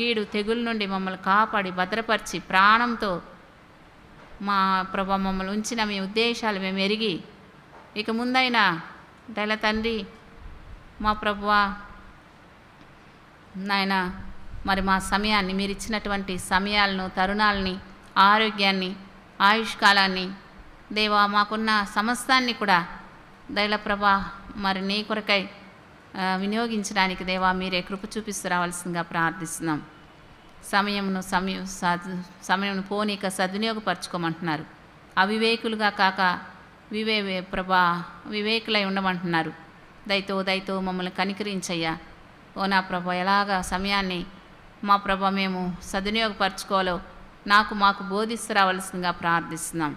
కీడు తెగుల నుండి మమ్మల్ని కాపాడి భద్రపరిచి ప్రాణంతో మా ప్రభ మమ్మల్ని ఉంచిన మీ ఉద్దేశాలు మేము ఎరిగి ఇక ముందైనా దళ తండ్రి మా ప్రభువా నాయన మరి మా సమయాన్ని మీరు ఇచ్చినటువంటి సమయాలను తరుణాలని ఆరోగ్యాన్ని ఆయుష్కాలాన్ని దేవా మాకున్న సమస్తాన్ని కూడా దైల ప్రభా మరి నీ కొరకై వినియోగించడానికి దేవా మీరే కృప చూపిస్తూ రావాల్సిందిగా ప్రార్థిస్తున్నాం. సమయమును సమయం సద్ సమయమును పోనీక సద్వినియోగపరచుకోమంటున్నారు. అవివేకులుగా కాక వివే ప్రభా వివేకులై ఉండమంటున్నారు. దయతో దయతో మమ్మల్ని కనికరించయ్యా. ఓ నా ప్రభ ఎలాగా సమయాన్ని మా ప్రభ మేము సద్వినియోగపరచుకోవాలో నాకు మాకు బోధిస్తూ రావాల్సిందిగా ప్రార్థిస్తున్నాం.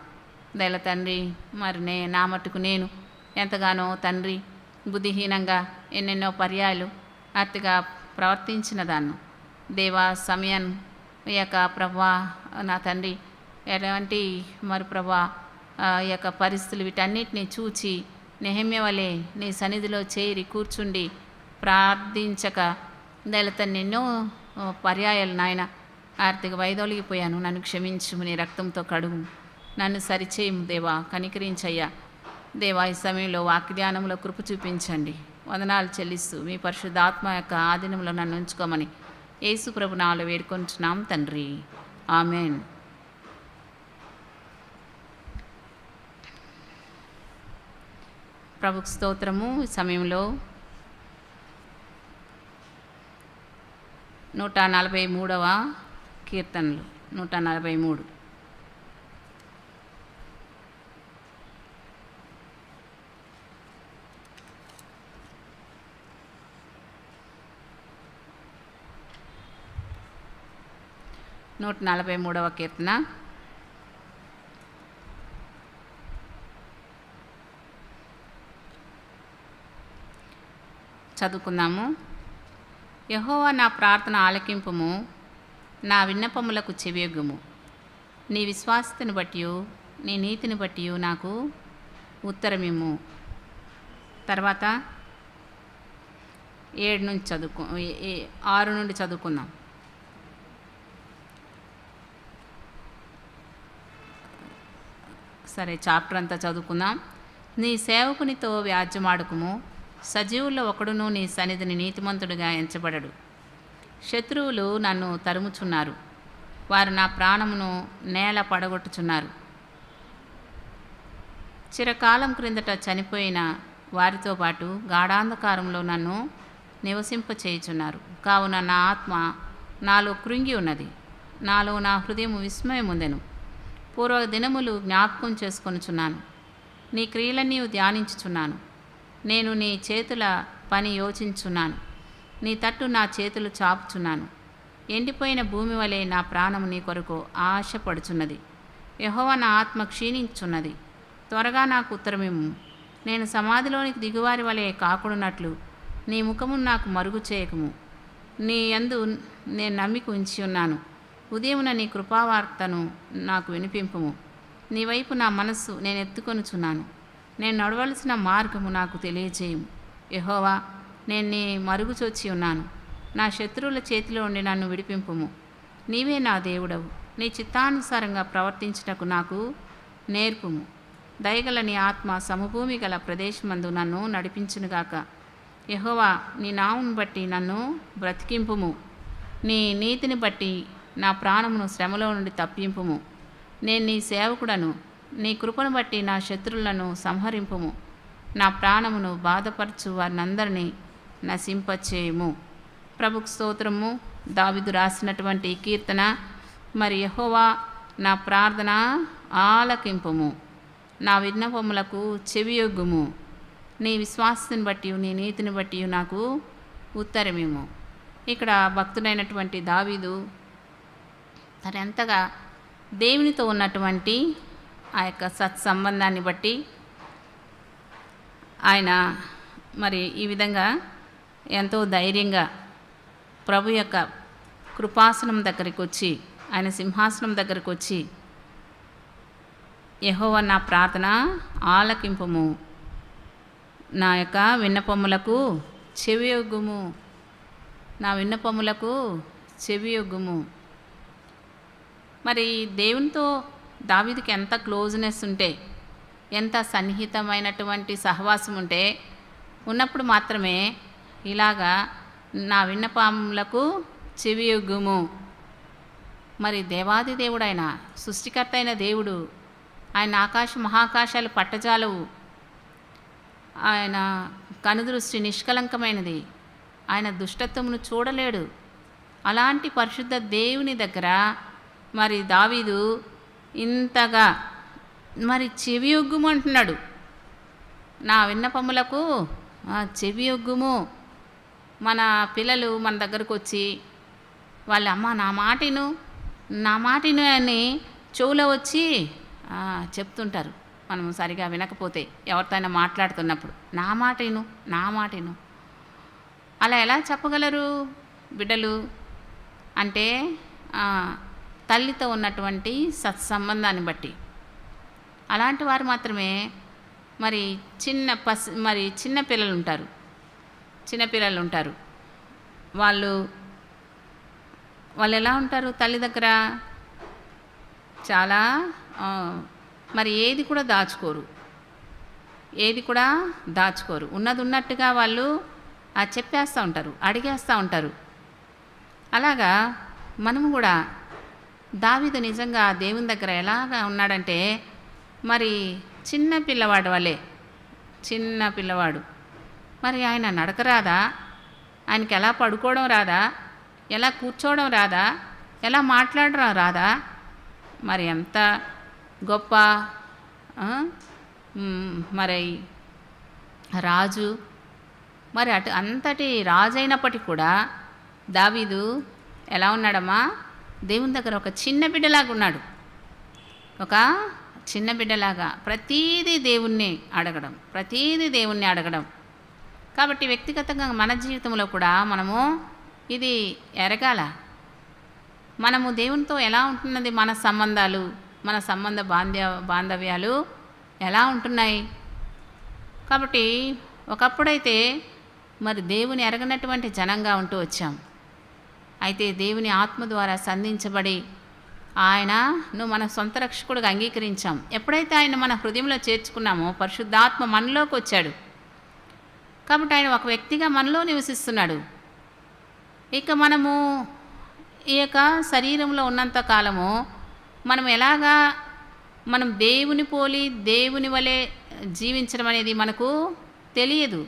దయల తండ్రి మరి నే నా మట్టుకు నేను ఎంతగానో తండ్రి బుద్ధిహీనంగా ఎన్నెన్నో పర్యాయాలు అతిగా ప్రవర్తించిన దాన్ని. దేవా సమయం ఈ యొక్క ప్రభా నా తండ్రి ఎలాంటి మరి ప్రభా ఈ యొక్క పరిస్థితులు వీటన్నిటిని చూచి నెహమ్య వలె నీ సన్నిధిలో చేరి కూర్చుండి ప్రార్థించక దళిత ఎన్నో పర్యాయాలు నాయన ఆర్థిక వైదొలిగిపోయాను. నన్ను క్షమించుము నీ రక్తంతో కడుగు. నన్ను సరిచేయము దేవా కనికరించయ్యా. దేవా ఈ సమయంలో వాక్యధ్యానంలో కృప చూపించండి. వందనాలు చెల్లిస్తూ మీ పరిశుద్ధాత్మ యొక్క ఆధీనంలో నన్ను ఉంచుకోమని యేసు ప్రభు నాలో వేడుకుంటున్నాం తండ్రి. ఆమెన్. ప్రభుకు స్తోత్రము. ఈ సమయంలో నూట నలభై మూడవ కీర్తనలు. నూట నలభై మూడు. నూట నలభై మూడవ కీర్తన. చదువుకుందాము. యహోవా నా ప్రార్థన ఆలకింపుము నా విన్నపములకు చెవియొగ్గుము. నీ విశ్వాసతను బట్టి నీ నీతిని బట్టి నాకు ఉత్తరమిమ్ము. తర్వాత ఏడు నుంచి చదువుకు ఏ- ఆరు నుండి చదువుకుందాం. సరే చాప్టర్ అంతా చదువుకుందాం. నీ సేవకునితో వ్యాజ్యమాడుకుము. సజీవుల్లో ఒకడును నీ సన్నిధిని నీతిమంతుడిగా ఎంచబడడు. శత్రువులు నన్ను తరుముచున్నారు. వారు నా ప్రాణమును నేల పడగొట్టుచున్నారు. చిరకాలం క్రిందట చనిపోయిన వారితో పాటు గాఢాంధకారంలో నన్ను నివసింపచేయుచున్నారు. కావున నా ఆత్మ నాలో కృంగి ఉన్నది. నాలో నా హృదయం విస్మయం ఉందెను పూర్వ దినములు జ్ఞాపకం చేసుకొనుచున్నాను. నీ క్రియలన్నీ ధ్యానించుచున్నాను. నేను నీ చేతుల పని యోచించున్నాను. నీ తట్టు నా చేతులు చాపుచున్నాను. ఎండిపోయిన భూమి వలె నా ప్రాణము నీ కొరకు ఆశపడుచున్నది. యహోవ నా ఆత్మ క్షీణించున్నది. త్వరగా నాకు ఉత్తరమిమ్ము. నేను సమాధిలోనికి దిగువారి వలె కాకుడున్నట్లు నీ ముఖము నాకు మరుగు చేయకము. నీ యందు నేను నమ్మిక ఉంచి ఉన్నాను ఉదయమున నీ కృపావార్తను నాకు వినిపింపుము. నీ వైపు నా మనస్సు నేను ఎత్తుకొనుచున్నాను నేను నడవలసిన మార్గము నాకు తెలియజేయము. యహోవా నేను నీ మరుగుచొచ్చి ఉన్నాను. నా శత్రువుల చేతిలో ఉండి నన్ను విడిపింపుము. నీవే నా దేవుడవు. నీ చిత్తానుసారంగా ప్రవర్తించుటకు నాకు నేర్పుము. దయగల నీ ఆత్మ సమభూమి గల ప్రదేశమందు నన్ను నడిపించునుగాక యహోవా నీ నామును బట్టి నన్ను బ్రతికింపుము. నీ నీతిని బట్టి నా ప్రాణమును శ్రమలో నుండి తప్పింపుము. నేను నీ సేవకుడను. నీ కృపను బట్టి నా శత్రువులను సంహరింపుము. నా ప్రాణమును బాధపరచు వారినందరినీ నశింపచేయము. ప్రభుకు స్తోత్రము. దావిదు రాసినటువంటి కీర్తన. మరి యహోవా నా ప్రార్థన ఆలకింపుము. నా విన్నపములకు చెవియొగ్గుము. నీ విశ్వాసని బట్టి నీ నీతిని బట్టి నాకు ఉత్తరమేమో ఇక్కడ భక్తుడైనటువంటి దావీదు మరెంతగా దేవునితో ఉన్నటువంటి ఆ యొక్క సత్సంబంధాన్ని బట్టి ఆయన మరి ఈ విధంగా ఎంతో ధైర్యంగా ప్రభు యొక్క కృపాసనం దగ్గరికి వచ్చి ఆయన సింహాసనం దగ్గరికి వచ్చి యహోవ నా ప్రార్థన ఆలకింపము. నా యొక్క విన్నపములకు చెవియొగ్గుము. నా విన్నపములకు చెవియొగ్గుము. మరి దేవునితో దావీదుకి ఎంత క్లోజ్నెస్ ఉంటే ఎంత సన్నిహితమైనటువంటి సహవాసం ఉంటే ఉన్నప్పుడు మాత్రమే ఇలాగా నా విన్నపములకు చెవియొగ్గుము మరి దేవాది దేవుడైన సృష్టికర్త అయిన దేవుడు ఆయన ఆకాశ మహాకాశాలు పట్టజాలవు. ఆయన కనుదృష్టి నిష్కలంకమైనది. ఆయన దుష్టత్వమును చూడలేడు. అలాంటి పరిశుద్ధ దేవుని దగ్గర మరి దావీదు ఇంతగా మరి చెవి ఒగ్గుము అంటున్నాడు. నా విన్నపములకు చెవి ఒగ్గుము మన పిల్లలు మన దగ్గరకు వచ్చి వాళ్ళ అమ్మ నా మాటిను నా మాటిను అని చెవులో వచ్చి చెప్తుంటారు. మనం సరిగా వినకపోతే ఎవరితో అయినా మాట్లాడుతున్నప్పుడు నా మాటిను నా మాటిను. అలా ఎలా చెప్పగలరు బిడ్డలు? అంటే తల్లితో ఉన్నటువంటి సత్సంబంధాన్ని బట్టి. అలాంటి వారు మాత్రమే మరి చిన్న పసి మరి చిన్న పిల్లలు ఉంటారు చిన్న పిల్లలు ఉంటారు వాళ్ళు వాళ్ళు ఎలా ఉంటారు తల్లి దగ్గర? చాలా మరి ఏది కూడా దాచుకోరు. ఏది కూడా దాచుకోరు. ఉన్నది ఉన్నట్టుగా వాళ్ళు ఆ చెప్పేస్తూ ఉంటారు అడిగేస్తూ ఉంటారు. అలాగా మనము కూడా దావీదు నిజంగా దేవుని దగ్గర ఎలాగా ఉన్నాడంటే మరి చిన్న పిల్లవాడు వలే చిన్న పిల్లవాడు. మరి ఆయన నడక రాదా ఆయనకి ఎలా పడుకోవడం రాదా? ఎలా కూర్చోవడం రాదా? ఎలా మాట్లాడడం రాదా? మరి ఎంత గొప్ప మరి రాజు. మరి అటు అంతటి రాజు అయినప్పటికీ కూడా దావీదు ఎలా ఉన్నాడమ్మా? దేవుని దగ్గర ఒక చిన్న బిడ్డలాగా ఉన్నాడు. ఒక చిన్న బిడ్డలాగా ప్రతీదీ దేవుణ్ణి అడగడం ప్రతీదీ దేవుణ్ణి అడగడం. కాబట్టి వ్యక్తిగతంగా మన జీవితంలో కూడా మనము ఇది ఎరగాల. మనము దేవునితో ఎలా ఉంటున్నది? మన సంబంధాలు మన సంబంధ బాంధ్య బాంధవ్యాలు ఎలా ఉంటున్నాయి? కాబట్టి ఒకప్పుడైతే మరి దేవుని ఎరగనటువంటి జనంగా ఉంటూ వచ్చాం. అయితే దేవుని ఆత్మ ద్వారా సంధించబడి ఆయన నువ్వు మన సొంత రక్షకుడిగా అంగీకరించాం. ఎప్పుడైతే ఆయన మన హృదయంలో చేర్చుకున్నామో పరిశుద్ధాత్మ మనలోకి వచ్చాడు. కాబట్టి ఆయన ఒక వ్యక్తిగా మనలో నివసిస్తున్నాడు. ఇక మనము ఈ యొక్క శరీరంలో ఉన్నంత కాలము మనం ఎలాగా మనం దేవుని పోలి దేవుని వలె జీవించడం అనేది మనకు తెలియదు.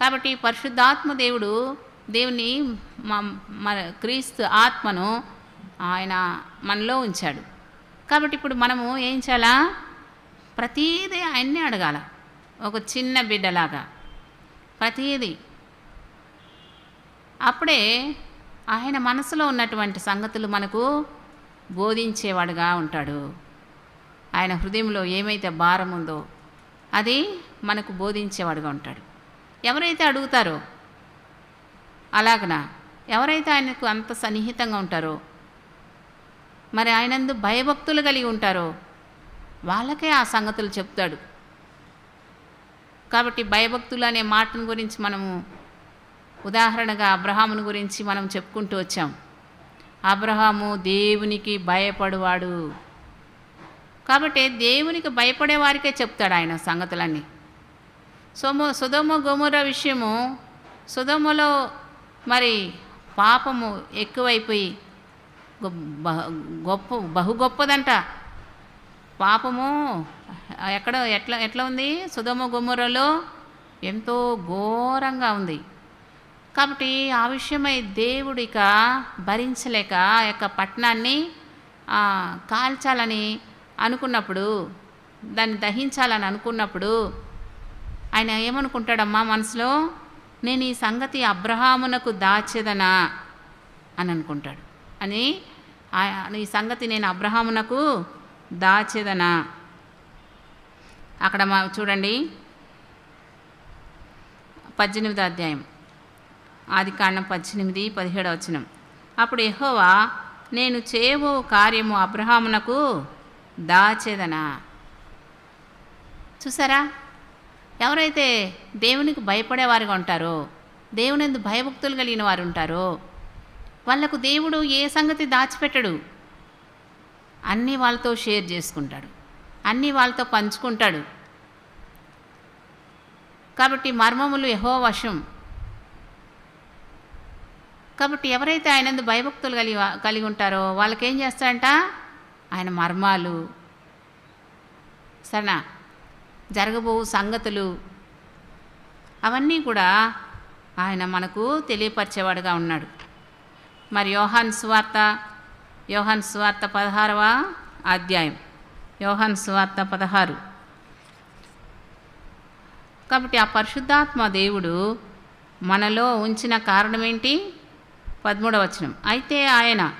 కాబట్టి పరిశుద్ధాత్మ దేవుడు దేవుని మ- మన క్రీస్తు ఆత్మను ఆయన మనలో ఉంచాడు. కాబట్టి ఇప్పుడు మనము ఏం చేయాలా? ప్రతీదీ ఆయన్ని అడగాల. ఒక చిన్న బిడ్డలాగా. ప్రతీది. అప్పుడే ఆయన మనసులో ఉన్నటువంటి సంగతులు మనకు బోధించేవాడుగా ఉంటాడు. ఆయన హృదయంలో ఏమైతే భారం ఉందో అది మనకు బోధించేవాడుగా ఉంటాడు. ఎవరైతే అడుగుతారో అలాగనా? ఎవరైతే ఆయనకు అంత సన్నిహితంగా ఉంటారో? మరి ఆయనందు భయభక్తులు కలిగి ఉంటారో? వాళ్ళకే ఆ సంగతులు చెప్తాడు. కాబట్టి భయభక్తులు అనే మాటను గురించి మనము ఉదాహరణగా అబ్రహామును గురించి మనం చెప్పుకుంటూ వచ్చాం. అబ్రహాము దేవునికి భయపడువాడు. కాబట్టి దేవునికి భయపడే వారికే చెప్తాడు ఆయన సంగతులన్నీ. సోమో సుధమ గోమూర విషయము సుధమలో మరి పాపము ఎక్కువైపోయి గొప్ప బహు గొప్పదంట. పాపము ఎక్కడ ఎట్లా ఎట్లా ఉంది? సుధమ గుమ్మరలో ఎంతో ఘోరంగా ఉంది. కాబట్టి ఆ విషయమై దేవుడు ఇక భరించలేక ఆ యొక్క పట్టణాన్ని కాల్చాలని అనుకున్నప్పుడు దాన్ని దహించాలని అనుకున్నప్పుడు ఆయన ఏమనుకుంటాడమ్మా మనసులో? నేను ఈ సంగతి అబ్రహామునకు దాచెదనా? అని అనుకుంటాడు. అని ఈ సంగతి నేను అబ్రహామునకు దాచెదనా? అక్కడ మా చూడండి. పద్దెనిమిదో అధ్యాయం. ఆది కాండం పద్దెనిమిది పదిహేడవ వచనం. అప్పుడు ఎహోవా నేను చేయబో కార్యము అబ్రహామునకు దాచేదనా? చూసారా? ఎవరైతే దేవునికి భయపడేవారుగా ఉంటారో దేవునిందు భయభక్తులు కలిగిన వారు ఉంటారో వాళ్ళకు దేవుడు ఏ సంగతి దాచిపెట్టడు. అన్నీ వాళ్ళతో షేర్ చేసుకుంటాడు. అన్నీ వాళ్ళతో పంచుకుంటాడు. కాబట్టి మర్మములు యహో వశం. కాబట్టి ఎవరైతే ఆయనందు భయభక్తులు కలిగి కలిగి ఉంటారో వాళ్ళకేం చేస్తాడంట ఆయన మర్మాలు. సరేనా? జరగబో సంగతులు. అవన్నీ కూడా ఆయన మనకు తెలియపరిచేవాడుగా ఉన్నాడు. మరి యోహాన్ సువార్త యోహాన్ సువార్త పదహారవ అధ్యాయం. యోహాన్ సువార్త పదహారు. కాబట్టి ఆ పరిశుద్ధాత్మ దేవుడు మనలో ఉంచిన కారణం ఏంటి పదమూడవ వచనం. అయితే ఆయన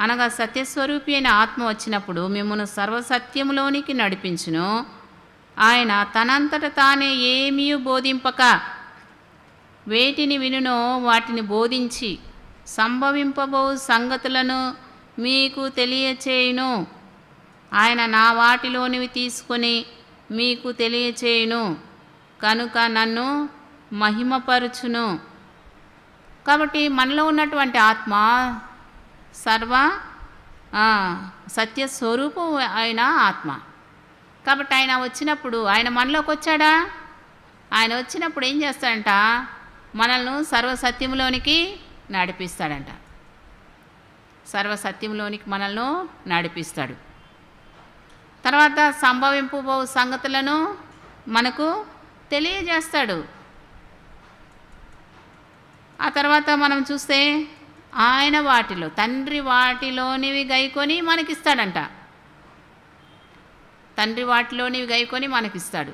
అనగా సత్యస్వరూపి అయిన ఆత్మ వచ్చినప్పుడు మిమ్మల్ని సర్వసత్యములోనికి నడిపించును. ఆయన తనంతట తానే ఏమీ బోధింపక వేటిని వినునో వాటిని బోధించి సంభవింపబో సంగతులను మీకు తెలియచేయును. ఆయన నా వాటిలోనివి తీసుకొని మీకు తెలియచేయును. కనుక నన్ను మహిమపరుచును. కాబట్టి మనలో ఉన్నటువంటి ఆత్మ సర్వ సత్య స్వరూపం అయిన ఆత్మ. కాబట్టి ఆయన వచ్చినప్పుడు ఆయన మనలోకి వచ్చాడా? ఆయన వచ్చినప్పుడు ఏం చేస్తాడంట? మనల్ని సర్వసత్యంలోనికి నడిపిస్తాడంట. సర్వసత్యంలోనికి మనల్ని నడిపిస్తాడు. తర్వాత సంభవింపు సంగతులను మనకు తెలియజేస్తాడు. ఆ తర్వాత మనం చూస్తే ఆయన వాటిలో తండ్రి వాటిలోనివి గైకొని మనకిస్తాడంట. తండ్రి వాటిలోనివి గైకొని మనకిస్తాడు.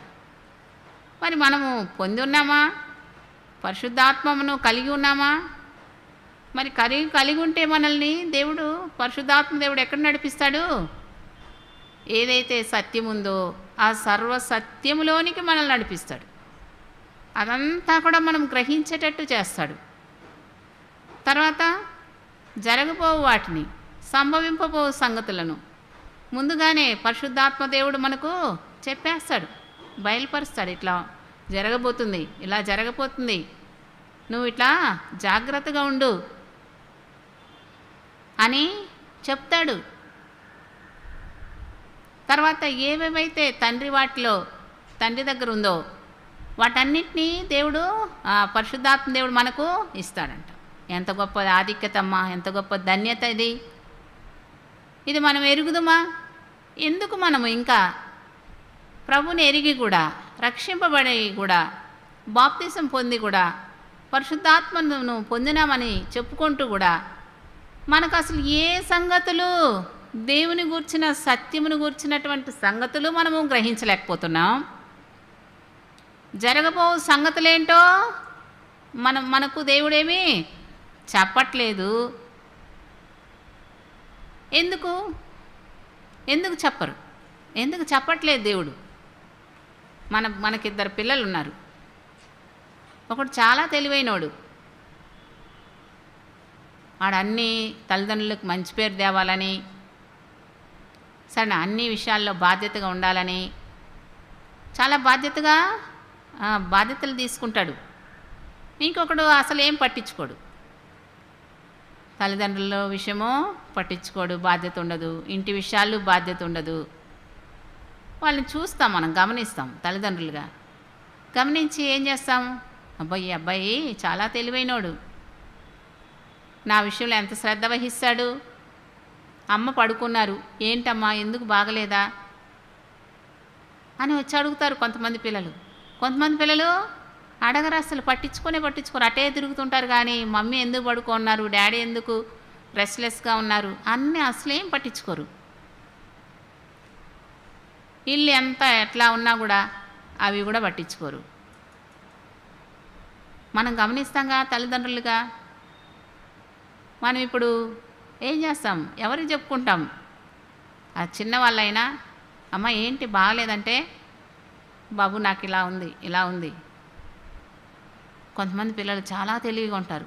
మరి మనము పొంది ఉన్నామా పరిశుద్ధాత్మను కలిగి ఉన్నామా? మరి కలిగి కలిగి ఉంటే మనల్ని దేవుడు పరిశుద్ధాత్మ దేవుడు ఎక్కడ నడిపిస్తాడు? ఏదైతే సత్యం ఉందో ఆ సర్వ సత్యములోనికి మనల్ని నడిపిస్తాడు. అదంతా కూడా మనం గ్రహించేటట్టు చేస్తాడు. తర్వాత జరగబో వాటిని సంభవింపబో సంగతులను ముందుగానే పరిశుద్ధాత్మ దేవుడు మనకు చెప్పేస్తాడు బయలుపరుస్తాడు. ఇట్లా జరగబోతుంది ఇలా జరగబోతుంది. నువ్వు ఇట్లా జాగ్రత్తగా ఉండు అని చెప్తాడు. తర్వాత ఏవేవైతే తండ్రి వాటిలో తండ్రి దగ్గర ఉందో వాటన్నిటినీ దేవుడు పరిశుద్ధాత్మ దేవుడు మనకు ఇస్తాడంట. ఎంత గొప్ప ఆధిక్యతమ్మా ఎంత గొప్ప ధన్యత ఇది. ఇది మనం ఎరుగుదుమా? ఎందుకు మనము ఇంకా? ప్రభుని ఎరిగి కూడా రక్షింపబడి కూడా బాప్తిసం పొంది కూడా పరిశుద్ధాత్మను పొందినామని చెప్పుకుంటూ కూడా మనకు అసలు ఏ సంగతులు దేవుని గూర్చిన సత్యమును గూర్చినటువంటి సంగతులు మనము గ్రహించలేకపోతున్నాం? జరగబో సంగతులేంటో? మనం మనకు దేవుడేమీ చెప్పట్లేదు. ఎందుకు? ఎందుకు చెప్పరు? ఎందుకు చెప్పట్లేదు దేవుడు? మన మనకిద్దరు పిల్లలు ఉన్నారు ఒకడు చాలా తెలివైనోడు. వాడు అన్ని తల్లిదండ్రులకు మంచి పేరు తేవాలని సరే అన్ని విషయాల్లో బాధ్యతగా ఉండాలని చాలా బాధ్యతగా బాధ్యతలు తీసుకుంటాడు. ఇంకొకడు అసలు ఏం పట్టించుకోడు. తల్లిదండ్రుల విషయమో పట్టించుకోడు బాధ్యత ఉండదు. ఇంటి విషయాలు బాధ్యత ఉండదు. వాళ్ళని చూస్తాం మనం గమనిస్తాం తల్లిదండ్రులుగా. గమనించి ఏం చేస్తాం? అబ్బాయి అబ్బాయి చాలా తెలివైనోడు. నా విషయంలో ఎంత శ్రద్ధ వహిస్తాడు? అమ్మ పడుకున్నారు. ఏంటమ్మా ఎందుకు బాగలేదా? అని వచ్చి అడుగుతారు కొంతమంది పిల్లలు. కొంతమంది పిల్లలు అడగరు అసలు పట్టించుకునే పట్టించుకోరు. అటే తిరుగుతుంటారు కానీ మమ్మీ ఎందుకు పడుకున్నారు? డాడీ ఎందుకు రెస్ట్లెస్గా ఉన్నారు? అన్నీ అసలేం పట్టించుకోరు. ఇల్లు ఎంత ఎట్లా ఉన్నా కూడా అవి కూడా పట్టించుకోరు. మనం గమనిస్తాంగా తల్లిదండ్రులుగా మనం ఇప్పుడు ఏం చేస్తాం? ఎవరికి చెప్పుకుంటాం? ఆ చిన్నవాళ్ళైనా అమ్మ ఏంటి బాగలేదంటే బాబు నాకు ఇలా ఉంది ఇలా ఉంది. కొంతమంది పిల్లలు చాలా తెలివిగా ఉంటారు.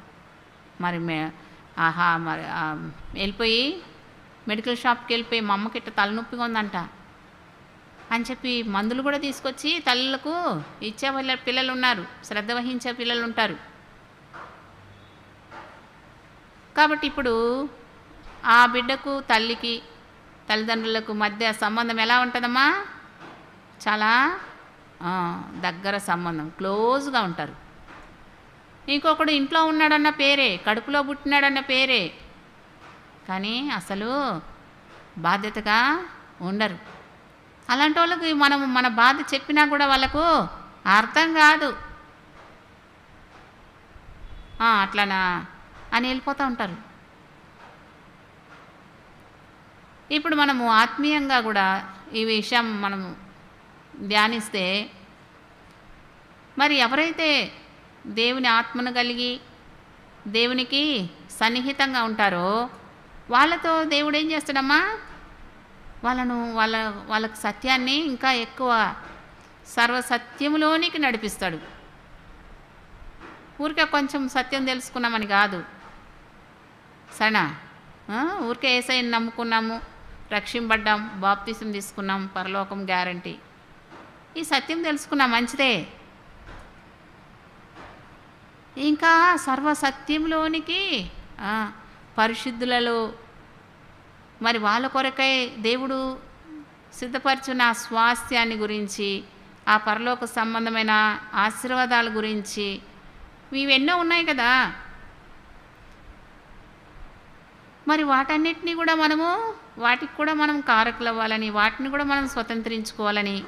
మరి మే ఆహా మరి వెళ్ళిపోయి మెడికల్ షాప్కి వెళ్ళిపోయి మా అమ్మకి ఇట్ట తలనొప్పిగా ఉందంట. అని చెప్పి మందులు కూడా తీసుకొచ్చి తల్లులకు ఇచ్చే వాళ్ళ పిల్లలు ఉన్నారు. శ్రద్ధ వహించే పిల్లలు ఉంటారు. కాబట్టి ఇప్పుడు ఆ బిడ్డకు తల్లికి తల్లిదండ్రులకు మధ్య సంబంధం ఎలా ఉంటుందమ్మా? చాలా దగ్గర సంబంధం క్లోజ్గా ఉంటారు. ఇంకొకడు ఇంట్లో ఉన్నాడన్న పేరే కడుపులో పుట్టినాడన్న పేరే. కానీ అసలు బాధ్యతగా ఉండరు. అలాంటి వాళ్ళకి మనం మన బాధ చెప్పినా కూడా వాళ్ళకు అర్థం కాదు. అట్లానా అని వెళ్ళిపోతూ ఉంటారు. ఇప్పుడు మనము ఆత్మీయంగా కూడా ఈ విషయం మనము ధ్యానిస్తే మరి ఎవరైతే దేవుని ఆత్మను కలిగి దేవునికి సన్నిహితంగా ఉంటారో వాళ్ళతో దేవుడు ఏం చేస్తాడమ్మా? వాళ్ళను వాళ్ళ వాళ్ళకి సత్యాన్ని ఇంకా ఎక్కువ సర్వసత్యములోనికి నడిపిస్తాడు. ఊరికే కొంచెం సత్యం తెలుసుకున్నామని కాదు. సరేనా? ఊరికే ఏసైని నమ్ముకున్నాము రక్షింపడ్డాం బాప్తిసం తీసుకున్నాం పరలోకం గ్యారంటీ. ఈ సత్యం తెలుసుకున్నాం మంచిదే. ఇంకా సర్వసత్యంలోనికి పరిశుద్ధులలో మరి వాళ్ళ కొరకై దేవుడు సిద్ధపరిచిన స్వాస్థ్యాన్ని గురించి ఆ పరలోక సంబంధమైన ఆశీర్వాదాల గురించి ఇవెన్నో ఉన్నాయి కదా. మరి వాటన్నిటినీ కూడా మనము వాటికి కూడా మనం కారకులు అవ్వాలని వాటిని కూడా మనం స్వతంత్రించుకోవాలని.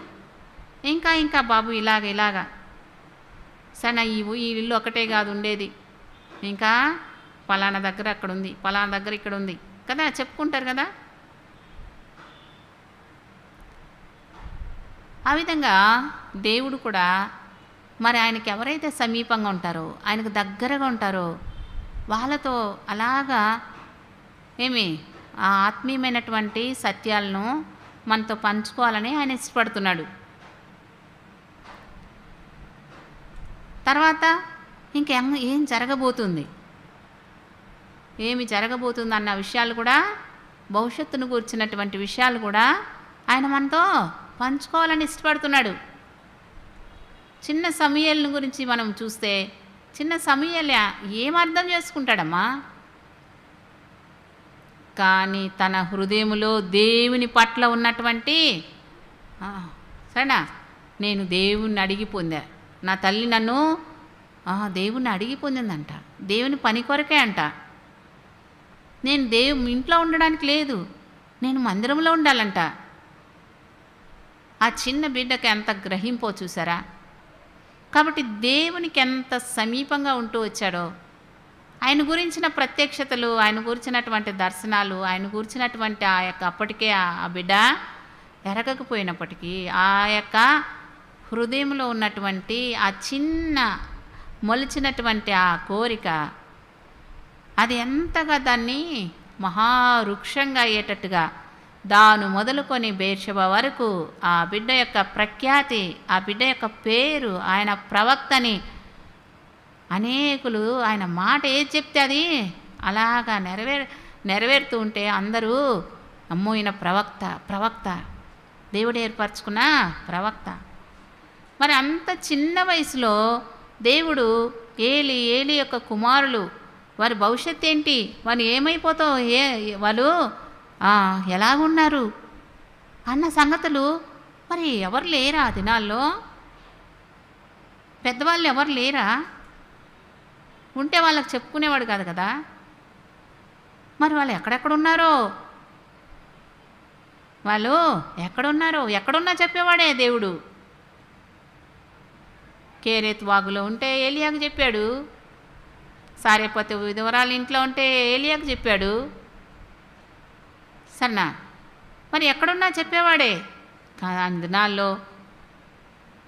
ఇంకా ఇంకా బాబు ఇలాగ ఇలాగా. సరే ఈ ఈ ఇల్లు ఒకటే కాదు ఉండేది. ఇంకా పలానా దగ్గర అక్కడ ఉంది పలానా దగ్గర ఇక్కడ ఉంది కదా చెప్పుకుంటారు కదా? ఆ విధంగా దేవుడు కూడా మరి ఆయనకి ఎవరైతే సమీపంగా ఉంటారో ఆయనకు దగ్గరగా ఉంటారో వాళ్ళతో అలాగా ఏమి ఆ ఆత్మీయమైనటువంటి సత్యాలను మనతో పంచుకోవాలని ఆయన ఇష్టపడుతున్నాడు. తర్వాత ఇంకేం ఏం జరగబోతుంది? ఏమి జరగబోతుంది అన్న విషయాలు కూడా భవిష్యత్తును కూర్చున్నటువంటి విషయాలు కూడా ఆయన మనతో పంచుకోవాలని ఇష్టపడుతున్నాడు. చిన్న సమయాలను గురించి మనం చూస్తే చిన్న సమయాలు ఏం అర్థం చేసుకుంటాడమ్మా? కానీ తన హృదయములో దేవుని పట్ల ఉన్నటువంటి సరేనా? నేను దేవుణ్ణి అడిగి పొందా నా తల్లి నన్ను ఆ, దేవుణ్ణి అడిగి పొందిందంట. దేవుని పని కొరకే అంట. నేను దేవు ఇంట్లో ఉండడానికి లేదు. నేను మందిరంలో ఉండాలంట. ఆ చిన్న బిడ్డకి ఎంత గ్రహింపో చూసారా? కాబట్టి దేవునికి ఎంత సమీపంగా ఉంటూ వచ్చాడో ఆయన గురించిన ప్రత్యక్షతలు ఆయన గురించినటువంటి దర్శనాలు ఆయన గురించినటువంటి ఆ యొక్క అప్పటికే ఆ- ఆ బిడ్డ ఎరగకపోయినప్పటికీ ఆ యొక్క హృదయంలో ఉన్నటువంటి ఆ చిన్న మొలిచినటువంటి ఆ కోరిక అది ఎంతగా దాన్ని మహావృక్షంగా అయ్యేటట్టుగా దాను మొదలుకొని బేర్షబ వరకు ఆ బిడ్డ యొక్క ప్రఖ్యాతి ఆ బిడ్డ యొక్క పేరు ఆయన ప్రవక్తని అనేకులు ఆయన మాట ఏది చెప్తే అది అలాగా నెరవేర్ నెరవేరుతూ ఉంటే అందరూ అమ్మో ఈయన ప్రవక్త ప్రవక్త. దేవుడు ఏర్పరచుకున్న ప్రవక్త. మరి అంత చిన్న వయసులో దేవుడు ఏలి ఏలి యొక్క కుమారులు వారి భవిష్యత్ ఏంటి? వారు ఏమైపోతావు ఏ వాళ్ళు ఎలాగున్నారు? అన్న సంగతులు మరి ఎవరు లేరా ఆ దినాల్లో? పెద్దవాళ్ళు ఎవరు లేరా? ఉంటే వాళ్ళకి చెప్పుకునేవాడు కాదు కదా? మరి వాళ్ళు ఎక్కడెక్కడ ఉన్నారో వాళ్ళు ఎక్కడున్నారో? ఎక్కడున్నా చెప్పేవాడే దేవుడు. కేరేత్ వాగులో ఉంటే ఏలియాకు చెప్పాడు. సారేపోతే విధవరాలు ఇంట్లో ఉంటే ఏలియాకు చెప్పాడు. సన్నా మరి ఎక్కడున్నా చెప్పేవాడే? కా- దినాల్లో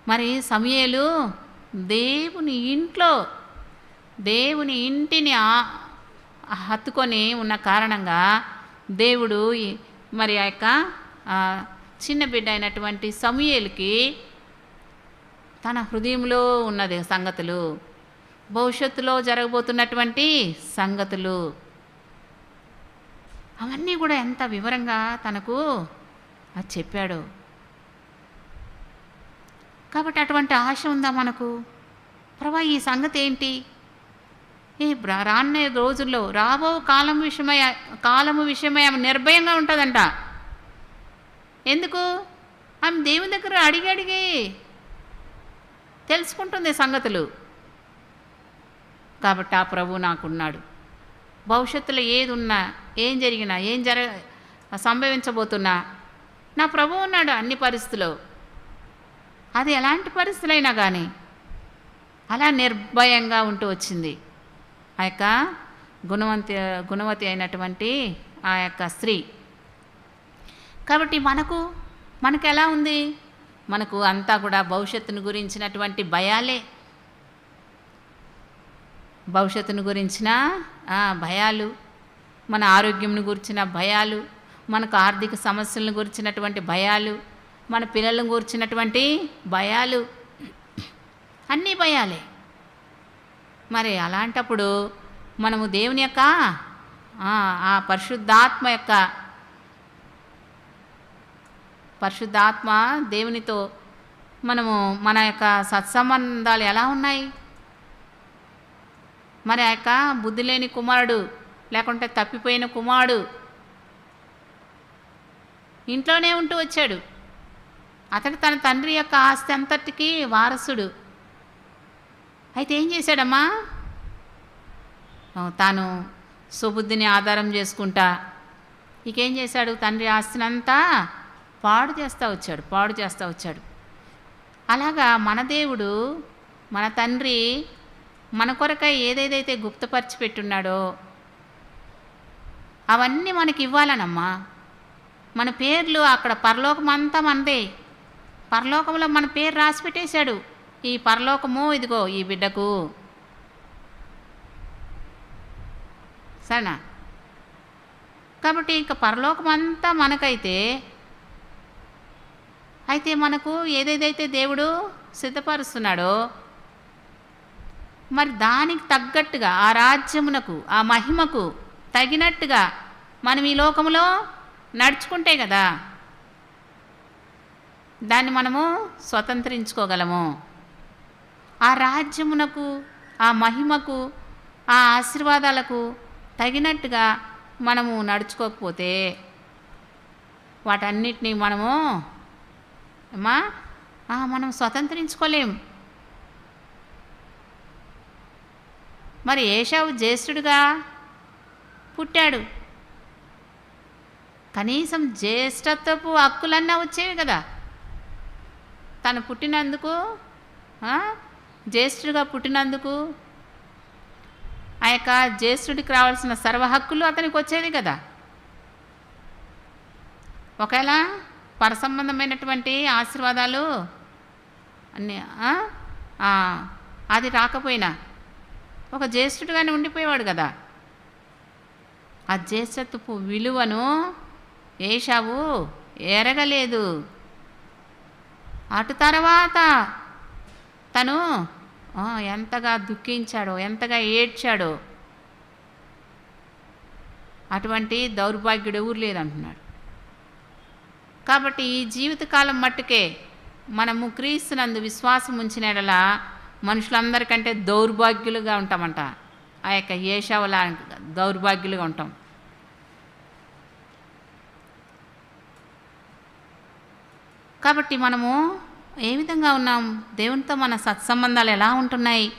మరి సమయలు దేవుని ఇంట్లో దేవుని ఇంటిని హత్తుకొని ఉన్న కారణంగా దేవుడు మరి ఆ యొక్క చిన్న బిడ్డ అయినటువంటి సమయలకి తన హృదయంలో ఉన్నది సంగతులు. భవిష్యత్తులో జరగబోతున్నటువంటి సంగతులు. అవన్నీ కూడా ఎంత వివరంగా తనకు అది చెప్పాడు. కాబట్టి అటువంటి ఆశ ఉందా మనకు? ప్రభా ఈ సంగతి ఏంటి? ఈ బ్ర- రాన్నే రోజుల్లో రాబో కాలం విషయమై కాలము విషయమై ఆమె నిర్భయంగా ఉంటుందంట. ఎందుకు? ఆమె దేవుని దగ్గర అడిగి అడిగి తెలుసుకుంటుంది సంగతులు. కాబట్టి ఆ ప్రభు నాకున్నాడు. భవిష్యత్తులో ఏది ఉన్నా ఏం జరిగినా ఏం జర సంభవించబోతున్నా నా ప్రభు ఉన్నాడు అన్ని పరిస్థితుల్లో. అది ఎలాంటి పరిస్థితులైనా కానీ అలా నిర్భయంగా ఉంటూ వచ్చింది. ఆ యొక్క గుణవంతి గుణవతి అయినటువంటి ఆ యొక్క స్త్రీ. కాబట్టి మనకు మనకు ఎలా ఉంది? మనకు అంతా కూడా భవిష్యత్తును గురించినటువంటి భయాలే. భవిష్యత్తును గురించిన భయాలు మన ఆరోగ్యంను గురించిన భయాలు మనకు ఆర్థిక సమస్యలను గురించినటువంటి భయాలు మన పిల్లలను గురించినటువంటి భయాలు అన్నీ భయాలే. మరి అలాంటప్పుడు మనము దేవుని యొక్క ఆ పరిశుద్ధాత్మ యొక్క పరిశుద్ధాత్మ దేవునితో మనము మన యొక్క సత్సంబంధాలు ఎలా ఉన్నాయి? మరి ఆ యొక్క బుద్ధి లేని కుమారుడు లేకుంటే తప్పిపోయిన కుమారుడు ఇంట్లోనే ఉంటూ వచ్చాడు. అతడు తన తండ్రి యొక్క ఆస్తి అంతటికి వారసుడు. అయితే ఏం చేశాడమ్మా? తాను సుబుద్ధిని ఆధారం చేసుకుంటా. ఇకేం చేశాడు? తండ్రి ఆస్తినంతా పాడు చేస్తూ వచ్చాడు పాడు చేస్తూ వచ్చాడు. అలాగా మన దేవుడు మన తండ్రి మన కొరకై ఏదేదైతే గుప్తపరిచి పెట్టున్నాడో అవన్నీ మనకి ఇవ్వాలనమ్మా. మన పేర్లు అక్కడ పరలోకం అంతా మనదే. పరలోకంలో మన పేరు రాసి పెట్టేశాడు. ఈ పరలోకము ఇదిగో ఈ బిడ్డకు. సరేనా? కాబట్టి ఇక పరలోకం అంతా మనకైతే అయితే మనకు ఏదేదైతే దేవుడు సిద్ధపరుస్తున్నాడో మరి దానికి తగ్గట్టుగా ఆ రాజ్యమునకు ఆ మహిమకు తగినట్టుగా మనం ఈ లోకంలో నడుచుకుంటే కదా దాన్ని మనము స్వతంత్రించుకోగలము. ఆ రాజ్యమునకు ఆ మహిమకు ఆ ఆశీర్వాదాలకు తగినట్టుగా మనము నడుచుకోకపోతే వాటన్నిటినీ మనము అమ్మా మనం స్వతంత్రించుకోలేం. మరి ఏషావు జ్యేష్ఠుడుగా పుట్టాడు. కనీసం జ్యేష్ఠత్వపు హక్కులన్నా వచ్చేవి కదా. తను పుట్టినందుకు జ్యేష్ఠుడిగా పుట్టినందుకు ఆ యొక్క జ్యేష్ఠుడికి రావాల్సిన సర్వ హక్కులు అతనికి వచ్చేది కదా. ఒకవేళ పరసంబంధమైనటువంటి ఆశీర్వాదాలు అన్నీ అది రాకపోయినా ఒక జ్యేష్ఠుడుగానే ఉండిపోయేవాడు కదా. ఆ జ్యేష్ఠత్వపు విలువను ఏషావు ఎరగలేదు. అటు తర్వాత తను ఎంతగా దుఃఖించాడో ఎంతగా ఏడ్చాడో అటువంటి దౌర్భాగ్యుడు ఎవరు లేదంటున్నాడు. కాబట్టి ఈ జీవితకాలం మట్టుకే మనము క్రీస్తునందు విశ్వాసం ఉంచిన మనుషులందరికంటే దౌర్భాగ్యులుగా ఉంటామంట. ఆ యొక్క ఏషావులా దౌర్భాగ్యులుగా ఉంటాం. కాబట్టి మనము ఏ విధంగా ఉన్నాం? దేవునితో మన సత్సంబంధాలు ఎలా ఉంటున్నాయి?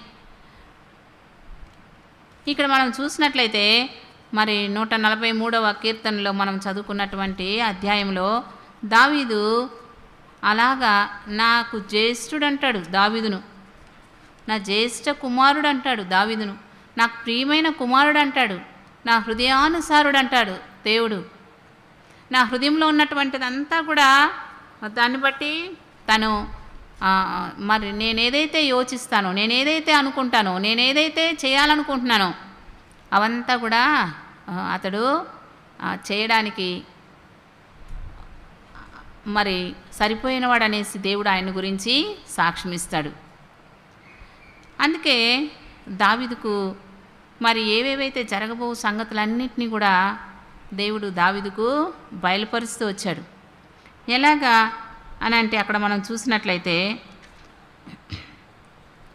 ఇక్కడ మనం చూసినట్లయితే మరి నూట నలభై మూడవ కీర్తనలో మనం చదువుకున్నటువంటి అధ్యాయంలో దావీదు అలాగా నాకు జ్యేష్ఠుడు అంటాడు దావీదును. నా జ్యేష్ఠ కుమారుడు అంటాడు దావీదును. నాకు ప్రియమైన కుమారుడు అంటాడు నా హృదయానుసారుడు అంటాడు దేవుడు. నా హృదయంలో ఉన్నటువంటిదంతా కూడా దాన్ని బట్టి తను మరి నేనేదైతే యోచిస్తానో నేనేదైతే అనుకుంటానో నేనేదైతే చేయాలనుకుంటున్నానో అవంతా కూడా అతడు చేయడానికి మరి సరిపోయినవాడు అనేసి దేవుడు ఆయన గురించి సాక్ష్యం ఇస్తాడు అందుకే దావిదుకు మరి ఏవేవైతే జరగబో సంగతులన్నింటినీ కూడా దేవుడు దావిదుకు బయలుపరుస్తూ వచ్చాడు. ఎలాగా అని అంటే అక్కడ మనం చూసినట్లయితే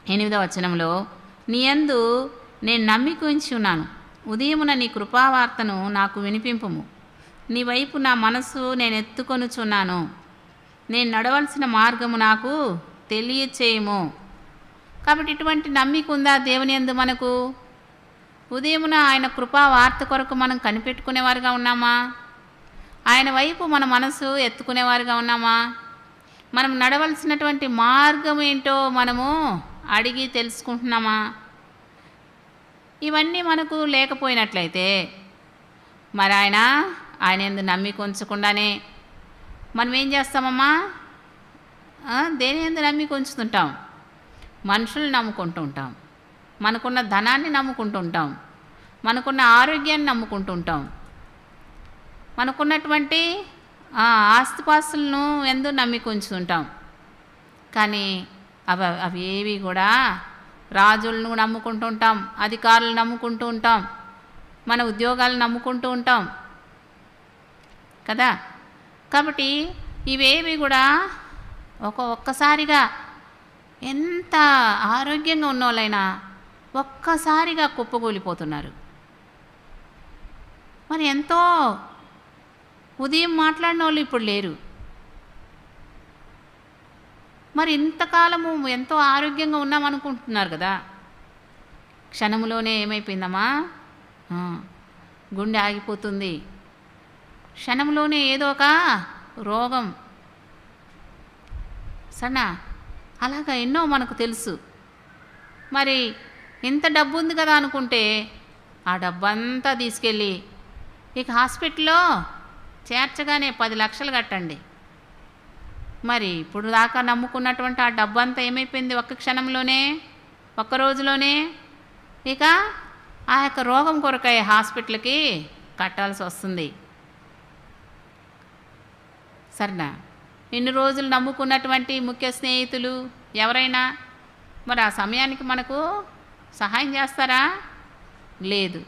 ఎనిమిదవ వచనంలో నీ యందు నేను నమ్మిక ఉంచి ఉన్నాను. ఉదయమున నీ కృపావార్తను నాకు వినిపింపము. నీ వైపు నా మనసు నేను ఎత్తుకొనుచున్నాను. నేను నడవలసిన మార్గము నాకు తెలియచేయము. కాబట్టి ఇటువంటి నమ్మిక ఉందా దేవుని ఎందు మనకు? ఉదయమున ఆయన కృపా వార్త కొరకు మనం కనిపెట్టుకునేవారుగా ఉన్నామా? ఆయన వైపు మన మనసు ఎత్తుకునేవారుగా ఉన్నామా? మనం నడవలసినటువంటి మార్గం ఏంటో మనము అడిగి తెలుసుకుంటున్నామా? ఇవన్నీ మనకు లేకపోయినట్లయితే మరి ఆయన ఆయన ఎందు నమ్మిక ఉంచకుండానే మనం ఏం చేస్తామమ్మా? దేని ఎందు నమ్మిక ఉంచుతుంటాం? మనుషులు నమ్ముకుంటూ ఉంటాం. మనకున్న ధనాన్ని నమ్ముకుంటూ ఉంటాం. మనకున్న ఆరోగ్యాన్ని నమ్ముకుంటూ ఉంటాం. మనకున్నటువంటి ఆస్తిపాస్తులను ఎందు నమ్మిక ఉంచుతుంటాం. కానీ అవి అవి ఏవి కూడా రాజులను నమ్ముకుంటూ ఉంటాం అధికారులను నమ్ముకుంటూ ఉంటాం మన ఉద్యోగాలను నమ్ముకుంటూ ఉంటాం. కదా? కాబట్టి ఇవేవి కూడా ఒక ఒక్కసారిగా ఎంత ఆరోగ్యంగా ఉన్నోళ్ళైనా ఒక్కసారిగా కుప్పకూలిపోతున్నారు. మరి ఎంతో ఉదయం మాట్లాడిన వాళ్ళు ఇప్పుడు లేరు. మరి ఇంతకాలము ఎంతో ఆరోగ్యంగా ఉన్నామనుకుంటున్నారు కదా? క్షణములోనే ఏమైపోయిందమ్మా? గుండె ఆగిపోతుంది. క్షణంలోనే ఏదో ఒక రోగం. సన్నా అలాగా ఎన్నో మనకు తెలుసు. మరి ఇంత డబ్బు ఉంది కదా అనుకుంటే ఆ డబ్బంతా తీసుకెళ్ళి ఇక హాస్పిటల్లో చేర్చగానే పది లక్షలు కట్టండి. మరి ఇప్పుడు దాకా నమ్ముకున్నటువంటి ఆ డబ్బంతా ఏమైపోయింది ఒక్క క్షణంలోనే ఒక్క రోజులోనే? ఇక ఆ యొక్క రోగం కొరకై హాస్పిటల్కి కట్టాల్సి వస్తుంది. సరేనా. ఇన్ని రోజులు నమ్ముకున్నటువంటి ముఖ్య స్నేహితులు ఎవరైనా? మరి ఆ సమయానికి మనకు సహాయం చేస్తారా? లేదు.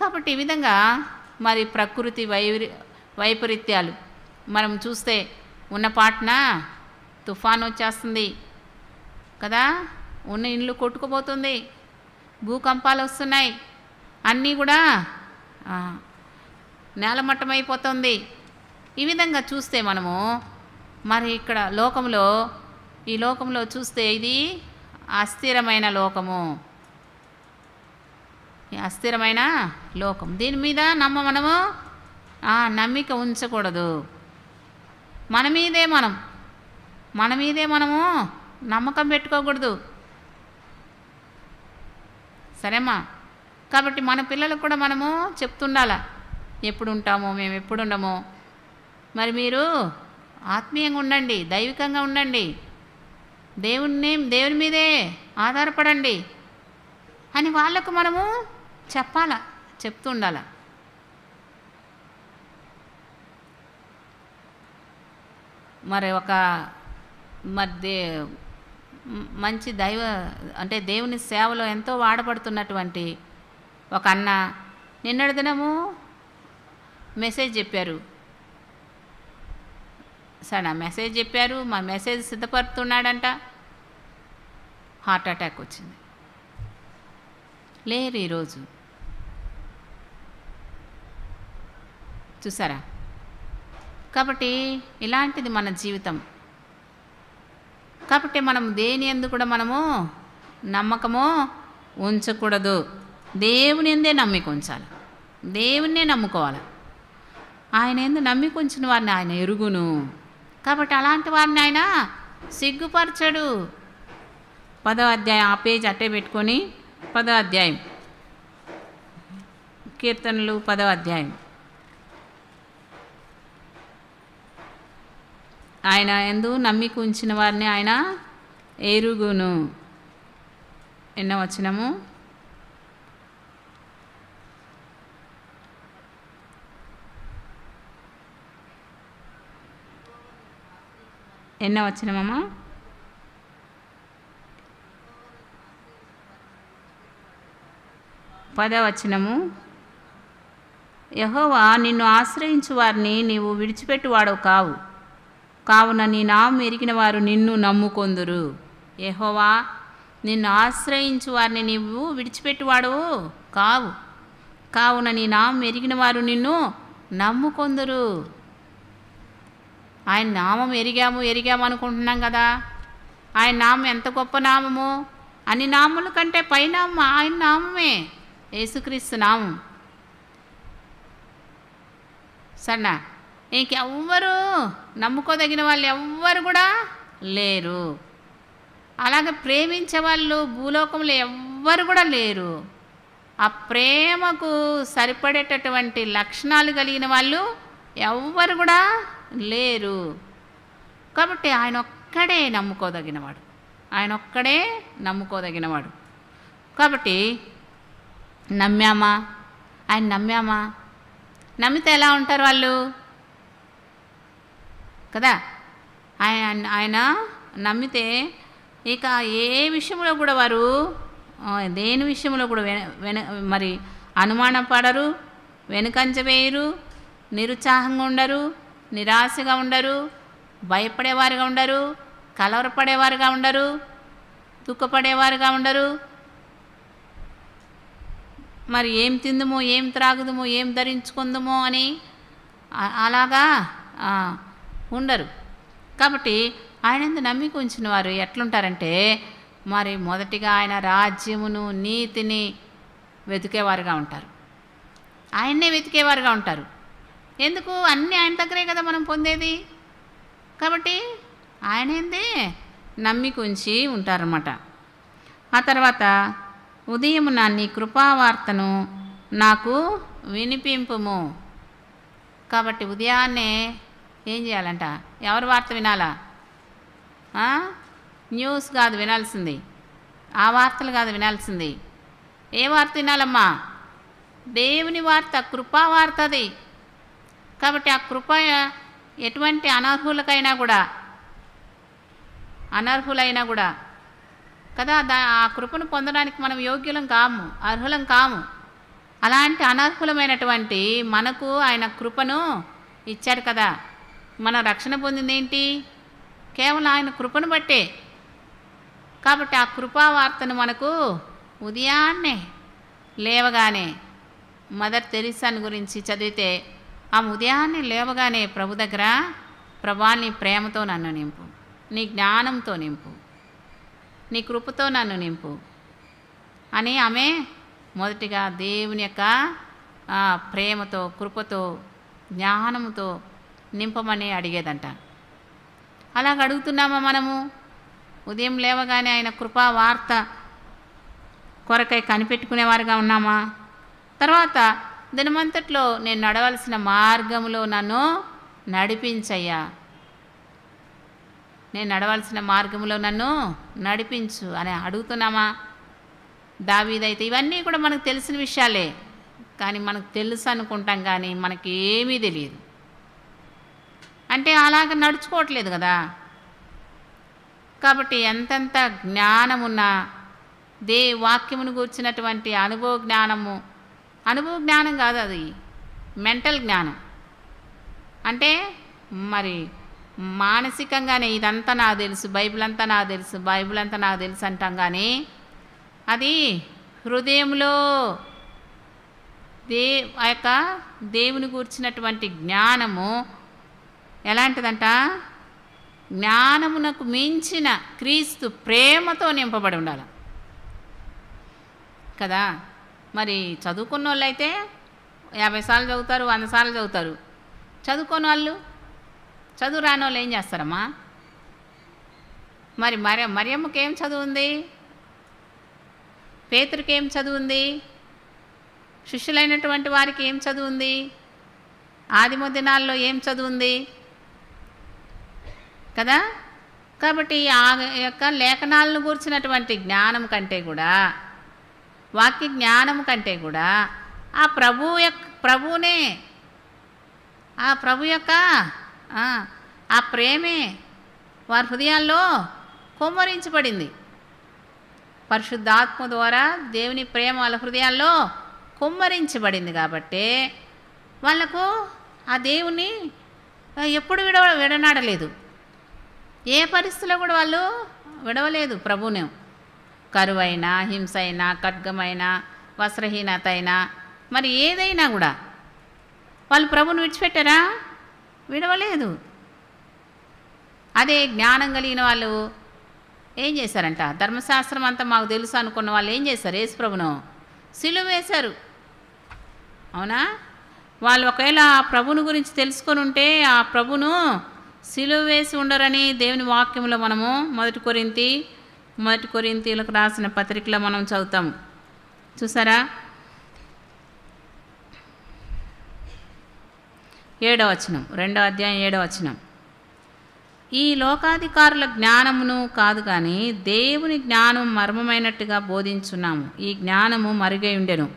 కాబట్టి ఈ విధంగా మరి ప్రకృతి వైరి వైపరీత్యాలు మనం చూస్తే ఉన్న పాటన తుఫాన్ వచ్చేస్తుంది. కదా? ఉన్న ఇండ్లు కొట్టుకుపోతుంది. భూకంపాలు వస్తున్నాయి. అన్నీ కూడా నేలమట్టమైపోతుంది. ఈ విధంగా చూస్తే మనము మరి ఇక్కడ లోకంలో ఈ లోకంలో చూస్తే ఇది అస్థిరమైన లోకము. అస్థిరమైన లోకం. దీని మీద నమ్మ మనము నమ్మిక ఉంచకూడదు. మన మీదే మనం మన మీదే మనము నమ్మకం పెట్టుకోకూడదు. సరేమ్మా? కాబట్టి మన పిల్లలకు కూడా మనము చెప్తుండాల ఎప్పుడు ఉంటామో మేము ఎప్పుడు ఉండమో మరి మీరు ఆత్మీయంగా ఉండండి దైవికంగా ఉండండి. దేవుణ్ణి దేవుని మీదే ఆధారపడండి అని వాళ్ళకు మనము చెప్పాల చెప్తుండాల. మరి ఒక మరి దే మంచి దైవ అంటే దేవుని సేవలో ఎంతో వాడబడుతున్నటువంటి ఒక అన్న నిన్నటి దినము మెసేజ్ చెప్పారు. సరే మెసేజ్ చెప్పారు మా మెసేజ్ సిద్ధపడుతున్నాడంట హార్ట్ అటాక్ వచ్చింది. లేరు ఈరోజు. చూసారా? కాబట్టి ఇలాంటిది మన జీవితం. కాబట్టి మనం దేని ఎందు కూడా మనము నమ్మకము ఉంచకూడదు. దేవుని ఎందే నమ్మిక ఉంచాలి. దేవుణ్ణే నమ్ముకోవాలి. ఆయన ఎందు నమ్మిక ఉంచిన వారిని ఆయన ఎరుగును. కాబట్టి అలాంటి వారిని ఆయన సిగ్గుపరచడు. పదో అధ్యాయం ఆ పేజ్ అట్టే పెట్టుకొని పదో అధ్యాయం. కీర్తనలు పదో అధ్యాయం. ఆయన ఎందు నమ్మిక ఉంచిన వారిని ఆయన ఎరుగును. ఎన్నో వచ్చినము ఎన్నో వచ్చినమమ్మా పదవచనము. యహోవా నిన్ను ఆశ్రయించు వారిని నీవు విడిచిపెట్టువాడవు కావు. కావున నీ నామం ఎరిగిన వారు నిన్ను నమ్ముకొందురు. యహోవా నిన్ను ఆశ్రయించు వారిని నీవు విడిచిపెట్టువాడవు కావు. కావున నీ నామం ఎరిగిన వారు నిన్ను నమ్ముకొందురు. ఆయన నామం ఎరిగాము ఎరిగాము అనుకుంటున్నాం కదా. ఆయన నామం ఎంత గొప్ప నామము? అన్ని నామముల కంటే పైనామం ఆయన నామమే. యేసుక్రీస్తు నామం. సన్నా ఇంకెవ్వరు నమ్ముకోదగిన వాళ్ళు ఎవ్వరు కూడా లేరు. అలాగే ప్రేమించే వాళ్ళు భూలోకంలో ఎవ్వరు కూడా లేరు. ఆ ప్రేమకు సరిపడేటటువంటి లక్షణాలు కలిగిన వాళ్ళు ఎవ్వరు కూడా లేరు. కాబట్టి ఆయన ఒక్కడే నమ్ముకోదగినవాడు. ఆయన ఒక్కడే నమ్ముకోదగినవాడు. కాబట్టి నమ్మామా? ఆయన నమ్మామా? నమ్మితే ఎలా ఉంటారు వాళ్ళు? కదా? ఆయన ఆయన నమ్మితే ఇక ఏ విషయంలో కూడా వారు దేని విషయంలో కూడా వెన వెన మరి అనుమానం పడరు వెనుకంజ వేయరు నిరుత్సాహంగా ఉండరు. నిరాశగా ఉండరు భయపడేవారుగా ఉండరు కలవరపడేవారుగా ఉండరు దుఃఖపడేవారుగా ఉండరు. మరి ఏం తిందుమో ఏం త్రాగుదుమో ఏం ధరించుకుందుము అని అలాగా ఉండరు. కాబట్టి ఆయన నమ్మిక ఉంచిన వారు ఎట్లుంటారంటే మరి మొదటిగా ఆయన రాజ్యమును నీతిని వెతికేవారుగా ఉంటారు. ఆయన్నే వెతికేవారుగా ఉంటారు. ఎందుకు? అన్నీ ఆయన దగ్గరే కదా మనం పొందేది? కాబట్టి ఆయన ఏందే నమ్మికుంచి ఉంటారన్నమాట. ఆ తర్వాత ఉదయం నా నీ కృపావార్తను నాకు వినిపింపుము. కాబట్టి ఉదయాన్నే ఏం చేయాలంట? ఎవరి వార్త వినాలా? న్యూస్ కాదు వినాల్సింది. ఆ వార్తలు కాదు వినాల్సింది. ఏ వార్త వినాలమ్మా? దేవుని వార్త కృపా వార్త అది కాబట్టి ఆ కృప ఎటువంటి అనర్హులకైనా కూడా అనర్హులైనా కూడా కదా దా ఆ కృపను పొందడానికి మనం యోగ్యులం కాము అర్హులం కాము. అలాంటి అనర్హులమైనటువంటి మనకు ఆయన కృపను ఇచ్చాడు కదా. మన రక్షణ పొందింది ఏంటి? కేవలం ఆయన కృపను బట్టే. కాబట్టి ఆ కృపా వార్తను మనకు ఉదయాన్నే లేవగానే మదర్ తెరిసాన్ గురించి చదివితే ఆ ఉదయాన్నే లేవగానే ప్రభు దగ్గర ప్రభా నీ ప్రేమతో నన్ను నింపు. నీ జ్ఞానంతో నింపు. నీ కృపతో నన్ను నింపు. అని ఆమె మొదటిగా దేవుని యొక్క ప్రేమతో కృపతో జ్ఞానంతో నింపమని అడిగేదంట. అలాగ అడుగుతున్నామా మనము? ఉదయం లేవగానే ఆయన కృపా వార్త కొరకై కనిపెట్టుకునేవారుగా ఉన్నామా? తర్వాత దినమంతట్లో నేను నడవలసిన మార్గంలో నన్ను నడిపించయ్యా. నేను నడవలసిన మార్గంలో నన్ను నడిపించు అని అడుగుతున్నామా? దావీదైతే ఇవన్నీ కూడా మనకు తెలిసిన విషయాలే. కానీ మనకు తెలుసు అనుకుంటాం కానీ మనకి ఏమీ తెలియదు. అంటే అలాగ నడుచుకోవట్లేదు కదా. కాబట్టి ఎంతెంత జ్ఞానమున్నా దే వాక్యమును కూర్చున్నటువంటి అనుభవ జ్ఞానము అనుభవ జ్ఞానం కాదు అది. మెంటల్ జ్ఞానం. అంటే మరి మానసికంగానే ఇదంతా నాకు తెలుసు బైబిల్ అంతా నాకు తెలుసు బైబిల్ అంతా నాకు తెలుసు అంటాం కానీ అది హృదయంలో దే ఆ యొక్క దేవుని కూర్చున్నటువంటి జ్ఞానము ఎలాంటిదంట? జ్ఞానమునకు మించిన క్రీస్తు ప్రేమతో నింపబడి ఉండాలి. కదా? మరి చదువుకున్న వాళ్ళు అయితే యాభై సార్లు చదువుతారు వంద సార్లు చదువుతారు. చదువుకోని వాళ్ళు చదువు రాని వాళ్ళు ఏం చేస్తారమ్మా? మరి మరి మరియమ్మకి ఏం చదువు ఉంది పేతురికి ఏం చదువు ఉంది శిష్యులైనటువంటి వారికి ఏం చదువు ఉంది ఆదిమ దినాల్లో ఏం చదువు ఉంది కదా? కాబట్టి ఆ యొక్క లేఖనాలను కూర్చున్నటువంటి జ్ఞానం కంటే కూడా వాక్య జ్ఞానం కంటే కూడా ఆ ప్రభు యొక్క ప్రభువునే ఆ ప్రభు యొక్క ఆ, ప్రేమే వారి హృదయాల్లో కుమ్మరించబడింది. పరిశుద్ధాత్మ ద్వారా దేవుని ప్రేమ వాళ్ళ హృదయాల్లో కుమ్మరించబడింది కాబట్టి వాళ్ళకు ఆ దేవుని ఎప్పుడు విడ విడనాడలేదు. ఏ పరిస్థితిలో కూడా వాళ్ళు విడవలేదు ప్రభువుని. కరువైనా హింస అయినా ఖడ్గమైనా వస్త్రహీనత అయినా మరి ఏదైనా కూడా వాళ్ళు ప్రభుని విడిచిపెట్టారా? విడవలేదు. అదే జ్ఞానం కలిగిన వాళ్ళు ఏం చేశారంట? ధర్మశాస్త్రం అంతా మాకు తెలుసు అనుకున్న వాళ్ళు ఏం చేశారు? యేసుప్రభును సిలువ వేశారు. అవునా? వాళ్ళు ఒకవేళ ఆ ప్రభుని గురించి తెలుసుకొని ఉంటే ఆ ప్రభును సిలువ వేసి ఉండరని దేవుని వాక్యంలో మనము మొదటి కొరింతి మొదటి కొరింతీలకు రాసిన పత్రికలో మనం చదువుతాం. చూసారా? ఏడవ వచనం రెండో అధ్యాయం ఏడవ వచనం. ఈ లోకాధికారుల జ్ఞానమును కాదు కానీ దేవుని జ్ఞానం మర్మమైనట్టుగా బోధించున్నాము. ఈ జ్ఞానము మరుగై ఉండెను.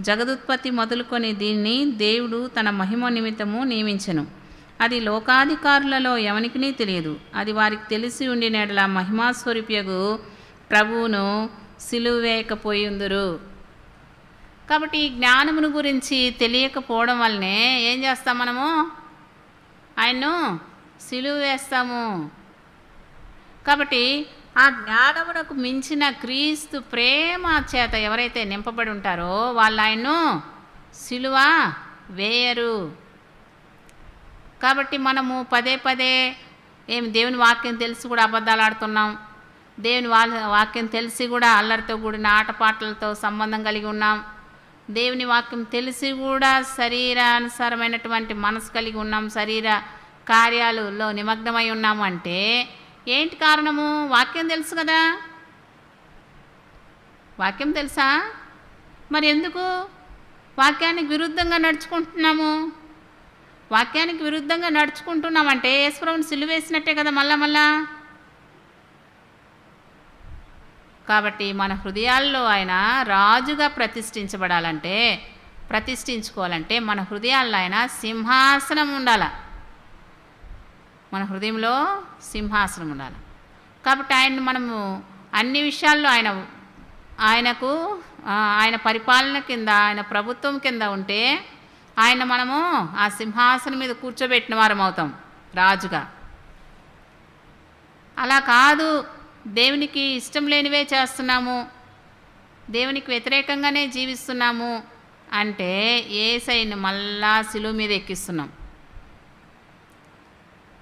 జగదుత్పత్తి మొదలుకొని దీన్ని దేవుడు తన మహిమ నిమిత్తము నియమించెను. అది లోకాధికారులలో ఎవనికినీ తెలియదు. అది వారికి తెలిసి ఉండినట్లా మహిమాస్వరూప్యగు ప్రభువును సిలువేయకపోయిందురు. కాబట్టి ఈ జ్ఞానమును గురించి తెలియకపోవడం వల్లనే ఏం చేస్తాం మనము? ఆయన్ను సిలువ వేస్తాము కాబట్టి ఆ జ్ఞానమునకు మించిన క్రీస్తు ప్రేమ చేత ఎవరైతే నింపబడి ఉంటారో వాళ్ళు ఆయన్ను సిలువ వేయరు. కాబట్టి మనము పదే పదే ఏం దేవుని వాక్యం తెలిసి కూడా అబద్ధాలు ఆడుతున్నాం. దేవుని వా- వాక్యం తెలిసి కూడా అల్లరితో కూడిన ఆటపాటలతో సంబంధం కలిగి ఉన్నాం. దేవుని వాక్యం తెలిసి కూడా శరీరానుసారమైనటువంటి మనసు కలిగి ఉన్నాం. శరీర కార్యాలలో నిమగ్నమై ఉన్నాము అంటే ఏంటి కారణము? వాక్యం తెలుసు కదా. వాక్యం తెలుసా? మరి ఎందుకు? వాక్యానికి విరుద్ధంగా నడుచుకుంటున్నాము? వాక్యానికి విరుద్ధంగా నడుచుకుంటున్నామంటే యేసుప్రభుని సిలువేసినట్టే కదా మళ్ళా మళ్ళా? కాబట్టి మన హృదయాల్లో ఆయన రాజుగా ప్రతిష్ఠించబడాలంటే ప్రతిష్ఠించుకోవాలంటే మన హృదయాల్లో ఆయన సింహాసనం ఉండాల. మన హృదయంలో సింహాసనం ఉండాలి. కాబట్టి ఆయన మనము అన్ని విషయాల్లో ఆయన ఆయనకు ఆయన పరిపాలన కింద ఆయన ప్రభుత్వం కింద ఉంటే ఆయన మనము ఆ సింహాసనం మీద కూర్చోబెట్టిన వారం అవుతాం రాజుగా. అలా కాదు దేవునికి ఇష్టం లేనివే చేస్తున్నాము దేవునికి వ్యతిరేకంగానే జీవిస్తున్నాము అంటే ఏసైని మళ్ళా సిలువ మీద ఎక్కిస్తున్నాం.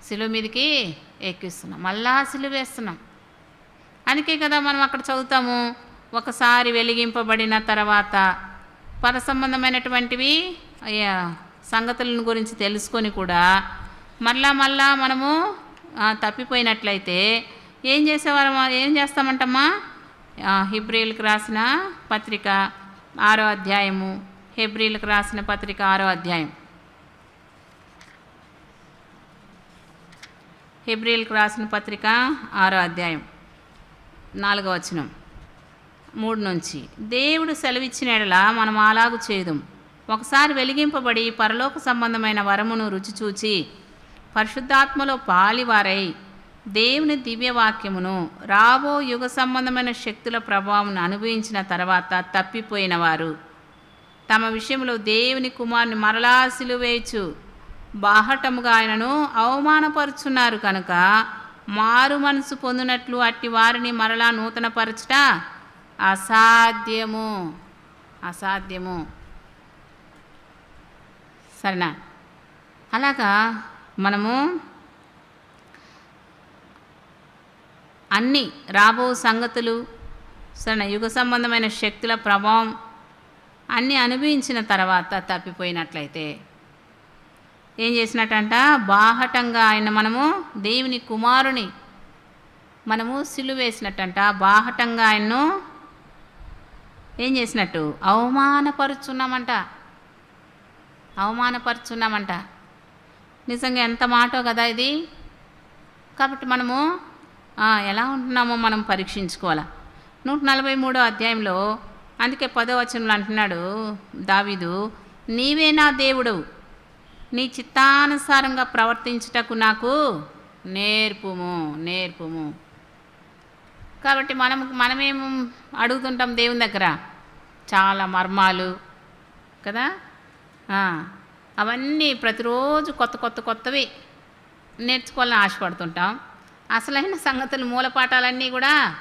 సిలువు మీదకి ఎక్కిస్తున్నాం మళ్ళా సిలువ వేస్తున్నాం. అందుకే కదా మనం అక్కడ చదువుతాము ఒకసారి వెలిగింపబడిన తర్వాత పర సంబంధమైనటువంటివి సంగతులను గురించి తెలుసుకొని కూడా మళ్ళా మళ్ళా మనము తప్పిపోయినట్లయితే ఏం చేసేవారు ఏం చేస్తామంటమ్మా? హిబ్రిల్కి రాసిన పత్రిక ఆరో అధ్యాయము. హెబ్రీలకు రాసిన పత్రిక ఆరో అధ్యాయం. హెబ్రిల్కి రాసిన పత్రిక ఆరో అధ్యాయం. నాలుగవచనం మూడు నుంచి. దేవుడు సెలవిచ్చిన ఎడల మనం అలాగు చేయదు ఒకసారి వెలిగింపబడి పరలోక సంబంధమైన వరమును రుచి చూచి పరిశుద్ధాత్మలో పాలివారై దేవుని దివ్యవాక్యమును రాబో యుగ సంబంధమైన శక్తుల ప్రభావం అనుభవించిన తర్వాత తప్పిపోయిన వారు. తమ విషయంలో దేవుని కుమారుని మరలా సిలువేచు బాహటముగా ఆయనను అవమానపరుచున్నారు కనుక మారు మనసు పొందినట్లు అట్టి వారిని మరలా నూతనపరచుట అసాధ్యము. అసాధ్యము. సరేనా? అలాగా మనము అన్ని రాబో సంగతులు సరేనా యుగ సంబంధమైన శక్తుల ప్రభావం అన్నీ అనుభవించిన తర్వాత తప్పిపోయినట్లయితే ఏం చేసినట్టంట? బాహటంగా ఆయన మనము దేవుని కుమారుని మనము సిలువేసినట్టంట బాహటంగా ఆయన్ను ఏం చేసినట్టు? అవమానపరుచున్నామంట. అవమానపరుచున్నామంట. నిజంగా ఎంత మాటో కదా ఇది. కాబట్టి మనము ఎలా ఉంటున్నామో మనం పరీక్షించుకోవాలా. నూట నలభై మూడో అధ్యాయంలో అందుకే పదో వచనంలో అంటున్నాడు దావీదు నీవే నా దేవుడు నీ చిత్తానుసారంగా ప్రవర్తించుటకు నాకు నేర్పుము నేర్పుము. కాబట్టి మనం మనమేం అడుగుతుంటాం దేవుని దగ్గర? చాలా మర్మాలు కదా? అవన్నీ ప్రతిరోజు కొత్త కొత్త కొత్తవి నేర్చుకోవాలని ఆశపడుతుంటాం. అసలైన సంగతులు మూలపాఠాలన్నీ కూడా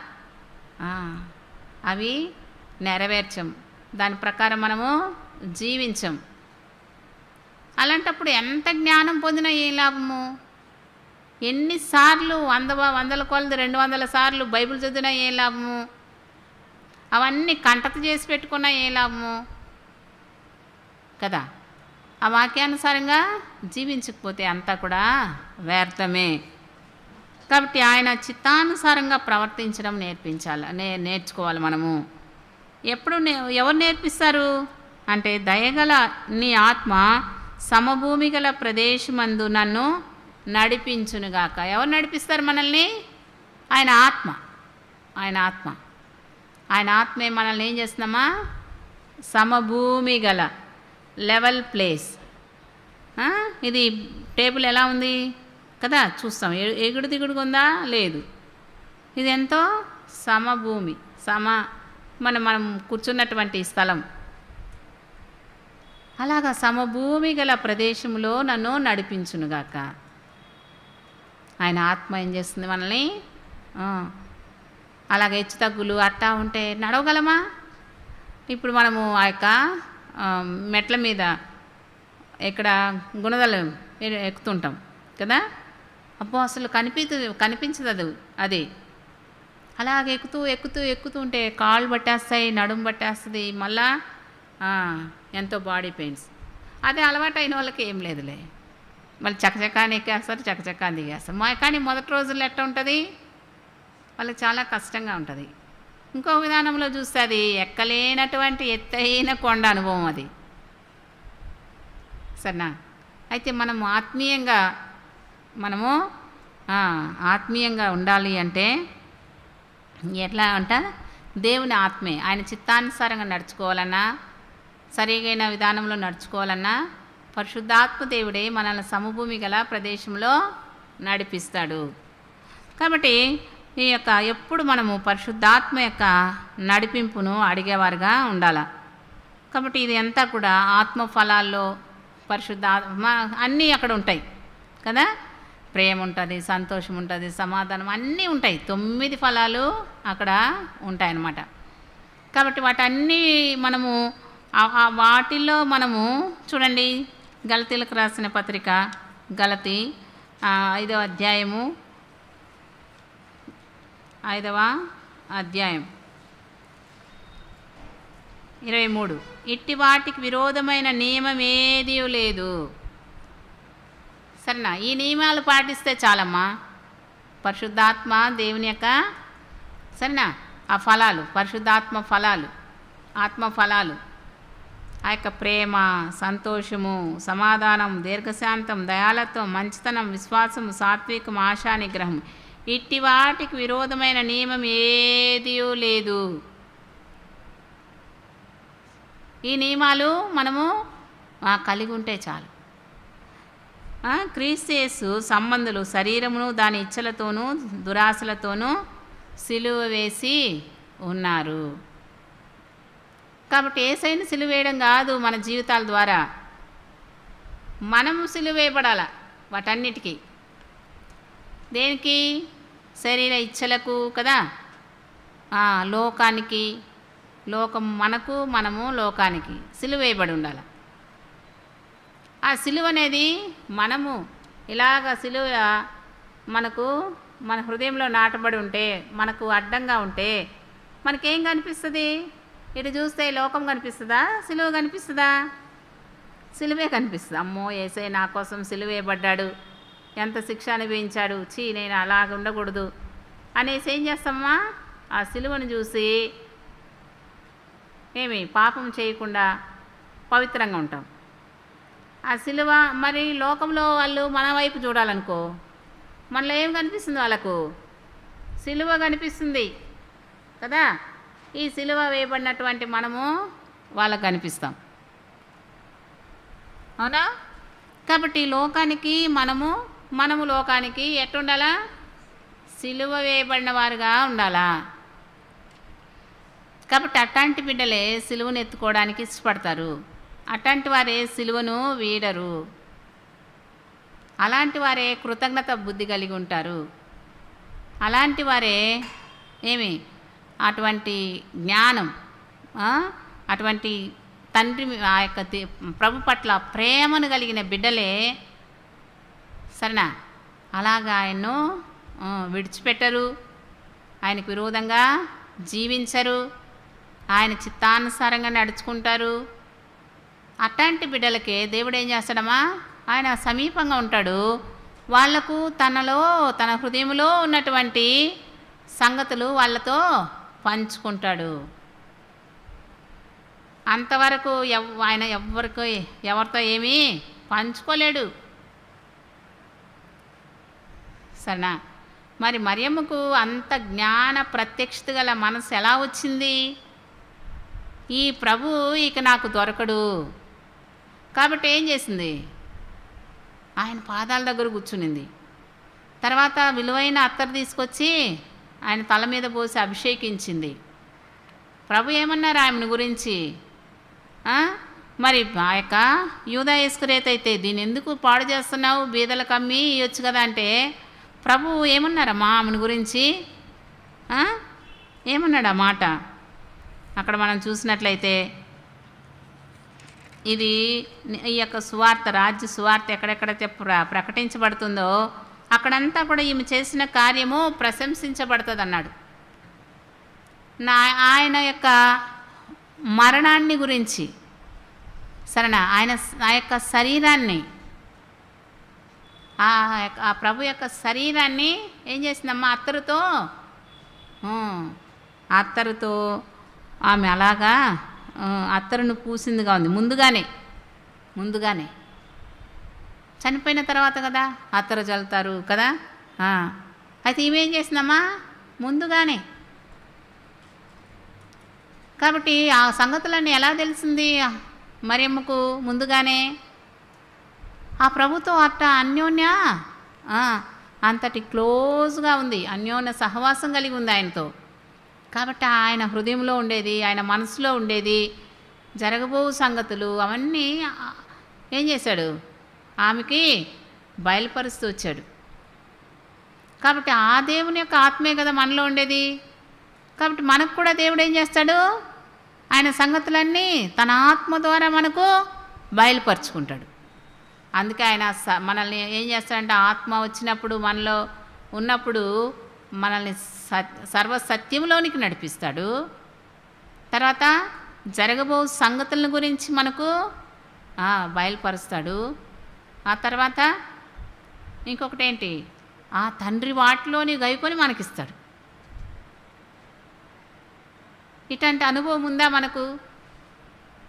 అవి నెరవేర్చం. దాని ప్రకారం మనము జీవించం. అలాంటప్పుడు ఎంత జ్ఞానం పొందినా ఏ లాభము? ఎన్నిసార్లు వంద వందల కొలది రెండు వందల సార్లు బైబిల్ చదివినా ఏ లాభము? అవన్నీ కంటత చేసి పెట్టుకున్నా ఏ లాభము? కదా? ఆ వాక్యానుసారంగా జీవించకపోతే అంతా కూడా వ్యర్థమే. కాబట్టి ఆయన చిత్తానుసారంగా ప్రవర్తించడం నేర్పించాలి నే నేర్చుకోవాలి మనము. ఎప్పుడు నే ఎవరు నేర్పిస్తారు? అంటే దయగల నీ ఆత్మ సమభూమి గల ప్రదేశమందు నన్ను నడిపించునుగాక. ఎవరు నడిపిస్తారు మనల్ని? ఆయన ఆత్మ. ఆయన ఆత్మ. ఆయన ఆత్మే మనల్ని ఏం చేస్తున్నామా సమభూమి గల లెవెల్ ప్లేస్ ఇది టేబుల్ ఎలా ఉంది? కదా చూస్తాం. ఎ- ఎగుడు దిగుడుగా ఉందా? లేదు. ఇది ఎంతో? సమభూమి. సమ మన మనం కూర్చున్నటువంటి స్థలం. అలాగా సమభూమి గల ప్రదేశంలో నన్ను నడిపించునుగాక. ఆయన ఆత్మ ఏం చేస్తుంది మనల్ని? ఆ, అలాగ హెచ్చు తగ్గులు అట్టా ఉంటే నడవగలమా? ఇప్పుడు మనము ఆ యొక్క మెట్ల మీద ఇక్కడ గుణదలు ఎక్కుతుంటాం కదా? అబ్బో అసలు కనిపించదు కనిపించదు అది అది. అలాగే ఎక్కుతూ ఎక్కుతూ ఎక్కుతూ ఉంటే కాళ్ళు పట్టేస్తాయి నడుము పట్టేస్తుంది మళ్ళా ఎంతో బాడీ పెయిన్స్. అదే అలవాటు అయిన వాళ్ళకి ఏం లేదులే. మళ్ళీ చకచకాని ఎక్కేస్తారు చకచకాని దిగేస్తారు. మా కానీ మొదటి రోజుల్లో ఎట్లా ఉంటుంది? వాళ్ళకి చాలా కష్టంగా ఉంటుంది. ఇంకో విధానంలో చూస్తే అది ఎక్కలేనటువంటి ఎత్తైన కొండ అనుభవం అది. సరేనా? అయితే మనము ఆత్మీయంగా మనము ఆత్మీయంగా ఉండాలి అంటే ఎట్లా అంట? దేవుని ఆత్మే ఆయన చిత్తానుసారంగా నడుచుకోవాలన్నా సరిగైన విధానంలో నడుచుకోవాలన్నా పరిశుద్ధాత్మ దేవుడే మనల్ని సమభూమి గల ప్రదేశంలో నడిపిస్తాడు. కాబట్టి ఈ యొక్క ఎప్పుడు మనము పరిశుద్ధాత్మ యొక్క నడిపింపును అడిగేవారుగా ఉండాలి. కాబట్టి ఇది అంతా కూడా ఆత్మ ఫలాల్లో పరిశుద్ధాత్మ అన్నీ అక్కడ ఉంటాయి. కదా? ప్రేమ ఉంటుంది సంతోషం ఉంటుంది సమాధానం అన్నీ ఉంటాయి. తొమ్మిది ఫలాలు అక్కడ ఉంటాయన్నమాట. కాబట్టి వాటన్నీ మనము వాటిల్లో మనము చూడండి. గలతీలకు రాసిన పత్రిక గలతి ఐదో అధ్యాయము ఐదవ అధ్యాయం. ఇరవై మూడు. ఇట్టి వాటికి విరోధమైన నియమం ఏదీ లేదు. సరేనా? ఈ నియమాలు పాటిస్తే చాలమ్మా. పరిశుద్ధాత్మ దేవుని యొక్క సరేనా? ఆ ఫలాలు పరిశుద్ధాత్మ ఫలాలు ఆత్మ ఫలాలు. ఆ యొక్క ప్రేమ సంతోషము సమాధానం దీర్ఘశాంతం దయాలత్వం మంచితనం విశ్వాసం సాత్వికం ఆశా నిగ్రహం ఇట్టి వాటికి విరోధమైన నియమం ఏదీ లేదు. ఈ నియమాలు మనము కలిగి ఉంటే చాలు. క్రీస్తేసు సంబంధులు శరీరమును దాని ఇచ్చలతోనూ దురాశలతోనూ సిలువ వేసి ఉన్నారు. కాబట్టి ఏసైన సిలువ వేయడం కాదు మన జీవితాల ద్వారా. మనము సిలువ వేయబడాల వాటన్నిటికీ. దేనికి? శరీర ఇచ్చలకు కదా? లోకానికి లోకం మనకు మనము లోకానికి సిలువేయబడి ఉండాలి. ఆ సిలువ అనేది మనము ఇలాగ సిలువ మనకు మన హృదయంలో నాటబడి ఉంటే మనకు అడ్డంగా ఉంటే మనకేం కనిపిస్తుంది? ఇటు చూస్తే లోకం కనిపిస్తుందా? సిలువ కనిపిస్తుందా? సిలువే కనిపిస్తుంది. అమ్మో ఏసై నా కోసం సిలువేయబడ్డాడు ఎంత శిక్ష అనుభవించాడు? చీ నేను అలాగ ఉండకూడదు. అనేసి ఏం చేస్తామా ఆ సిలువను చూసి ఏమి పాపం చేయకుండా పవిత్రంగా ఉంటాం. ఆ సిలువ మరి లోకంలో వాళ్ళు మన వైపు చూడాలనుకో మనలో ఏం కనిపిస్తుంది వాళ్ళకు? సిలువ కనిపిస్తుంది కదా? ఈ సిలువ వేయబడినటువంటి మనము వాళ్ళకు కనిపిస్తాం. అవునా? కాబట్టి లోకానికి మనము మనము లోకానికి ఎట్టుండాలా? సిలువ వేయబడిన వారుగా ఉండాలా? కాబట్టి అట్లాంటి బిడ్డలే సిలువను ఎత్తుకోవడానికి ఇష్టపడతారు. అట్లాంటి వారే సిలువను వీడరు. అలాంటి వారే కృతజ్ఞత బుద్ధి కలిగి ఉంటారు. అలాంటి వారే ఏమి? అటువంటి జ్ఞానం అటువంటి తండ్రి ఆ యొక్క ప్రభు పట్ల ప్రేమను కలిగిన బిడ్డలే సరేనా? అలాగా ఆయన్ను విడిచిపెట్టరు. ఆయనకు విరోధంగా జీవించరు. ఆయన చిత్తానుసారంగా నడుచుకుంటారు. అట్లాంటి బిడ్డలకే దేవుడు ఏం చేస్తాడమ్మా? ఆయన సమీపంగా ఉంటాడు. వాళ్ళకు తనలో తన హృదయంలో ఉన్నటువంటి సంగతులు వాళ్ళతో పంచుకుంటాడు. అంతవరకు ఎవ్ ఆయన ఎవరికి ఎవరితో ఏమీ పంచుకోలేడు. సరేనా మరి మరియమ్మకు అంత జ్ఞాన ప్రత్యక్షత గల మనసు ఎలా వచ్చింది? ఈ ప్రభు ఇక నాకు దొరకడు. కాబట్టి ఏం చేసింది? ఆయన పాదాల దగ్గర కూర్చునింది. తర్వాత విలువైన అత్తరు తీసుకొచ్చి ఆయన తల మీద పోసి అభిషేకించింది. ప్రభు ఏమన్నారు ఆమెను గురించి? మరి ఆ యొక్క యూదా ఇస్కరేత్ అయితే దీన్ని ఎందుకు పాడు చేస్తున్నావు? బీదలకు అమ్మి ఇవ్వచ్చు కదా అంటే ప్రభు ఏమన్నారమ్మా ఆమెను గురించి? ఏమన్నాడు ఆ మాట? అక్కడ మనం చూసినట్లయితే ఇది ఈ యొక్క సువార్త రాజ్య సువార్త ఎక్కడెక్కడైతే ప్ర ప్రకటించబడుతుందో అక్కడంతా కూడా ఈమె చేసిన కార్యము ప్రశంసించబడుతుంది అన్నాడు నా ఆయన యొక్క మరణాన్ని గురించి సరేనా? ఆయన ఆ యొక్క శరీరాన్ని ఆ యొక్క- ఆ ప్రభు యొక్క శరీరాన్ని ఏం చేసిందమ్మా? అత్తరుతో అత్తరుతో ఆమె అలాగా అత్తరును పూసిందిగా ఉంది. ముందుగానే ముందుగానే. చనిపోయిన తర్వాత కదా అత్తరు చల్లుతారు కదా? అయితే ఈమె చేసిందమ్మా? ముందుగానే. కాబట్టి ఆ సంగతులన్నీ ఎలా తెలిసింది మరియమ్మకు ముందుగానే? ఆ ప్రభుత్వం అట్ట అన్యోన్య అంతటి క్లోజ్గా ఉంది. అన్యోన్య సహవాసం కలిగి ఉంది ఆయనతో. కాబట్టి ఆయన హృదయంలో ఉండేది ఆయన మనసులో ఉండేది జరగబో సంగతులు అవన్నీ ఏం చేశాడు? ఆమెకి బయలుపరుస్తూ వచ్చాడు. కాబట్టి ఆ దేవుని యొక్క ఆత్మే కదా మనలో ఉండేది. కాబట్టి మనకు కూడా దేవుడు ఏం చేస్తాడు? ఆయన సంగతులన్నీ తన ఆత్మ ద్వారా మనకు బయలుపరుచుకుంటాడు. అందుకే ఆయన స- మనల్ని ఏం చేస్తాడంటే ఆత్మ వచ్చినప్పుడు మనలో ఉన్నప్పుడు మనల్ని సత్ సర్వ సత్యంలోనికి నడిపిస్తాడు. తర్వాత జరగబో సంగతుల గురించి మనకు బయలుపరుస్తాడు. ఆ తర్వాత ఇంకొకటి ఏంటి ఆ తండ్రి వాటిలోని గైకొని మనకిస్తాడు. ఇటువంటి అనుభవం ఉందా మనకు?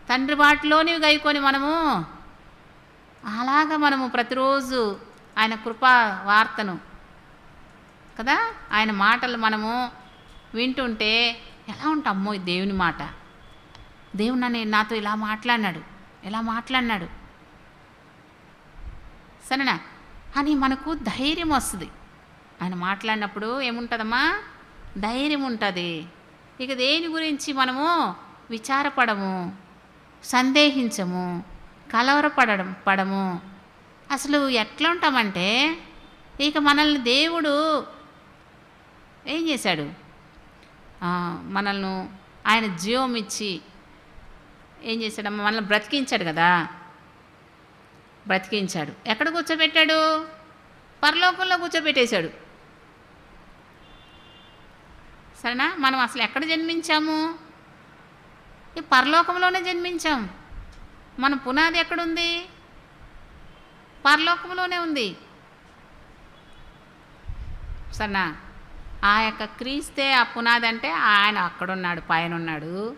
తండ్రి వాటిలోని గైకొని మనము అలాగా మనము ప్రతిరోజు ఆయన కృపా వార్తను కదా? ఆయన మాటలు మనము వింటుంటే ఎలా ఉంటామో ఈ దేవుని మాట? దేవుడు నన్ను నాతో ఇలా మాట్లాడినాడు ఇలా మాట్లాడినాడు. సరేనా? అని మనకు ధైర్యం వస్తుంది. ఆయన మాట్లాడినప్పుడు ఏముంటుందమ్మా? ధైర్యం ఉంటుంది. ఇక దేని గురించి మనము విచారపడము సందేహించము? కలవరపడడం పడము. అసలు ఎట్లా ఉంటామంటే ఇక మనల్ని దేవుడు ఏం చేశాడు? మనల్ని ఆయన జీవం ఇచ్చి ఏం చేశాడమ్మా మనల్ని బ్రతికించాడు కదా. బ్రతికించాడు. ఎక్కడ కూర్చోబెట్టాడు? పరలోకంలో కూర్చోబెట్టేశాడు. సరేనా? మనం అసలు ఎక్కడ జన్మించాము? ఈ పరలోకంలోనే జన్మించాం. మన పునాది ఎక్కడుంది? పరలోకంలోనే ఉంది. సరేనా? ఆ యొక్క క్రీస్తే ఆ పునాది అంటే ఆయన అక్కడున్నాడు పైన ఉన్నాడు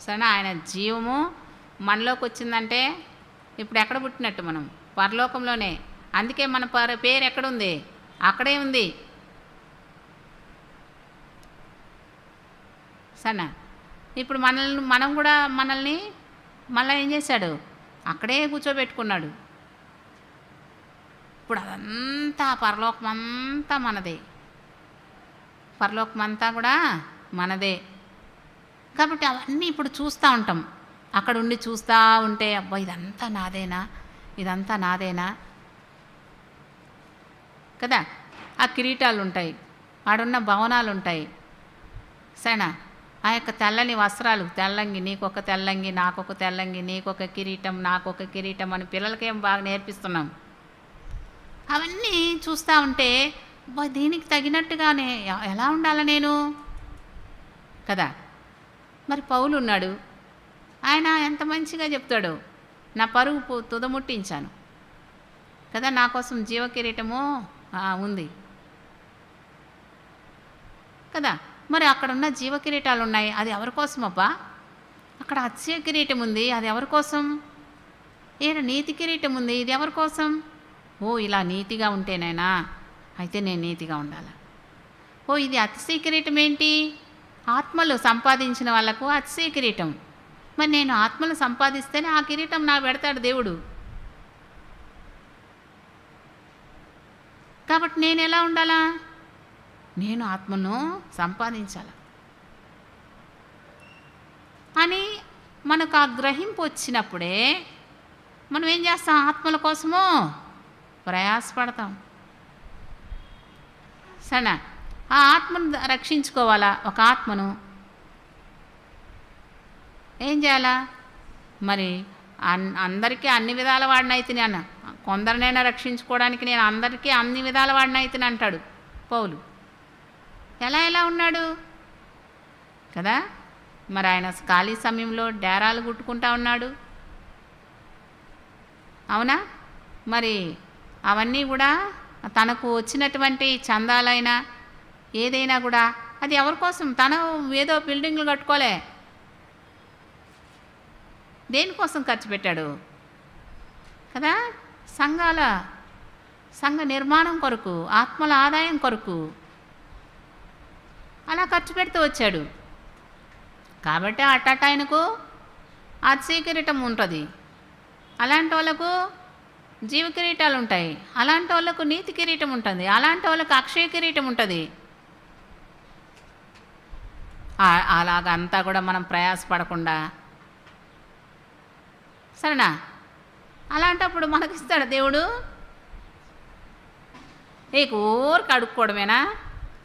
సరేనా? ఆయన జీవము మనలోకి వచ్చిందంటే ఇప్పుడు ఎక్కడ పుట్టినట్టు మనం? పరలోకంలోనే. అందుకే మన పర పేరు ఎక్కడుంది? అక్కడే ఉంది. సరేనా? ఇప్పుడు మనల్ని మనం కూడా మనల్ని మళ్ళీ ఏం చేశాడు? అక్కడే కూర్చోబెట్టుకున్నాడు. ఇప్పుడు అదంతా పరలోకం అంతా మనదే. పరలోకం అంతా కూడా మనదే. కాబట్టి అవన్నీ ఇప్పుడు చూస్తూ ఉంటాం. అక్కడ ఉండి చూస్తూ ఉంటే అబ్బా ఇదంతా నాదేనా? ఇదంతా నాదేనా? కదా? ఆ కిరీటాలు ఉంటాయి ఆడున్న భవనాలు ఉంటాయి సరేనా? ఆ యొక్క తెల్లని వస్త్రాలు తెల్లంగి నీకొక తెల్లంగి నాకొక తెల్లంగి నీకొక కిరీటం నాకొక కిరీటం అని పిల్లలకేం బాగా నేర్పిస్తున్నాం. అవన్నీ చూస్తూ ఉంటే దీనికి తగినట్టుగానే ఎలా ఉండాలి నేను? కదా? మరి పౌలు ఉన్నాడు. ఆయన ఎంత మంచిగా చెప్తాడు నా పరుగు తుదముట్టించాను. కదా నా కోసం జీవ కిరీటము ఉంది. కదా? మరి అక్కడ ఉన్న జీవ కిరీటాలు ఉన్నాయి అది ఎవరి కోసం అబ్బా అక్కడ అత్య కిరీటం ఉంది అది ఎవరి కోసం? ఈడ నీతి కిరీటం ఉంది ఇది ఎవరి కోసం? ఓ ఇలా నీతిగా ఉంటేనేనా అయితే నేను నీతిగా ఉండాలి. ఓ ఇది అతిశయ కిరీటం ఏంటి? ఆత్మలు సంపాదించిన వాళ్ళకు అతిశయ కిరీటం. మరి నేను ఆత్మలు సంపాదిస్తేనే ఆ కిరీటం నాకు పెడతాడు దేవుడు. కాబట్టి నేను ఎలా ఉండాలా? నేను ఆత్మను సంపాదించాలి? అని మనకు ఆ గ్రహింపు వచ్చినప్పుడే మనం ఏం చేస్తాం? ఆత్మల కోసము ప్రయాసపడతాం. సరేనా? ఆ ఆత్మను రక్షించుకోవాలా? ఒక ఆత్మను. ఏం చేయాలా? మరి అన్ అందరికీ అన్ని విధాల వాడినైతే నేను కొందరినైనా రక్షించుకోవడానికి నేను అందరికీ అన్ని విధాల వాడినైతే అంటాడు పౌలు. ఎలా ఎలా ఉన్నాడు? కదా? మరి ఆయన ఖాళీ సమయంలో డేరాలు కుట్టుకుంటా ఉన్నాడు. అవునా? మరి అవన్నీ కూడా తనకు వచ్చినటువంటి చందాలైనా ఏదైనా కూడా అది ఎవరి కోసం? తను ఏదో బిల్డింగ్లు కట్టుకోలే. దేనికోసం ఖర్చు పెట్టాడు? కదా? సంఘాల సంఘ నిర్మాణం కొరకు ఆత్మల ఆదాయం కొరకు. అలా ఖర్చు పెడుతూ వచ్చాడు. కాబట్టి అట్టట ఆయనకు అతిశయ కిరీటం ఉంటుంది. అలాంటి వాళ్ళకు జీవ కిరీటాలు ఉంటాయి. అలాంటి వాళ్ళకు నీతి కిరీటం ఉంటుంది. అలాంటి వాళ్ళకు అక్షయ కిరీటం ఉంటుంది. అలాగంతా కూడా మనం ప్రయాసపడకుండా సరేనా? అలాంటప్పుడు మనకి ఇస్తాడు దేవుడు? నీకు ఊరికి అడుక్కోవడమేనా?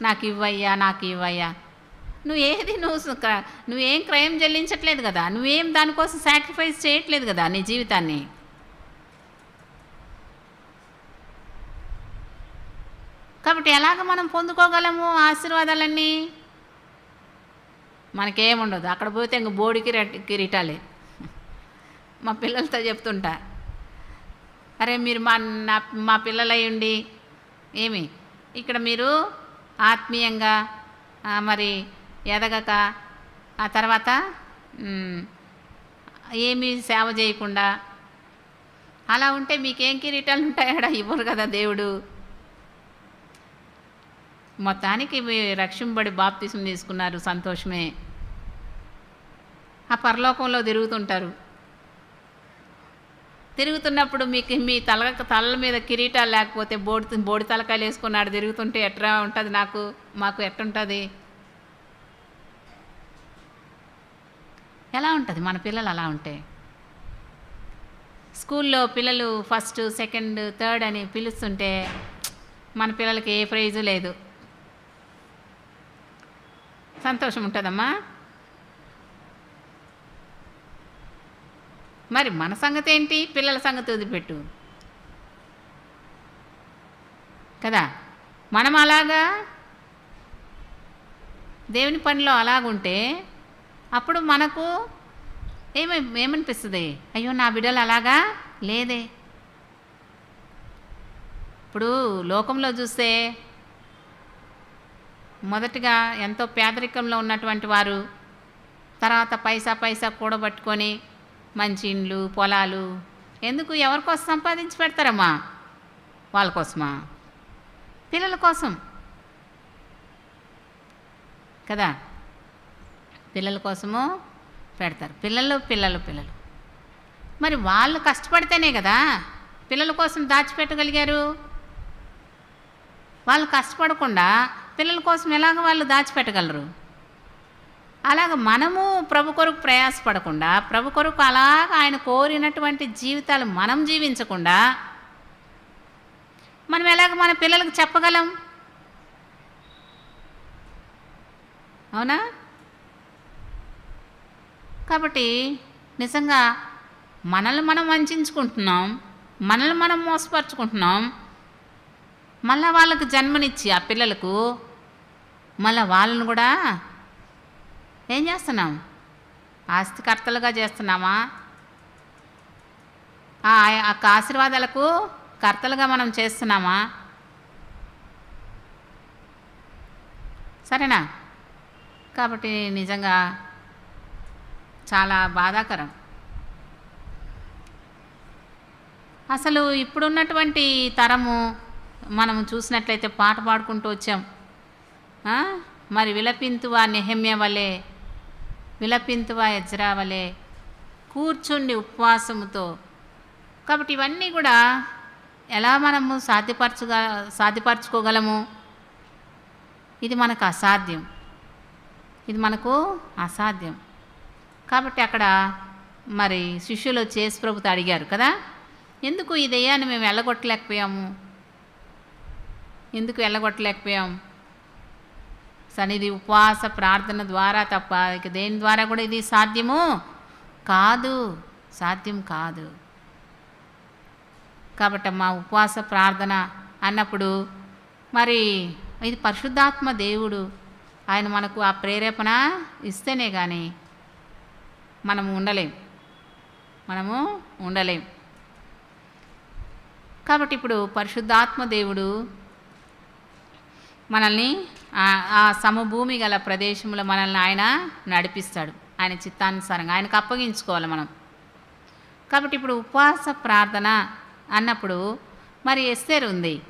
నాకు ఇవ్వయ్యా నాకు ఇవ్వయ్యా నువ్వు ఏది నువ్వు నువ్వేం క్రయం చెల్లించట్లేదు కదా నువ్వేం దానికోసం సాక్రిఫైస్ చేయట్లేదు కదా నీ జీవితాన్ని? కాబట్టి ఎలాగ మనం పొందుకోగలము ఆశీర్వాదాలన్నీ? మనకేముండదు అక్కడ పోతే ఇంక బోడికి కిరీట కిరీటాలే మా పిల్లలతో చెప్తుంటా. అరే మీరు మా నా మా పిల్లలై ఏమి? ఇక్కడ మీరు ఆత్మీయంగా మరి ఎదగక ఆ తర్వాత ఏమీ సేవ చేయకుండా అలా ఉంటే మీకేం కిరీటాలు ఉంటాయాడా? ఇవ్వరు కదా దేవుడు. మొత్తానికి మీరు రక్షింబడి బాప్తిసం తీసుకున్నారు సంతోషమే. ఆ పరలోకంలో తిరుగుతుంటారు. తిరుగుతున్నప్పుడు మీకు మీ తల తలల మీద కిరీటాలు లేకపోతే బోడి బోడి తలకాయలు వేసుకున్నాడు తిరుగుతుంటే ఎట్లా ఉంటుంది నాకు? మాకు ఎట్టుంటుంది? ఎలా ఉంటుంది? మన పిల్లలు అలా ఉంటే? స్కూల్లో పిల్లలు ఫస్ట్ సెకండ్ థర్డ్ అని పిలుస్తుంటే మన పిల్లలకి ఏ ప్రైజు లేదు. సంతోషం ఉంటుందమ్మా? మరి మన సంగతి ఏంటి? పిల్లల సంగతి వదిలిపెట్టు. కదా? మనం అలాగా దేవుని పనిలో అలాగుంటే అప్పుడు మనకు ఏమి ఏమనిపిస్తుంది? అయ్యో నా బిడ్డలు అలాగా లేదే. ఇప్పుడు లోకంలో చూస్తే మొదటిగా ఎంతో పేదరికంలో ఉన్నటువంటి వారు తర్వాత పైసా పైసా కూడబట్టుకొని మంచి ఇండ్లు పొలాలు. ఎందుకు? ఎవరి కోసం సంపాదించి పెడతారమ్మా? వాళ్ళ కోసమా? పిల్లల కోసం. కదా? పిల్లల కోసము పెడతారు. పిల్లలు పిల్లలు పిల్లలు. మరి వాళ్ళు కష్టపడితేనే కదా పిల్లల కోసం దాచిపెట్టగలిగారు? వాళ్ళు కష్టపడకుండా పిల్లల కోసం ఎలాగ వాళ్ళు దాచిపెట్టగలరు? అలాగ మనము ప్రభు కొరకు ప్రయాసపడకుండా ప్రభు కొరకు అలాగ ఆయన కోరినటువంటి జీవితాలు మనం జీవించకుండా మనం ఎలాగ మన పిల్లలకు చెప్పగలం? అవునా? కాబట్టి నిజంగా మనల్ని మనం వంచుకుంటున్నాం మనల్ని మనం మోసపరుచుకుంటున్నాం మళ్ళీ వాళ్ళకు జన్మనిచ్చి ఆ పిల్లలకు మళ్ళీ వాళ్ళను కూడా ఏం చేస్తున్నాం ఆస్తికర్తలుగా చేస్తున్నామా ఆ యొక్క ఆశీర్వాదాలకు కర్తలుగా మనం చేస్తున్నామా? సరేనా? కాబట్టి నిజంగా చాలా బాధాకరం. అసలు ఇప్పుడున్నటువంటి తరము మనం చూసినట్లయితే పాట పాడుకుంటూ వచ్చాం. మరి మరి విలపింతువా నెహమ్య వలే విలపింతువా ఎజ్రావలే. కూర్చుండి ఉపవాసముతో. కాబట్టి ఇవన్నీ కూడా ఎలా మనము సాధ్యపరచుగ సాధ్యపరచుకోగలము? ఇది మనకు అసాధ్యం. ఇది మనకు అసాధ్యం. కాబట్టి అక్కడ మరి శిష్యులు చేసి ప్రభుతో అడిగారు కదా ఎందుకు ఈ దెయ్యాన్ని మేము వెళ్ళగొట్టలేకపోయాము? ఎందుకు వెళ్ళగొట్టలేకపోయాము సన్నిధి ఉపవాస ప్రార్థన ద్వారా తప్ప ఇక దేని ద్వారా కూడా ఇది సాధ్యము? కాదు. సాధ్యం కాదు. కాబట్టి మా ఉపవాస ప్రార్థన అన్నప్పుడు మరి ఇది పరిశుద్ధాత్మ దేవుడు. ఆయన మనకు ఆ ప్రేరేపణ ఇస్తేనే కానీ మనము ఉండలేం. మనము ఉండలేం. కాబట్టి ఇప్పుడు పరిశుద్ధాత్మ దేవుడు మనల్ని ఆ- సమభూమి గల ప్రదేశంలో మనల్ని ఆయన నడిపిస్తాడు. ఆయన చిత్తానుసారంగా ఆయనకు అప్పగించుకోవాలి మనం. కాబట్టి ఇప్పుడు ఉపవాస ప్రార్థన అన్నప్పుడు మరి ఎస్తేర్ ఉంది.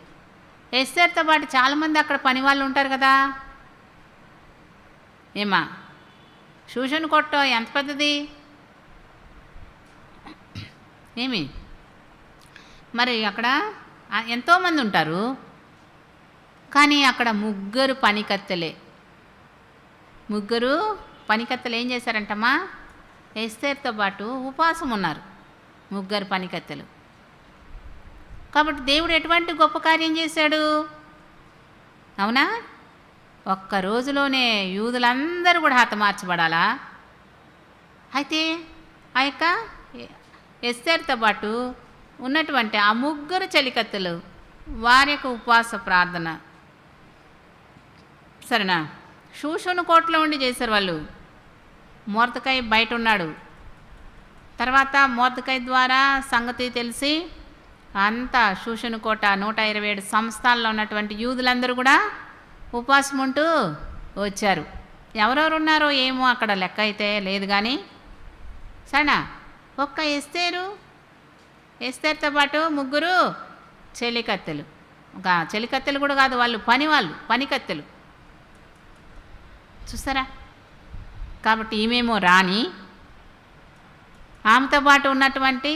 ఎస్తేర్తో పాటు చాలామంది అక్కడ పని వాళ్ళు ఉంటారు కదా. ఏమా? ట్యూషన్ కొట్టో ఎంత పెద్దది? ఏమి? మరి అక్కడ ఎంతోమంది ఉంటారు. కానీ అక్కడ ముగ్గురు పనికత్తెలే. ముగ్గురు పనికత్తెలు ఏం చేశారంటమ్మా? ఎస్తేర్తో పాటు ఉపవాసం ఉన్నారు ముగ్గురు పనికత్తెలు. కాబట్టి దేవుడు ఎటువంటి గొప్ప కార్యం చేశాడు? అవునా? ఒక్క రోజులోనే యూదులందరూ కూడా హతమార్చబడాలా? అయితే ఆ యొక్క ఎస్తేర్తో పాటు ఉన్నటువంటి ఆ ముగ్గురు చలికత్తెలు వారి యొక్క ఉపవాస ప్రార్థన సరేనా? షూషును కోటలో ఉండి చేశారు వాళ్ళు. మూర్తకాయ బయట ఉన్నాడు. తర్వాత మూర్తకాయ ద్వారా సంగతి తెలిసి అంతా శూషణ కోట నూట ఇరవై ఏడు సంస్థాల్లో ఉన్నటువంటి యూదులందరూ కూడా ఉపవాసం ఉంటూ వచ్చారు. ఎవరెవరు ఉన్నారో ఏమో అక్కడ లెక్క అయితే లేదు కానీ సరేనా? ఒక్క ఎస్తేరు ఎస్తేరుతో పాటు ముగ్గురు చెలికత్తెలు. ఒక చెలికత్తెలు కూడా కాదు వాళ్ళు పని వాళ్ళు పనికత్తెలు. చూస్తారా? కాబట్టి ఈమెమో రాణి. ఆమెతో పాటు ఉన్నటువంటి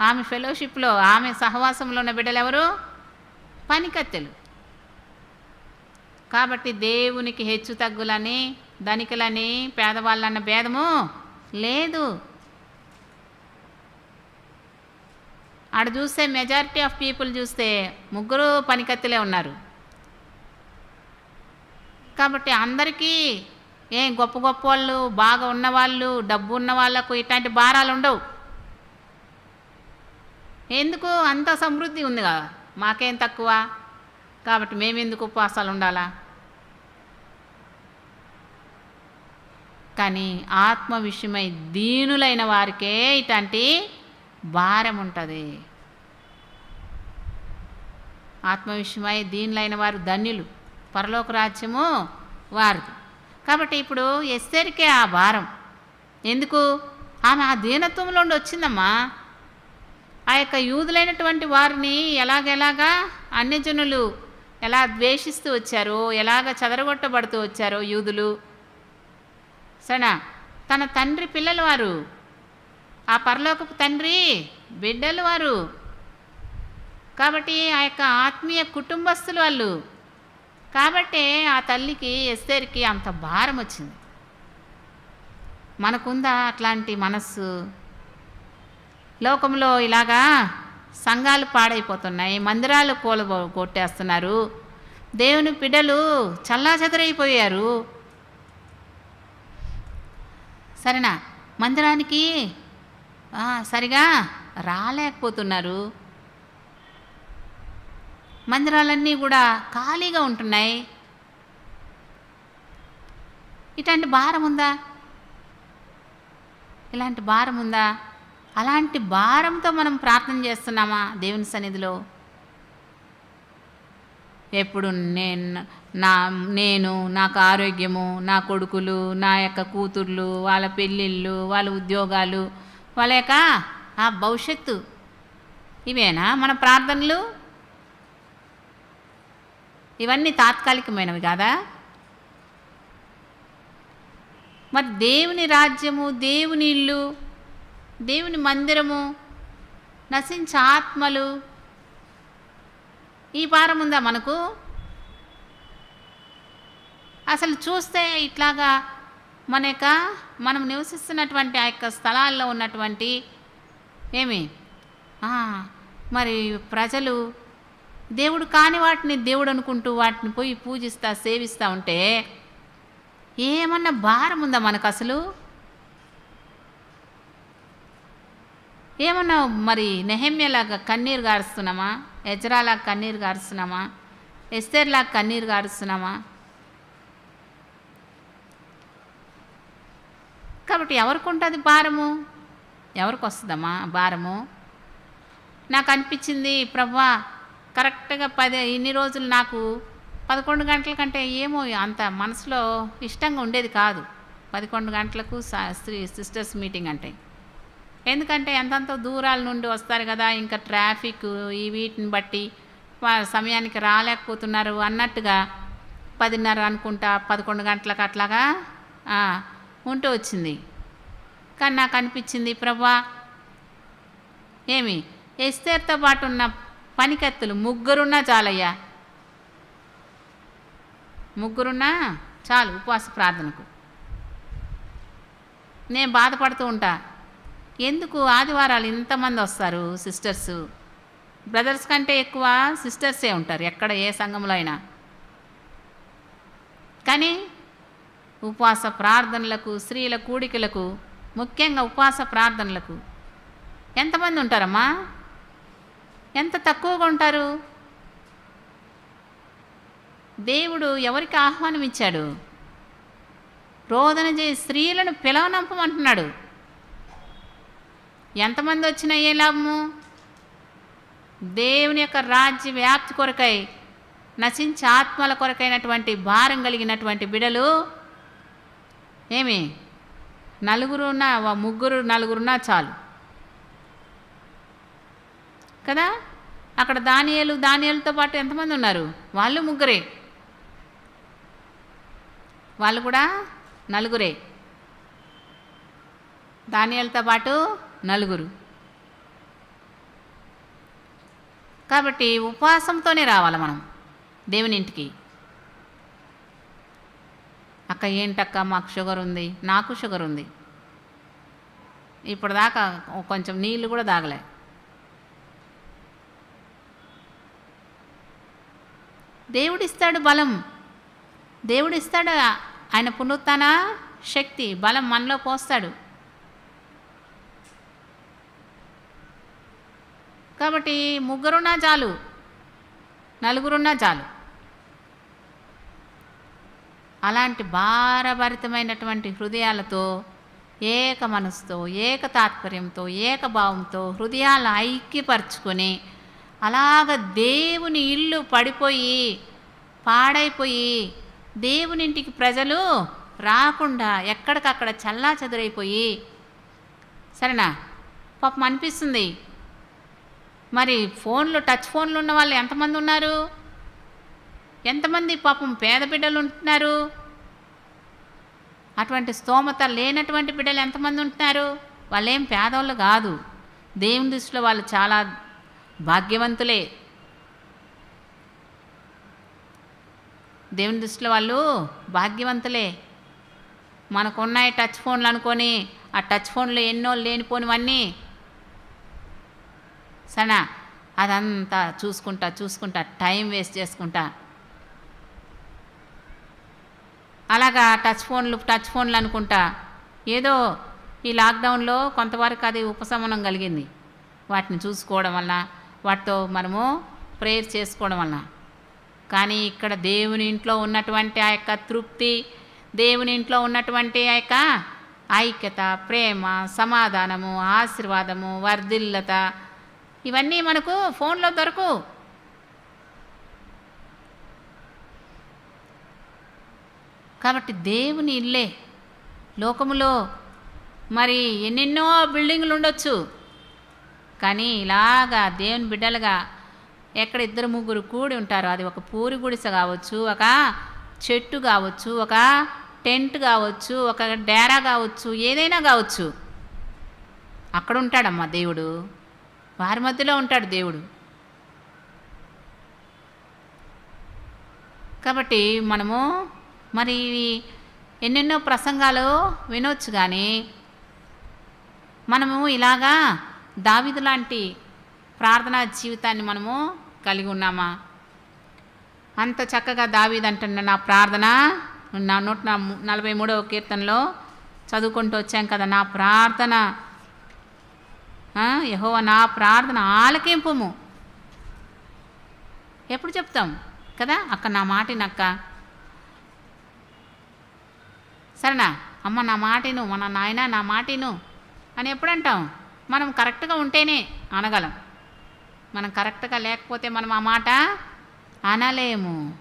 ఆమె ఫెలోషిప్లో ఆమె సహవాసంలో ఉన్న బిడ్డలు ఎవరు పనికత్తెలు. కాబట్టి దేవునికి హెచ్చు తగ్గులని ధనికులని పేదవాళ్ళన్న భేదము లేదు. ఆడ చూస్తే మెజారిటీ ఆఫ్ పీపుల్ చూస్తే ముగ్గురు పనికత్తెలే ఉన్నారు. కాబట్టి అందరికీ ఏం గొప్ప గొప్ప వాళ్ళు బాగా ఉన్నవాళ్ళు డబ్బు ఉన్న వాళ్ళకు ఇట్లాంటి భారాలు ఉండవు. ఎందుకు? అంత సమృద్ధి ఉంది కదా. మాకేం తక్కువ? కాబట్టి మేమెందుకు ఉపవాసాలు ఉండాలా? కానీ ఆత్మ విషయమై దీనులైన వారికే ఇట్లాంటి భారం ఉంటుంది. ఆత్మ విషయమై దీనులైన వారు ధన్యులు. పరలోక రాజ్యము వారిది. కాబట్టి ఇప్పుడు ఎస్తేరికే ఆ భారం. ఎందుకు? ఆమె ఆ దీనత్వంలో ఉండి వచ్చిందమ్మా. ఆ యొక్క యూదులైనటువంటి వారిని ఎలాగెలాగా అన్యజనులు ఎలా ద్వేషిస్తూ వచ్చారో ఎలాగ చెదరగొట్టబడుతూ వచ్చారో యూదులు. సరేనా? తన తండ్రి పిల్లలు వారు. ఆ పరలోకపు తండ్రి బిడ్డలు వారు. కాబట్టి ఆ యొక్క ఆత్మీయ కుటుంబస్తులు వాళ్ళు. కాబట్టే ఆ తల్లికి ఎస్తేరికి అంత భారం వచ్చింది. మనకుందా అట్లాంటి మనస్సు? లోకంలో ఇలాగా సంఘాలు పాడైపోతున్నాయి మందిరాలు కూల కొట్టేస్తున్నారు. దేవుని పిడలు చల్లాచెదరైపోయారు. సరేనా? మందిరానికి సరిగా రాలేకపోతున్నారు. మందిరాలన్నీ కూడా ఖాళీగా ఉంటున్నాయి. ఇట్లాంటి భారం ఉందా? ఇలాంటి భారం ఉందా? అలాంటి భారంతో మనం ప్రార్థన చేస్తున్నామా దేవుని సన్నిధిలో? ఎప్పుడు నేను నా నేను నాకు ఆరోగ్యము నా కొడుకులు నా యొక్క కూతుర్లు వాళ్ళ పెళ్ళిళ్ళు వాళ్ళ ఉద్యోగాలు వాళ్ళ యొక్క ఆ భవిష్యత్తు. ఇవేనా మన ప్రార్థనలు? ఇవన్నీ తాత్కాలికమైనవి కాదా? మరి దేవుని రాజ్యము దేవుని ఇల్లు దేవుని మందిరము నశించే ఆత్మలు ఈ భారం ఉందా మనకు? అసలు చూస్తే ఇట్లాగా మన యొక్క మనం నివసిస్తున్నటువంటి ఆ యొక్క స్థలాల్లో ఉన్నటువంటి ఏమి? మరి ప్రజలు దేవుడు కాని వాటిని దేవుడు అనుకుంటూ వాటిని పోయి పూజిస్తా సేవిస్తూ ఉంటే ఏమన్నా భారం ఉందా మనకు అసలు? ఏమన్నా మరి నెహమ్యలాగా కన్నీరు గారుస్తున్నామా? ఎజ్రాలాగా కన్నీరు గారుస్తున్నామా? ఎస్తేర్లాగా కన్నీరు గారుస్తున్నామా? కాబట్టి ఎవరికి ఉంటుంది భారము? ఎవరికి వస్తుందమ్మా భారము? నాకు అనిపించింది ప్రభా కరెక్ట్గా పది ఇన్ని రోజులు నాకు పదకొండు గంటల కంటే ఏమో అంత మనసులో ఇష్టంగా ఉండేది కాదు. పదకొండు గంటలకు స్త్రీ సిస్టర్స్ మీటింగ్ అంటే. ఎందుకంటే ఎంతంత దూరాల నుండి వస్తారు కదా ఇంకా ట్రాఫిక్ ఈ వీటిని బట్టి సమయానికి రాలేకపోతున్నారు అన్నట్టుగా పదిన్నర అనుకుంటా పదకొండు గంటలకు అట్లాగా ఉంటూ వచ్చింది. కానీ నాకు అనిపించింది ప్రభా ఏమి ఎస్తేర్తో పాటు ఉన్న పనికెత్తులు. ముగ్గురున్నా చాలయ్యా. ముగ్గురున్నా చాలు ఉపవాస ప్రార్థనకు. నేను బాధపడుతూ ఉంటా. ఎందుకు ఆదివారాలు ఇంతమంది వస్తారు సిస్టర్స్? బ్రదర్స్ కంటే ఎక్కువ సిస్టర్సే ఉంటారు ఎక్కడ ఏ సంఘంలో అయినా. కానీ ఉపవాస ప్రార్థనలకు స్త్రీల కూడికలకు ముఖ్యంగా ఉపవాస ప్రార్థనలకు ఎంతమంది ఉంటారమ్మా? ఎంత తక్కువగా ఉంటారు? దేవుడు ఎవరికి ఆహ్వానం ఇచ్చాడు రోదన చేసి స్త్రీలను పిలవనంపమంటున్నాడు. ఎంతమంది వచ్చినా ఏ లాభము? దేవుని యొక్క రాజ్య వ్యాప్తి కొరకై నశించే ఆత్మల కొరకైనటువంటి భారం కలిగినటువంటి బిడలు ఏమి? నలుగురున్న ముగ్గురు నలుగురున్నా చాలు. కదా? అక్కడ దానియలు దానియలతో పాటు ఎంతమంది ఉన్నారు? వాళ్ళు ముగ్గురే. వాళ్ళు కూడా నలుగురే. దానియలతో పాటు నలుగురు. కాబట్టి ఉపవాసంతోనే రావాలి మనం దేవుని ఇంటికి అక్క ఏంటక్క మాకు షుగర్ ఉంది నాకు షుగర్ ఉంది. ఇప్పుడు దాకా కొంచెం నీళ్ళు కూడా తాగలే. దేవుడిస్తాడు బలం. దేవుడిస్తాడు ఆయన పునరుత్న శక్తి బలం మనలో పోస్తాడు. కాబట్టి ముగ్గురున్నా చాలు నలుగురున్నా చాలు. అలాంటి భారభరితమైనటువంటి హృదయాలతో ఏక మనసుతో ఏక తాత్పర్యంతో ఏకభావంతో హృదయాలను ఐక్యపరచుకొని అలాగ దేవుని ఇల్లు పడిపోయి పాడైపోయి దేవునింటికి ప్రజలు రాకుండా ఎక్కడికక్కడ చల్లా చెదురైపోయి సరేనా? పాపం అనిపిస్తుంది. మరి ఫోన్లు టచ్ ఫోన్లు ఉన్న వాళ్ళు ఎంతమంది ఉన్నారు? ఎంతమంది పాపం పేద బిడ్డలు ఉంటున్నారు? అటువంటి స్తోమత లేనటువంటి బిడ్డలు ఎంతమంది ఉంటున్నారు? వాళ్ళేం పేదవాళ్ళు కాదు. దేవుని దృష్టిలో వాళ్ళు చాలా భాగ్యవంతులే. దేవుని దృష్టిలో వాళ్ళు భాగ్యవంతులే. మనకున్నాయి టచ్ ఫోన్లు అనుకొని ఆ టచ్ ఫోన్లు ఎన్నో లేనిపోనివన్నీ. సనా అదంతా చూసుకుంటా చూసుకుంటా టైం వేస్ట్ చేసుకుంటా. అలాగా టచ్ ఫోన్లు టచ్ ఫోన్లు అనుకుంటా. ఏదో ఈ లాక్డౌన్లో కొంతవరకు అది ఉపశమనం కలిగింది. వాటిని చూసుకోవడం వల్ల వాటితో మనము ప్రేయర్ చేసుకోవడం వల్ల కానీ ఇక్కడ దేవుని ఇంట్లో ఉన్నటువంటి ఆ యొక్క తృప్తి దేవుని ఇంట్లో ఉన్నటువంటి ఆ యొక్క ఐక్యత ప్రేమ సమాధానము ఆశీర్వాదము వర్ధిల్లత ఇవన్నీ మనకు ఫోన్లో దొరకు. కాబట్టి దేవుని ఇల్లే. లోకములో మరి ఎన్నెన్నో బిల్డింగులు ఉండొచ్చు. కానీ ఇలాగా దేవుని బిడ్డలుగా ఎక్కడ ఇద్దరు ముగ్గురు కూడి ఉంటారు అది ఒక పూరి గుడిసె కావచ్చు ఒక చెట్టు కావచ్చు ఒక టెంట్ కావచ్చు ఒక డేరా కావచ్చు ఏదైనా కావచ్చు. అక్కడ ఉంటాడమ్మా దేవుడు. వారి మధ్యలో ఉంటాడు దేవుడు. కాబట్టి మనము మరి ఎన్నెన్నో ప్రసంగాలు వినొచ్చు కానీ మనము ఇలాగా దావిదు లాంటి ప్రార్థనా జీవితాన్ని మనము కలిగి ఉన్నామా? అంత చక్కగా దావీదు అంటున్న నా ప్రార్థన నా నూట నా- నలభై మూడవ కీర్తనలో చదువుకుంటూ వచ్చాం కదా నా ప్రార్థన. యహోవ నా ప్రార్థన ఆలకింపుము. ఎప్పుడు చెప్తాం కదా? అక్క నా మాటినక్క సరేనా? అమ్మ నా మాటిను మన నాయన నా మాటిను అని ఎప్పుడు అంటాం? మనం కరెక్ట్గా ఉంటేనే అనగలం. మనం కరెక్ట్గా లేకపోతే మనం ఆ మాట అనలేము.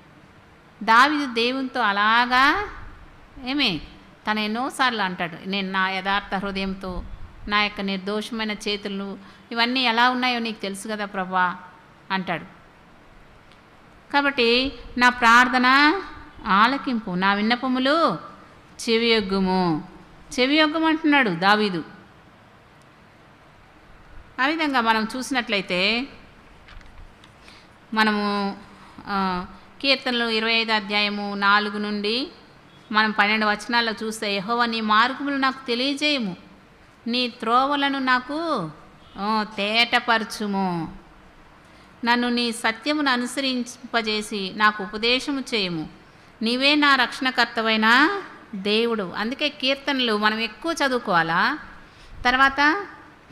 దావిదు దేవునితో అలాగా ఏమి? తను ఎన్నోసార్లు అంటాడు నేను నా యథార్థ హృదయంతో నా యొక్క నిర్దోషమైన చేతులు ఇవన్నీ ఎలా ఉన్నాయో నీకు తెలుసు కదా ప్రభా అంటాడు. కాబట్టి నా ప్రార్థన ఆలకింపు నా విన్నపములు చెవియొగ్గుము. చెవియొగ్గము అంటున్నాడు దావీదు. ఆ విధంగా మనం చూసినట్లయితే మనము కీర్తనలు ఇరవై ఐదు అధ్యాయము నాలుగు నుండి మనం పన్నెండు వచనాల్లో చూస్తే యహోవ నీ మార్గములు నాకు తెలియజేయము. నీ త్రోవలను నాకు తేటపరచుము. నన్ను నీ సత్యమును అనుసరింపజేసి నాకు ఉపదేశము చేయము. నీవే నా రక్షణకర్తవైన దేవుడు. అందుకే కీర్తనలు మనం ఎక్కువ చదువుకోవాలా? తర్వాత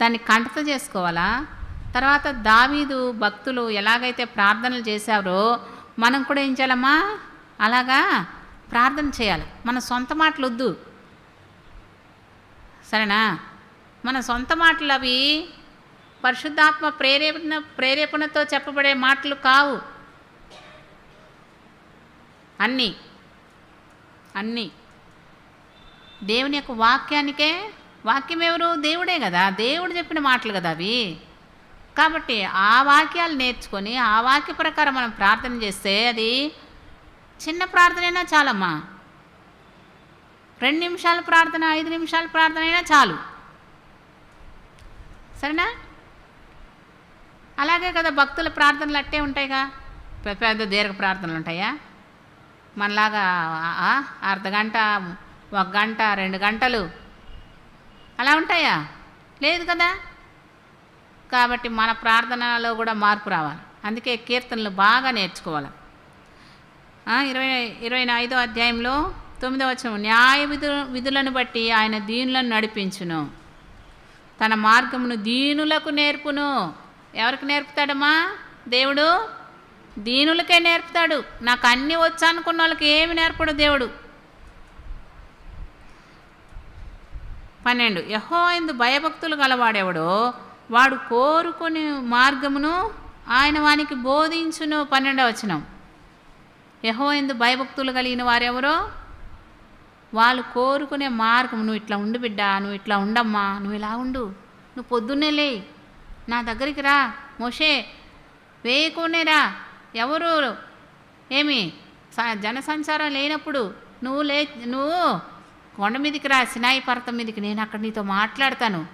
దాన్ని కంటత చేసుకోవాలా? తర్వాత దావీదు భక్తులు ఎలాగైతే ప్రార్థనలు చేశారో మనం కూడా ఏం చేయాలమ్మా? అలాగా ప్రార్థన చేయాలి. మన సొంత మాటలు వద్దు. సరేనా? మన సొంత మాటలు అవి పరిశుద్ధాత్మ ప్రేరేపణ ప్రేరేపణతో చెప్పబడే మాటలు కావు. అన్నీ అన్నీ. దేవుని యొక్క వాక్యానికే వాక్యం ఎవరు? దేవుడే కదా. దేవుడు చెప్పిన మాటలు కదా అవి. కాబట్టి ఆ వాక్యాలు నేర్చుకొని ఆ వాక్య ప్రకారం మనం ప్రార్థన చేస్తే అది చిన్న ప్రార్థనైనా చాలమ్మా. రెండు నిమిషాల ప్రార్థన ఐదు నిమిషాల ప్రార్థన అయినా చాలు. సరేనా? అలాగే కదా భక్తుల ప్రార్థనలు అట్టే ఉంటాయిగా. పెద్ద పెద్ద దీర్ఘ ప్రార్థనలు ఉంటాయా? మనలాగా అర్ధ గంట ఒక గంట రెండు గంటలు. అలా ఉంటాయా? లేదు కదా? కాబట్టి మన ప్రార్థనలో కూడా మార్పు రావాలి. అందుకే కీర్తనలు బాగా నేర్చుకోవాలి. ఇరవై ఇరవై ఐదో అధ్యాయంలో తొమ్మిదో వచ్చిన న్యాయ విధు విధులను బట్టి ఆయన దీనులను నడిపించును. తన మార్గమును దీనులకు నేర్పును. ఎవరికి నేర్పుతాడమ్మా? దేవుడు. దీనులకే నేర్పుతాడు. నాకు అన్నీ వచ్చు అనుకున్న వాళ్ళకి ఏమి నేర్పడు దేవుడు? పన్నెండు. యహో ఎందు భయభక్తులు గలవాడెవడో వాడు కోరుకుని మార్గమును ఆయన వానికి బోధించును. పన్నెండవ వచనం. యహో ఎందు భయభక్తులు కలిగిన వారెవరో వాళ్ళు కోరుకునే మార్గం నువ్వు ఇట్లా ఉండు బిడ్డ నువ్వు ఇట్లా ఉండమ్మా నువ్వు ఇలా ఉండు నువ్వు పొద్దున్నే లే నా దగ్గరికి రా మోషే వేయకునే రా ఎవరు ఏమి స- జనసంచారం లేనప్పుడు నువ్వు లే నువ్వు కొండ మీదకి రా సినాయి పర్వతం మీదకి నేను అక్కడ నీతో మాట్లాడతాను.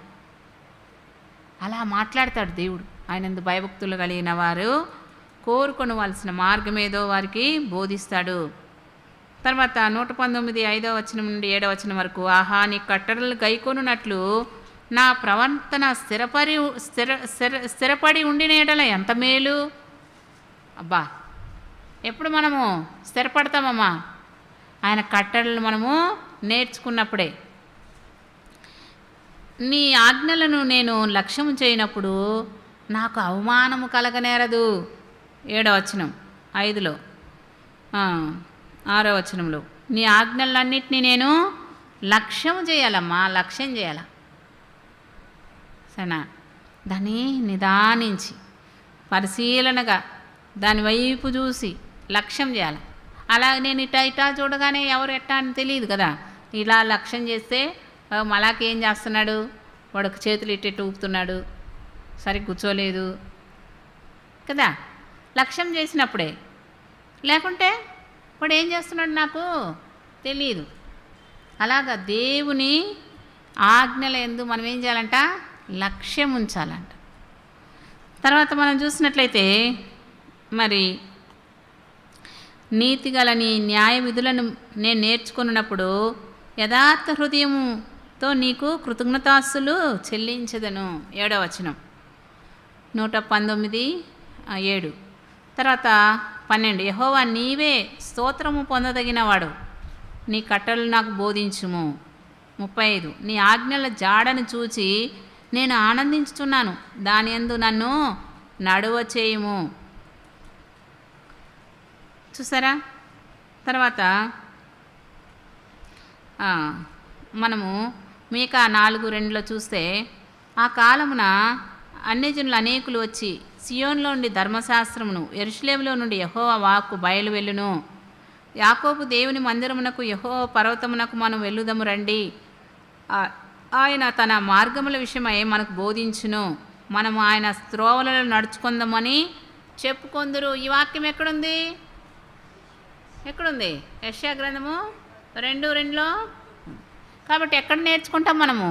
అలా మాట్లాడతాడు దేవుడు. ఆయనందు భయభక్తులు కలిగిన వారు కోరుకొనవలసిన మార్గమేదో వారికి బోధిస్తాడు. తర్వాత నూట పంతొమ్మిది ఐదో వచనం నుండి ఏడో వచనం వరకు ఆహా నీ కట్టడలు గైకొనున్నట్లు నా ప్రవర్తన స్థిరపరి స్థిర స్థిర స్థిరపడి ఉండిన ఎడల ఎంత మేలు? అబ్బా ఎప్పుడు మనము స్థిరపడతామమ్మా? ఆయన కట్టడలు మనము నేర్చుకున్నప్పుడే. నీ ఆజ్ఞలను నేను లక్ష్యం చేయనప్పుడు నాకు అవమానము కలగనేరదు. ఏడో వచనం ఐదులో. ఆరో వచనంలో. నీ ఆజ్ఞలన్నింటినీ నేను లక్ష్యం చేయాలమ్మా లక్ష్యం చేయాల. సరేనా? దాన్ని నిదానించి పరిశీలనగా దాని వైపు చూసి లక్ష్యం చేయాలి. అలా నేను ఇటా ఇటా చూడగానే ఎవరు ఎట్టా అని తెలియదు కదా. ఇలా లక్ష్యం చేస్తే మలాకి ఏం చేస్తున్నాడు? వాడికి చేతులు ఇట్టేట్టు ఊపుతున్నాడు. సరి కూర్చోలేదు. కదా? లక్ష్యం చేసినప్పుడే. లేకుంటే వాడు ఏం చేస్తున్నాడు నాకు? తెలియదు అలాగా దేవుని ఆజ్ఞల ఎందు మనం ఏం చేయాలంట? లక్ష్యం ఉంచాలంట. తర్వాత మనం చూసినట్లయితే మరి నీతిగలని న్యాయ విధులను నేను నేర్చుకున్నప్పుడు యథార్థ హృదయముతో నీకు కృతజ్ఞతాస్తులు చెల్లించదను. ఏడో వచనం. నూట పంతొమ్మిది ఏడు. తర్వాత పన్నెండు. యహోవా నీవే స్తోత్రము పొందదగినవాడు. నీ కట్టలు నాకు బోధించుము. ముప్పై ఐదు. నీ ఆజ్ఞల జాడను చూచి నేను ఆనందించుతున్నాను దాని యందు నన్ను నడువ చేయుము. చూసారా? తర్వాత మనము మీకా నాలుగు రెండులో చూస్తే ఆ కాలమున అన్యజనులు అనేకులు వచ్చి సియోన్లో నుండి ధర్మశాస్త్రమును ఎరుషులేములో నుండి యహోవా వాక్కు బయలు వెళ్ళును యాకోబు దేవుని మందిరమునకు యహో పర్వతమునకు మనం వెళ్ళుదము రండి. ఆయన తన మార్గముల విషయమై మనకు బోధించును. మనము ఆయన త్రోవలలో నడుచుకుందామని చెప్పుకొందురు. ఈ వాక్యం ఎక్కడుంది? ఎక్కడుంది? యశ్యా గ్రంథము రెండు రెండులో? కాబట్టి ఎక్కడ నేర్చుకుంటాం మనము?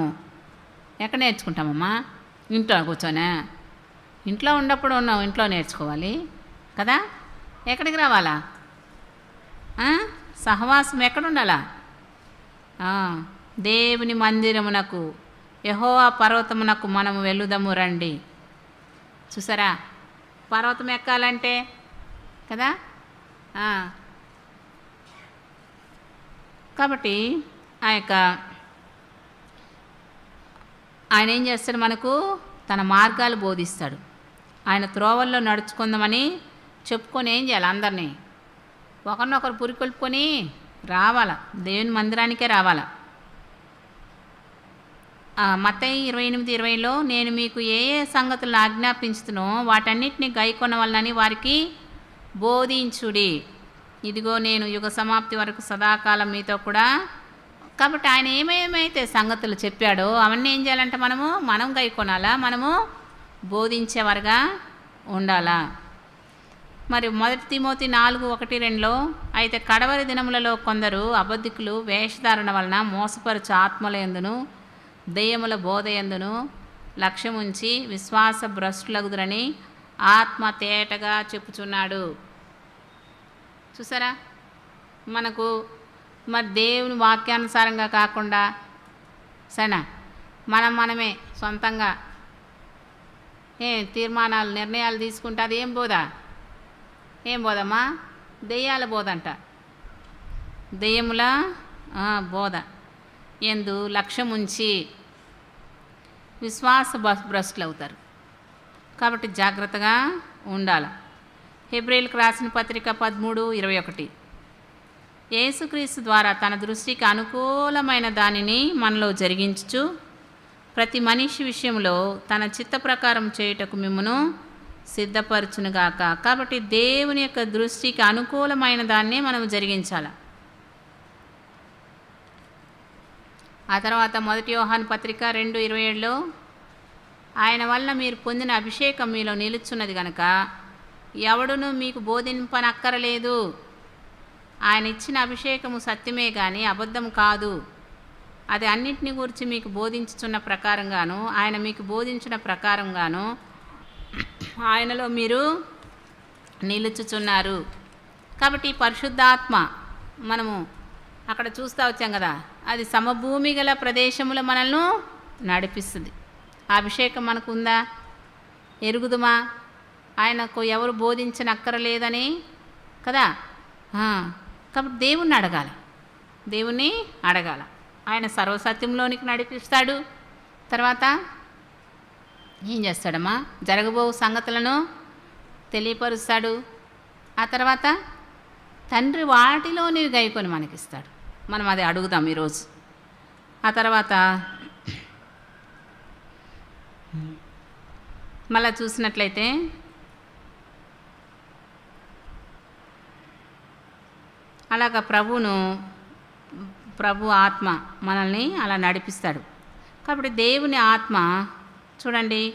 ఎక్కడ నేర్చుకుంటామమ్మా? ఇంట్లో కూర్చోనే? ఇంట్లో ఉన్నప్పుడు ఉన్నాం ఇంట్లో నేర్చుకోవాలి కదా? ఎక్కడికి రావాలా? సహవాసం ఎక్కడ ఉండాలా దేవుని మందిరమునకు యహోవా పర్వతమునకు మనము వెళ్ళుదము రండి. చూసారా? పర్వతం ఎక్కాలంటే కదా? కాబట్టి ఆ యొక్క ఆయన ఏం చేస్తాడు మనకు? తన మార్గాలు బోధిస్తాడు. ఆయన త్రోవల్లో నడుచుకుందామని చెప్పుకొని ఏం చేయాలి అందరినీ? ఒకరినొకరు పురికొల్పుకొని రావాల? దేవుని మందిరానికే రావాల? మత్తయి ఇరవై ఎనిమిది ఇరవైలో నేను మీకు ఏ ఏ సంగతులను ఆజ్ఞాపించుతునో వాటన్నిటిని గైకొనవలనని వారికి బోధించుడి. ఇదిగో నేను యుగ సమాప్తి వరకు సదాకాలం మీతో కూడా. కాబట్టి ఆయన ఏమేమైతే సంగతులు చెప్పాడో అవన్నీ ఏం చేయాలంటే మనము మనం గైకొనాలా మనము బోధించేవారుగా ఉండాలా? మరి మొదటి తిమోతి నాలుగు ఒకటి రెండులో అయితే కడవరి దినములలో కొందరు అబద్ధికులు వేషధారణ వలన మోసపరుచు ఆత్మల ఎందును దెయ్యముల బోధ ఎందును లక్ష్యముంచి విశ్వాస భ్రష్టులగుదురని ఆత్మ తేటగా చెప్పుచున్నాడు. చూసారా? మనకు మరి దేవుని వాక్యానుసారంగా కాకుండా సరేనా? మనం మనమే సొంతంగా ఏ తీర్మానాలు నిర్ణయాలు తీసుకుంటే అది ఏం బోదా ఏం బోధమ్మా? దెయ్యాల బోధ అంట దెయ్యముల బోధ. ఎందు లక్ష్యం ఉంచి విశ్వాస భ్రష్టులు అవుతారు కాబట్టి జాగ్రత్తగా ఉండాలి. హెబ్రిల్కి రాసిన పత్రిక పదమూడు ఇరవై ఒకటి. యేసుక్రీస్తు ద్వారా తన దృష్టికి అనుకూలమైన దానిని మనలో జరిగించుచు ప్రతి మనిషి విషయంలో తన చిత్త ప్రకారం చేయుటకు మిమ్మను సిద్ధపరచునుగాక. కాబట్టి దేవుని యొక్క దృష్టికి అనుకూలమైన దాన్నే మనం జరిగించాలి. ఆ తర్వాత మొదటి యోహాన్ పత్రిక రెండు ఇరవై ఏడులో ఆయన వల్ల మీరు పొందిన అభిషేకం మీలో నిలుచున్నది గనక ఎవడును మీకు బోధింపనక్కరలేదు. ఆయన ఇచ్చిన అభిషేకము సత్యమే కానీ అబద్ధం కాదు. అది అన్నిటిని గురించి మీకు బోధించుచున్న ప్రకారంగాను ఆయన మీకు బోధించిన ప్రకారంగాను ఆయనలో మీరు నిలుచుచున్నారు. కాబట్టి పరిశుద్ధాత్మ మనము అక్కడ చూస్తూ వచ్చాం కదా అది సమభూమి గల ప్రదేశములో మనల్ని నడిపిస్తుంది. అభిషేకం మనకు ఉందా ఎరుగుదుమా? ఆయనకు ఎవరు బోధించనక్కరలేదని కదా? కాబట్టి దేవుణ్ణి అడగాలి. దేవుణ్ణి అడగాల. ఆయన సర్వసత్యంలోనికి నడిపిస్తాడు. తర్వాత ఏం చేస్తాడమ్మా? జరగబో సంగతులను తెలియపరుస్తాడు. ఆ తర్వాత తండ్రి వాటిలోని గైకొని మనకిస్తాడు. మనం అది అడుగుదాం ఈరోజు. ఆ తర్వాత మళ్ళా చూసినట్లయితే అలాగ ప్రభువును ప్రభు ఆత్మ మనల్ని అలా నడిపిస్తాడు. కాబట్టి దేవుని ఆత్మ చూడండి.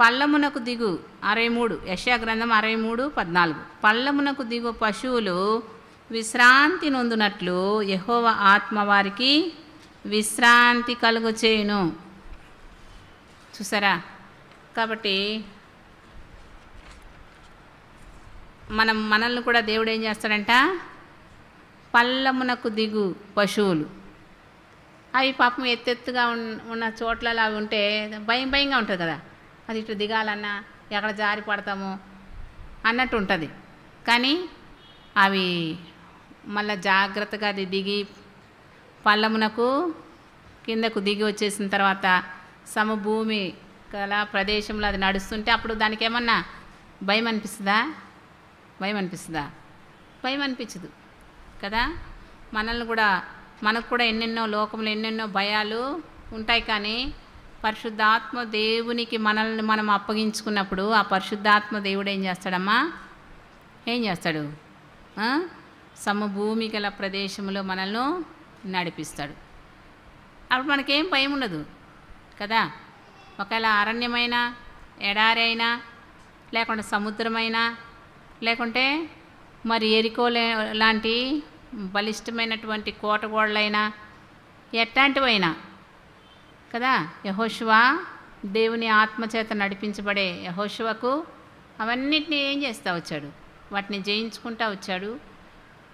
పల్లమునకు దిగు అరవై మూడు యశా గ్రంథం అరవై మూడు పద్నాలుగు. పల్లమునకు దిగు పశువులు విశ్రాంతి నొందునట్లు యహోవ ఆత్మ వారికి విశ్రాంతి కలుగు చేయును చూసారా? కాబట్టి మనం మనల్ని కూడా దేవుడు ఏం చేస్తాడంట? పల్లమునకు దిగు పశువులు. అవి పాపం ఎత్తెత్తుగా ఉన్న ఉన్న చోట్లలో అవి ఉంటే భయం భయంగా ఉంటుంది కదా. అది ఇటు దిగాలన్నా ఎక్కడ జారి పడతాము అన్నట్టు ఉంటుంది. కానీ అవి మళ్ళీ జాగ్రత్తగా అది దిగి పల్లమునకు కిందకు దిగి వచ్చేసిన తర్వాత సమభూమి గల ప్రదేశంలో అది నడుస్తుంటే అప్పుడు దానికి ఏమన్నా భయం అనిపిస్తుందా? భయం అనిపిస్తుందా భయం అనిపించదు కదా? మనల్ని కూడా మనకు కూడా ఎన్నెన్నో లోకంలో ఎన్నెన్నో భయాలు ఉంటాయి కానీ పరిశుద్ధాత్మ దేవునికి మనల్ని మనం అప్పగించుకున్నప్పుడు ఆ పరిశుద్ధాత్మ దేవుడు ఏం చేస్తాడమ్మా? ఏం చేస్తాడు? సమభూమి గల ప్రదేశంలో మనల్ని నడిపిస్తాడు. అప్పుడు మనకేం భయం ఉండదు. కదా? ఒకవేళ అరణ్యమైన ఎడారి అయినా లేకుంటే సముద్రమైనా లేకుంటే మరి ఎరికోలే లాంటి బలిష్టమైనటువంటి కోటగోడలైనా ఎట్లాంటివైనా కదా? యహోశివా దేవుని ఆత్మచేత నడిపించబడే యహోశివకు అవన్నిటిని ఏం చేస్తూ వచ్చాడు? వాటిని జయించుకుంటూ వచ్చాడు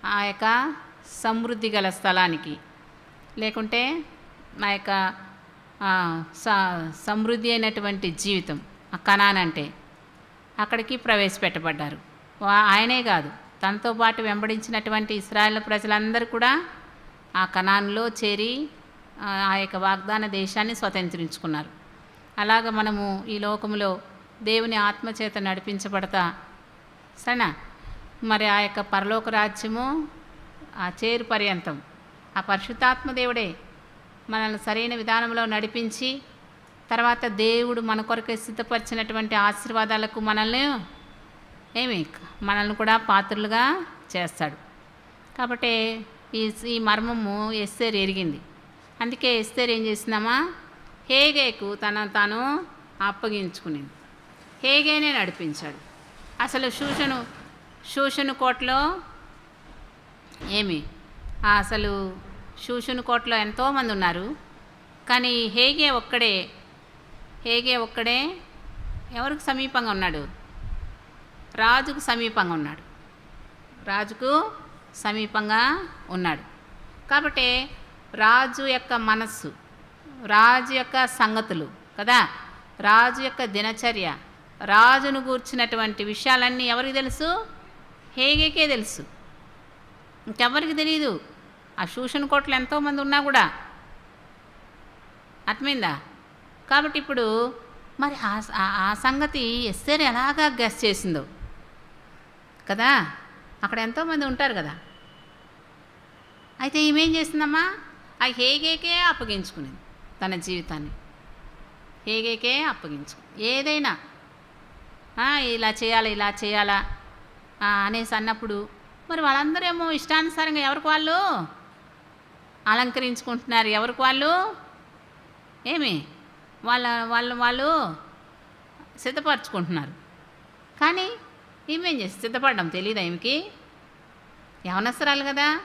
ఆ యొక్క సమృద్ధి గల స్థలానికి. లేకుంటే ఆ యొక్క సమృద్ధి అయినటువంటి జీవితం ఆ కణానంటే అక్కడికి ప్రవేశపెట్టబడ్డారు. ఆయనే కాదు. తనతో పాటు వెంబడించినటువంటి ఇస్రాయల్ ప్రజలందరూ కూడా ఆ కణాన్లో చేరి ఆ ఆ యొక్క వాగ్దాన దేశాన్ని స్వతంత్రించుకున్నారు. అలాగ మనము ఈ లోకంలో దేవుని ఆత్మచేత నడిపించబడతా సరేనా మరి ఆ యొక్క పరలోక రాజ్యము ఆ చేరు పర్యంతం ఆ పరిశుద్ధాత్మ దేవుడే మనల్ని సరైన విధానంలో నడిపించి తర్వాత దేవుడు మన కొరకు సిద్ధపరిచినటువంటి ఆశీర్వాదాలకు మనల్ని ఏమి? మనల్ని కూడా పాత్రలుగా చేస్తాడు. కాబట్టి ఈ ఈ మర్మము ఎస్తేరు ఎరిగింది. అందుకే ఎస్తేరు ఏం చేసిందమ్మా? హేగేకు తన తాను అప్పగించుకునింది. హేగేనే నడిపించాడు. అసలు శూషను శూషను కోటలో ఏమి? అసలు శూషను కోటలో ఎంతోమంది ఉన్నారు. కానీ హేగే ఒక్కడే హేగే ఒక్కడే ఎవరికి సమీపంగా ఉన్నాడు? రాజుకు సమీపంగా ఉన్నాడు. రాజుకు సమీపంగా ఉన్నాడు. కాబట్టి రాజు యొక్క మనస్సు రాజు యొక్క సంగతులు కదా? రాజు యొక్క దినచర్య రాజును గూర్చినటువంటి విషయాలన్నీ ఎవరికి తెలుసు? హేగేకే తెలుసు. ఇంకెవరికి తెలియదు ఆ శూషణ కోట్లు ఎంతోమంది ఉన్నా కూడా. అర్థమైందా? కాబట్టి ఇప్పుడు మరి ఆ ఆ- సంగతి ఎస్సేర్ ఎలాగా గెస్ చేసిందో? కదా? అక్కడ ఎంతోమంది ఉంటారు కదా? అయితే ఈమెం చేసిందమ్మా? ఆ హేగేకే అప్పగించుకునేది తన జీవితాన్ని. హేగేకే అప్పగించు ఏదైనా ఇలా చేయాలా ఇలా చేయాలా అనేసి అన్నప్పుడు మరి వాళ్ళందరూ ఏమో ఇష్టానుసారంగా ఎవరికి వాళ్ళు? అలంకరించుకుంటున్నారు ఎవరికి వాళ్ళు? ఏమి? వాళ్ళ వాళ్ళు వాళ్ళు సిద్ధపరచుకుంటున్నారు. కానీ ఏమేం చేసి సిద్ధపడడం తెలియదా ఈమెకి? యవనస్తురాలు కదా.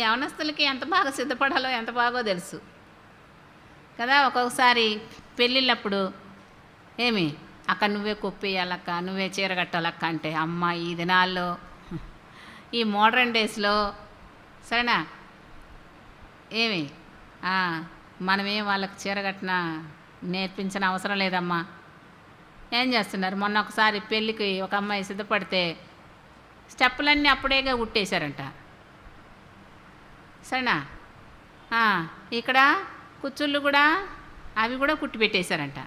యవనస్తులకి ఎంత బాగా సిద్ధపడాలో ఎంత బాగో తెలుసు. కదా ఒక్కొక్కసారి పెళ్ళిళ్ళప్పుడు ఏమి? అక్క నువ్వే కొప్పేయాలక్క నువ్వే చీర కట్టాలక్క అంటే అమ్మ ఈ దినాల్లో ఈ మోడర్న్ డేస్లో సరేనా? ఏమి? ఆ, మనమేం వాళ్ళకి చీర కట్టిన నేర్పించిన అవసరం లేదమ్మా. ఏం చేస్తున్నారు? మొన్న ఒకసారి పెళ్ళికి ఒక అమ్మాయి సిద్ధపడితే స్టెప్పులన్నీ అప్పుడేగా కుట్టేశారంట. సరేనా? ఇక్కడ కుచ్చుళ్ళు కూడా అవి కూడా కుట్టి పెట్టేశారంట.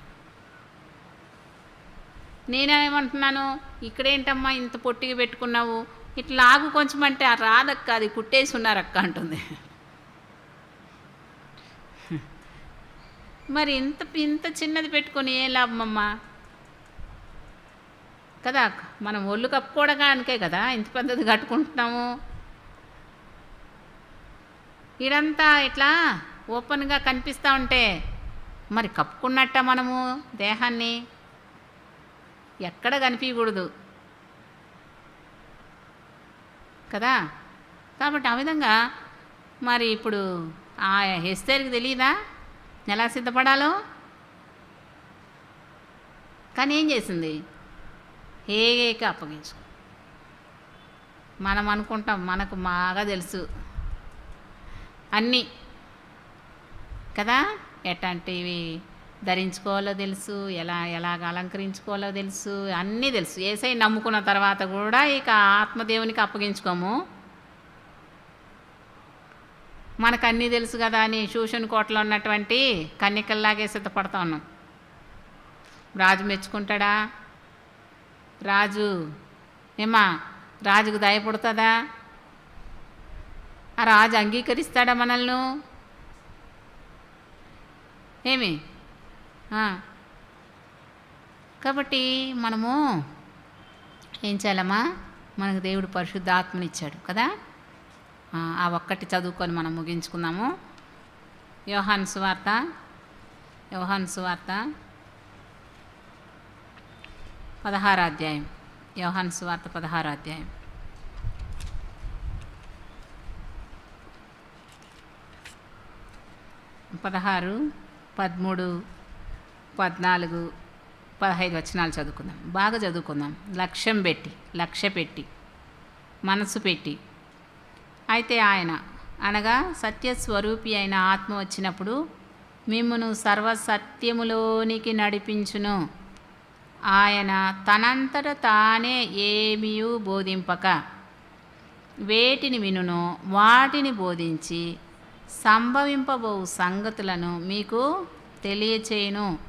నేనేమంటున్నాను? ఇక్కడేంటమ్మా ఇంత పొట్టిగా పెట్టుకున్నావు? ఇట్లా ఆగు కొంచెం అంటే రాదక్క అది కుట్టేసి ఉన్నారక్క అంటుంది. మరి ఇంత ఇంత చిన్నది పెట్టుకొని ఏ లాభమమ్మా? కదా మనం ఒళ్ళు కప్పుకోవడానికే కదా ఇంత పెద్దది కట్టుకుంటున్నాము. ఇదంతా ఇట్లా ఓపెన్గా కనిపిస్తూ ఉంటే మరి కప్పుకున్నట్ట మనము దేహాన్ని? ఎక్కడ కనిపించకూడదు కదా? కాబట్టి ఆ విధంగా మరి ఇప్పుడు ఆ హెస్తేరికి తెలియదా ఎలా సిద్ధపడాలో? కానీ ఏం చేసింది? ఏక అప్పగించుకో. మనం అనుకుంటాం మనకు బాగా తెలుసు. అన్నీ. కదా? ఎట్లాంటివి ధరించుకోవాలో తెలుసు ఎలా ఎలాగ అలంకరించుకోవాలో తెలుసు అన్నీ తెలుసు. ఏసై నమ్ముకున్న తర్వాత కూడా ఇక ఆత్మదేవునికి అప్పగించుకోము. మనకు అన్నీ తెలుసు కదా అని ట్యూషన్ కోటలో ఉన్నటువంటి కన్నికల్లాగే సిద్ధపడతా ఉన్నాం. రాజు మెచ్చుకుంటాడా? రాజు. ఏమా రాజుకు దయపడుతుందా ఆ రాజు అంగీకరిస్తాడా మనల్ని? ఏమి? కాబట్టి మనము ఏం చేయాలమ్మా? మనకు దేవుడు పరిశుద్ధాత్మనిచ్చాడు కదా? ఆ, ఆ ఒక్కటి చదువుకొని మనం ముగించుకుందాము. యోహాన్ సువార్త. యోహాన్ సువార్త. పదహారు అధ్యాయం. యోహాన్ సువార్త పదహారు అధ్యాయం. పదహారు పదమూడు పద్నాలుగు పదహైదు వచనాలు చదువుకుందాం. బాగా చదువుకుందాం. లక్ష్యం పెట్టి లక్ష్య పెట్టి మనసు పెట్టి. అయితే ఆయన అనగా సత్యస్వరూపి అయిన ఆత్మ వచ్చినప్పుడు మిమ్మను సర్వసత్యములోనికి నడిపించును. ఆయన తనంతట తానే ఏమీయూ బోధింపక. వేటిని వినునో వాటిని బోధించి సంభవింపబో సంగతులను మీకు తెలియచేయును.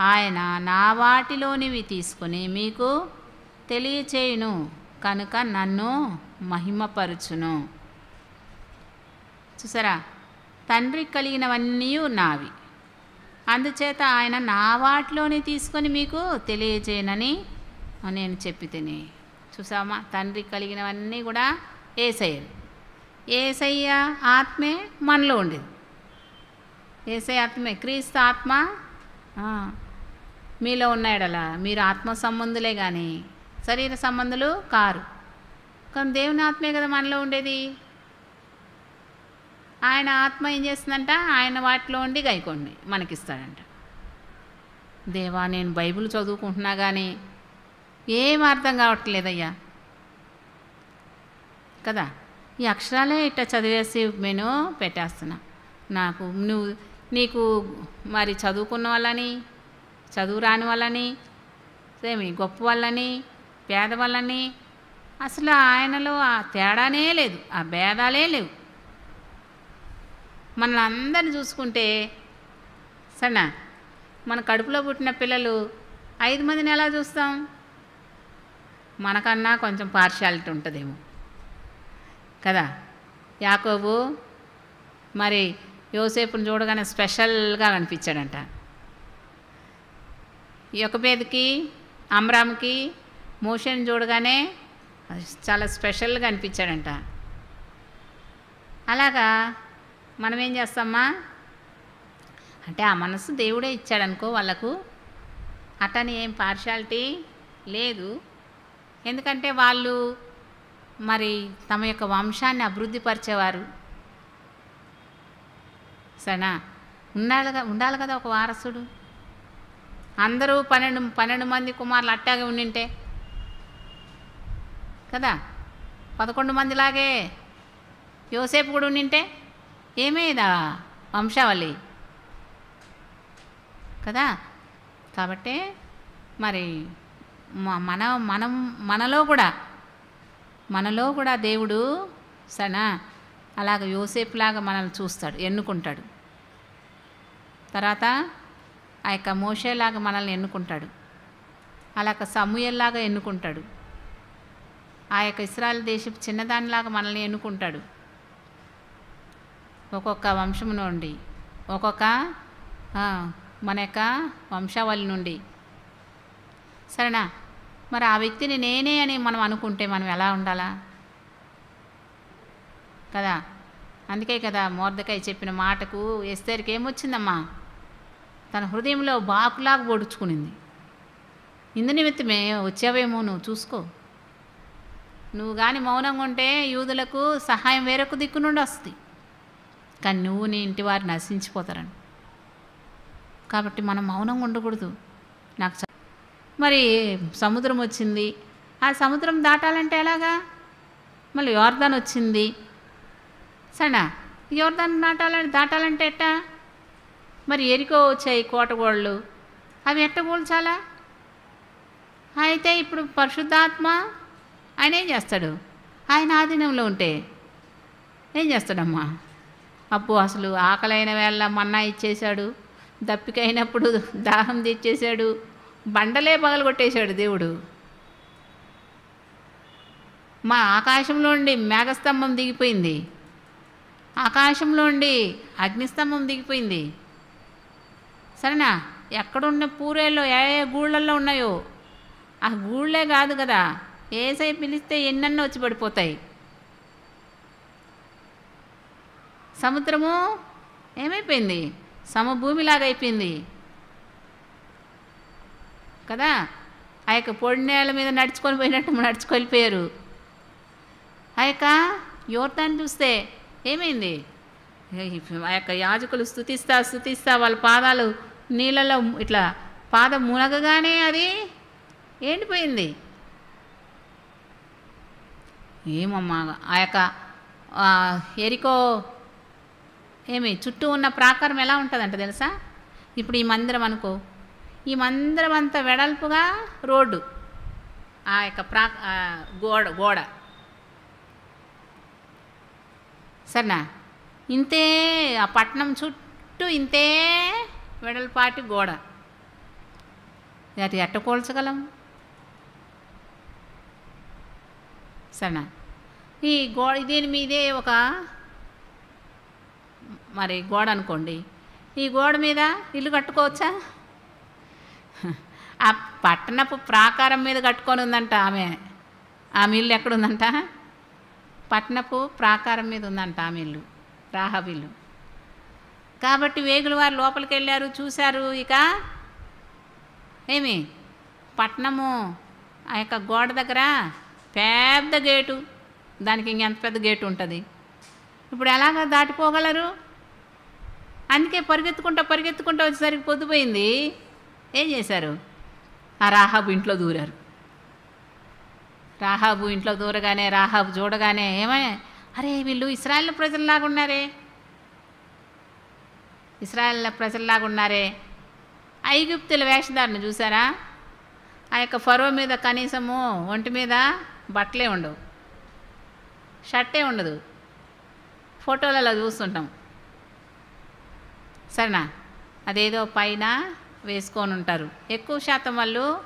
ఆయన నా వాటిలోనివి తీసుకొని మీకు తెలియచేయును కనుక నన్ను మహిమపరుచును. చూసారా? తండ్రి కలిగినవన్నీ నావి. అందుచేత ఆయన నా వాటిలోని తీసుకొని మీకు తెలియజేయనని నేను చెప్పి తిని చూసామా తండ్రి కలిగినవన్నీ కూడా ఏసయ్య ఏసయ్య ఆత్మే మనలో ఉండేది. ఏసయ్య ఆత్మే క్రీస్తు ఆత్మ మీలో ఉన్నాడలా మీరు ఆత్మ సంబంధులే కానీ శరీర సంబంధులు కారు. కానీ దేవుని ఆత్మే కదా మనలో ఉండేది. ఆయన ఆత్మ ఏం చేస్తుందంట? ఆయన వాటిలో ఉండి గైకోండి మనకిస్తాడంట. దేవా నేను బైబిల్ చదువుకుంటున్నా కానీ ఏం అర్థం కావట్లేదయ్యా. కదా? ఈ అక్షరాలే ఇట్ట చదివేసి నేను పెట్టేస్తున్నా. నాకు నువ్వు నీకు మరి చదువుకున్న వాళ్ళని చదువు రాని వాళ్ళని ఏమి గొప్ప వాళ్ళని పేద వాళ్ళని అసలు ఆయనలో ఆ తేడానే లేదు ఆ భేదాలే లేవు. మనల్ని అందరిని చూసుకుంటే సరేనా మన కడుపులో పుట్టిన పిల్లలు ఐదు మందిని ఎలా చూస్తాం? మనకన్నా కొంచెం పార్షాలిటీ ఉంటుందేమో. కదా? యాకోబు మరి యోసేపుని చూడగానే స్పెషల్గా కనిపించాడంట యొకబేదికి అమ్రామ్కి మోషన్ చూడగానే చాలా స్పెషల్గా అనిపించాడంట. అలాగా మనం ఏం చేస్తామా? అంటే ఆ మనసు దేవుడే ఇచ్చాడనుకో వాళ్ళకు అటని ఏం పార్షాలిటీ లేదు. ఎందుకంటే వాళ్ళు మరి తమ యొక్క వంశాన్ని అభివృద్ధిపరిచేవారు సరేనా? ఉండాలి కదా ఉండాలి కదా ఒక వారసుడు. అందరూ పన్నెండు పన్నెండు మంది కుమారులు అట్టాగే ఉండింటే. కదా? పదకొండు మందిలాగే. యోసేపు కూడా ఉండింటే. ఏమేదా? వంశావళి. కదా? కాబట్టే మరి మన మనం మనలో కూడా మనలో కూడా దేవుడు సనా అలాగ యోసేపులాగా మనల్ని చూస్తాడు ఎన్నుకుంటాడు. తర్వాత ఆ యొక్క మోషేలాగా మనల్ని ఎన్నుకుంటాడు. అలాగ సమూయల్లాగా ఎన్నుకుంటాడు. ఆ యొక్క ఇస్రాయల్ దేశపు చిన్నదానిలాగా మనల్ని ఎన్నుకుంటాడు. ఒక్కొక్క వంశం నుండి ఒక్కొక్క మన యొక్క వంశావళి నుండి. సరేనా? మరి ఆ వ్యక్తిని నేనే అని మనం అనుకుంటే మనం ఎలా ఉండాలా? కదా? అందుకే కదా మోర్దకాయ చెప్పిన మాటకు ఎస్తేరికి ఏమొచ్చిందమ్మా తన హృదయంలో బాకులాగా పొడుచుకునింది ఇందు నిమిత్తమే వచ్చావేమో నువ్వు చూసుకో. నువ్వు కానీ మౌనంగా ఉంటే యూదులకు సహాయం వేరొక దిక్కు నుండి వస్తుంది కానీ నువ్వు నీ ఇంటి వారు నశించిపోతారని. కాబట్టి మనం మౌనంగా ఉండకూడదు. నాకు మరి సముద్రం వచ్చింది. ఆ సముద్రం దాటాలంటే ఎలాగా? మళ్ళీ యోర్దాన్ వచ్చింది. సరేనా? యోర్దాన్ దాటాలని దాటాలంటే ఎట్టా? మరి ఎరికో వచ్చాయి కోటగోళ్ళు. అవి ఎట్ట కూల్చాలా అయితే ఇప్పుడు పరిశుద్ధాత్మ ఆయన ఏం చేస్తాడు? ఆయన ఆధీనంలో ఉంటే ఏం చేస్తాడమ్మా? అప్పు అసలు ఆకలైన వేళ మన్నా ఇచ్చేశాడు. దప్పికైనప్పుడు దాహం తెచ్చేశాడు. బండలే పగలగొట్టేశాడు దేవుడు. మా ఆకాశంలోండి మేఘస్తంభం దిగిపోయింది. ఆకాశంలోండి అగ్నిస్తంభం దిగిపోయింది. సరేనా? ఎక్కడున్న పూరేల్లో ఏ ఏ గూళ్ళల్లో ఉన్నాయో ఆ గూళ్ళే కాదు కదా. ఏసై పిలిస్తే ఎన్నెన్నో వచ్చి పడిపోతాయి. సముద్రము ఏమైపోయింది? సమభూమిలాగా అయిపోయింది. కదా? ఆ యొక్క పొడి నేల మీద నడుచుకొని పోయినట్టు నడుచుకొని ఆ యొక్క యువతాన్ని చూస్తే ఏమైంది? ఆ యొక్క యాజకులు స్థుతిస్తా స్థుతిస్తా వాళ్ళ పాదాలు నీళ్ళలో ఇట్లా పాదం మునగగానే అది ఎండిపోయింది. ఏమమ్మా ఆ యొక్క ఎరికో ఏమి చుట్టూ ఉన్న ప్రాకారం ఎలా ఉంటుందంట తెలుసా? ఇప్పుడు ఈ మందిరం అనుకో. ఈ మందిరం అంతా వెడల్పుగా రోడ్డు. ఆ యొక్క ప్రా గోడ గోడ. సరేనా? ఇంతే ఆ పట్టణం చుట్టూ ఇంతే వెడల్పాటి గోడ. అది ఎట్ట కోల్చగలం సరేనా? ఈ గోడ దీని మీదే ఒక మరి గోడ అనుకోండి. ఈ గోడ మీద ఇల్లు కట్టుకోవచ్చా? ఆ పట్టణపు ప్రాకారం మీద కట్టుకొని ఉందంట ఆమె. ఆమె ఇల్లు ఎక్కడుందంట? పట్టణపు ప్రాకారం మీద ఉందంట ఆమె ఇల్లు రాహబ్ ఇల్లు. కాబట్టి వేగుల వారు లోపలికి వెళ్ళారు చూశారు ఇక ఏమి? పట్నము ఆ యొక్క గోడ దగ్గర పెద్ద గేటు. దానికి ఇంకెంత పెద్ద గేటు ఉంటుంది? ఇప్పుడు ఎలాగ దాటిపోగలరు? అందుకే పరిగెత్తుకుంటా పరిగెత్తుకుంటా వచ్చేసరికి పొద్దుపోయింది. ఏం చేశారు? ఆ రాహాబు ఇంట్లో దూరారు. రాహాబు ఇంట్లో దూరగానే రాహాబు చూడగానే ఏమే అరే వీళ్ళు ఇస్రాయల్ ప్రజల్లాగా ఉన్నారే. ఇస్రాయల్ ప్రజల్లాగా ఉన్నారే. ఐగుప్తుల వేషధారణ చూసారా ఆ యొక్క ఫరో మీద కనీసము ఒంటి మీద బట్టలే ఉండవు. షర్టే ఉండదు. ఫోటోలలో చూస్తుంటాం. సరేనా? అదేదో పైన వేసుకొని ఉంటారు ఎక్కువ శాతం వాళ్ళు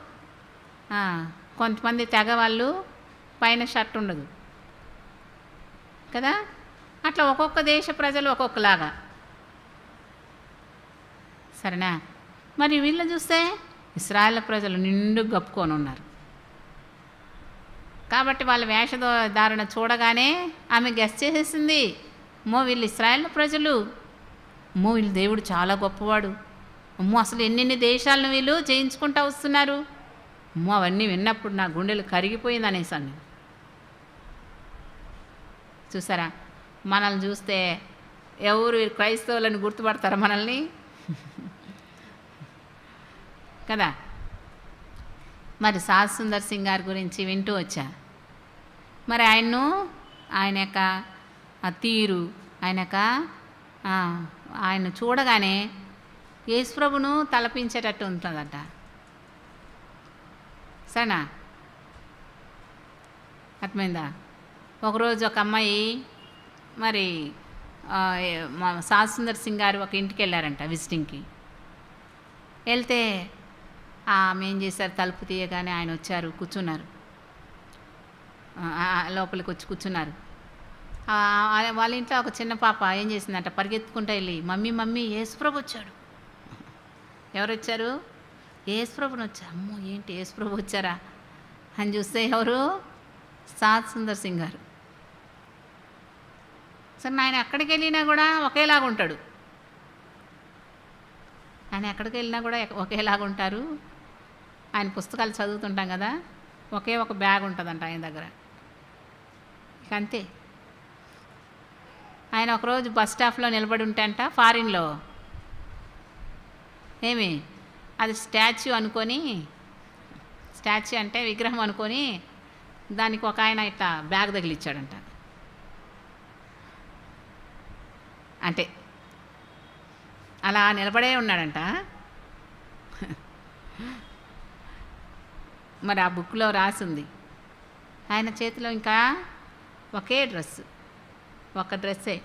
కొంతమంది తెగ వాళ్ళు పైన షర్ట్ ఉండదు. కదా? అట్లా ఒక్కొక్క దేశ ప్రజలు ఒక్కొక్కలాగా. సరేనా? మరి వీళ్ళు చూస్తే ఇస్రాయల్ ప్రజలు నిండు గప్పుకొని ఉన్నారు కాబట్టి వాళ్ళ వేషధారణ చూడగానే ఆమె గెస్ట్ చేసేసింది. మో వీళ్ళు ఇస్రాయల్ ప్రజలు. అమ్మో వీళ్ళు దేవుడు చాలా గొప్పవాడు. అమ్మో అసలు ఎన్నెన్ని దేశాలను వీళ్ళు చేయించుకుంటూ వస్తున్నారు? అమ్మో అవన్నీ విన్నప్పుడు నా గుండెలు కరిగిపోయింది అనేసాను చూసారా? మనల్ని చూస్తే ఎవరు క్రైస్తవులను గుర్తుపడతారు మనల్ని? కదా? మరి సాజ్ సుందర్ సింగ్ గారి గురించి వింటూ వచ్చా? మరి ఆయన్ను ఆయన యొక్క తీరు ఆయన యొక్క ఆయన చూడగానే యేసుప్రభును తలపించేటట్టు ఉంటుందట. సరేనా? అర్థమైందా? ఒకరోజు ఒక అమ్మాయి మరి మా సుందర్ సింగ్ గారు ఒక ఇంటికి వెళ్ళారంట విజిటింగ్కి. వెళ్తే ఆమె ఏం చేశారు? తలుపు తీయగానే ఆయన వచ్చారు కూర్చున్నారు. లోపలికి వచ్చి కూర్చున్నారు. వాళ్ళ ఇంట్లో ఒక చిన్న పాప ఏం చేసిందంట? పరిగెత్తుకుంటా వెళ్ళి మమ్మీ మమ్మీ యేసుప్రభు వచ్చాడు. ఎవరు వచ్చారు యేసుప్రభుని వచ్చారు అమ్మో ఏంటి యేసుప్రభు వచ్చారా? అని చూస్తే ఎవరు? సాత్ సుందర్ సింగ్ గారు. సరే ఆయన ఎక్కడికి వెళ్ళినా కూడా ఒకేలాగా ఉంటాడు. ఆయన ఎక్కడికి వెళ్ళినా కూడా ఒకేలాగా ఉంటారు. ఆయన పుస్తకాలు చదువుతుంటాం కదా ఒకే ఒక బ్యాగ్ ఉంటుందంట ఆయన దగ్గర. ఇక అంతే. ఆయన ఒకరోజు బస్ స్టాప్లో నిలబడి ఉంటే అంట ఫారిన్లో. ఏమి? అది స్టాచ్యూ అనుకొని స్టాచ్యూ అంటే విగ్రహం అనుకొని దానికి ఒక ఆయన ఇట్లా బ్యాగ్ తగిలిచ్చాడంట. అంటే అలా నిలబడే ఉన్నాడంట. మరి ఆ బుక్లో రాసింది. ఆయన చేతిలో ఇంకా ఒకే డ్రెస్సు. ఒక డ్రెస్సే.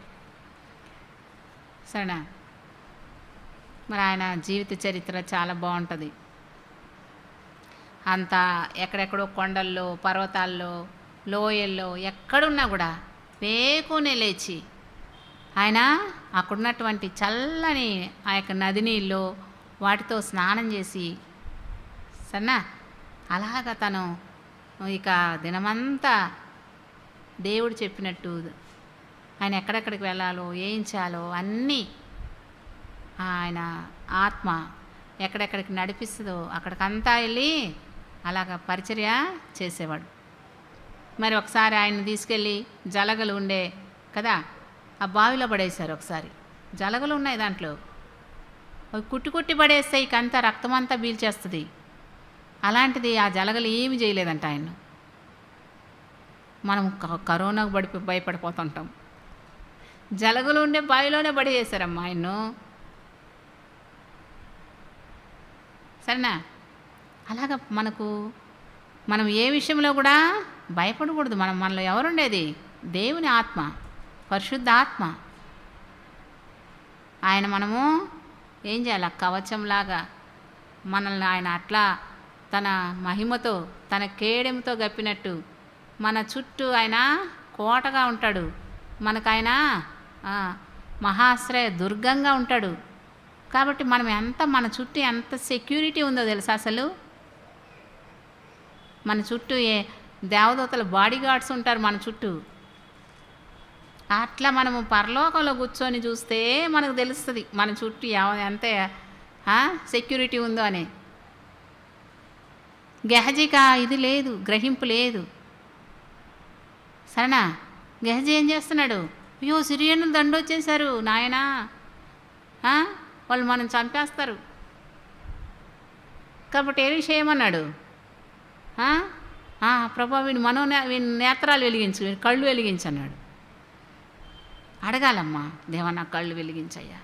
సరేనా? మరి ఆయన జీవిత చరిత్ర చాలా బాగుంటుంది. అంత ఎక్కడెక్కడో కొండల్లో పర్వతాల్లో లోయల్లో ఎక్కడున్నా కూడా వేకునే లేచి ఆయన అక్కడున్నటువంటి చల్లని ఆ యొక్క నది నీళ్ళు వాటితో స్నానం చేసి సన్నా అలాగ తను ఇక దినమంతా దేవుడు చెప్పినట్టు ఆయన ఎక్కడెక్కడికి వెళ్ళాలో ఏం చేయాలో అన్నీ ఆయన ఆత్మ ఎక్కడెక్కడికి నడిపిస్తుందో అక్కడికంతా వెళ్ళి అలాగ పరిచర్య చేసేవాడు. మరి ఒకసారి ఆయన తీసుకెళ్ళి జలగలు ఉండే కదా ఆ బావిలో పడేశారు ఒకసారి. జలగలు ఉన్నాయి దాంట్లో. అవి కుట్టి కుట్టి పడేస్తే ఇకంతా రక్తం అంతా పీల్చేస్తుంది. అలాంటిది ఆ జలగలు ఏమి చేయలేదంట ఆయన మనం క- కరోనాకు పడి భయపడిపోతుంటాం. జలగలు ఉండే బావిలోనే పడేసారమ్మా ఆయన్ను సరేనా? అలాగ మనకు మనం ఏ విషయంలో కూడా భయపడకూడదు. మనం మనలో ఎవరుండేది? దేవుని ఆత్మ పరిశుద్ధ ఆత్మ ఆయన మనము ఏం చేయాలి? కవచంలాగా మనల్ని ఆయన అట్లా తన మహిమతో తన కేడెంతో గప్పినట్టు మన చుట్టూ ఆయన కోటగా ఉంటాడు. మనకు ఆయన మహాశ్రయ దుర్గంగా ఉంటాడు. కాబట్టి మనం ఎంత మన చుట్టూ ఎంత సెక్యూరిటీ ఉందో తెలుసా అసలు? మన చుట్టూ ఏ దేవదూతల బాడీ గార్డ్స్ ఉంటారు మన చుట్టూ. అట్లా మనము పరలోకంలో కూర్చొని చూస్తే మనకు తెలుస్తుంది మన చుట్టూ ఎంత సెక్యూరిటీ ఉందో అని. గెహజీకి ఇది లేదు గ్రహింపు లేదు. సరేనా? గెహజీ ఏం చేస్తున్నాడు? అయ్యో సిరియన్లు దండొచ్చేసారు నాయనా. వాళ్ళు మనం చంపేస్తారు. కాబట్టి ఏ చేయమన్నాడు ప్రభా వీని మనో వీని నేత్రాలు వెలిగించు వీని కళ్ళు వెలిగించన్నాడు. అడగాలమ్మా దేవా నా కళ్ళు వెలిగించయ్యా.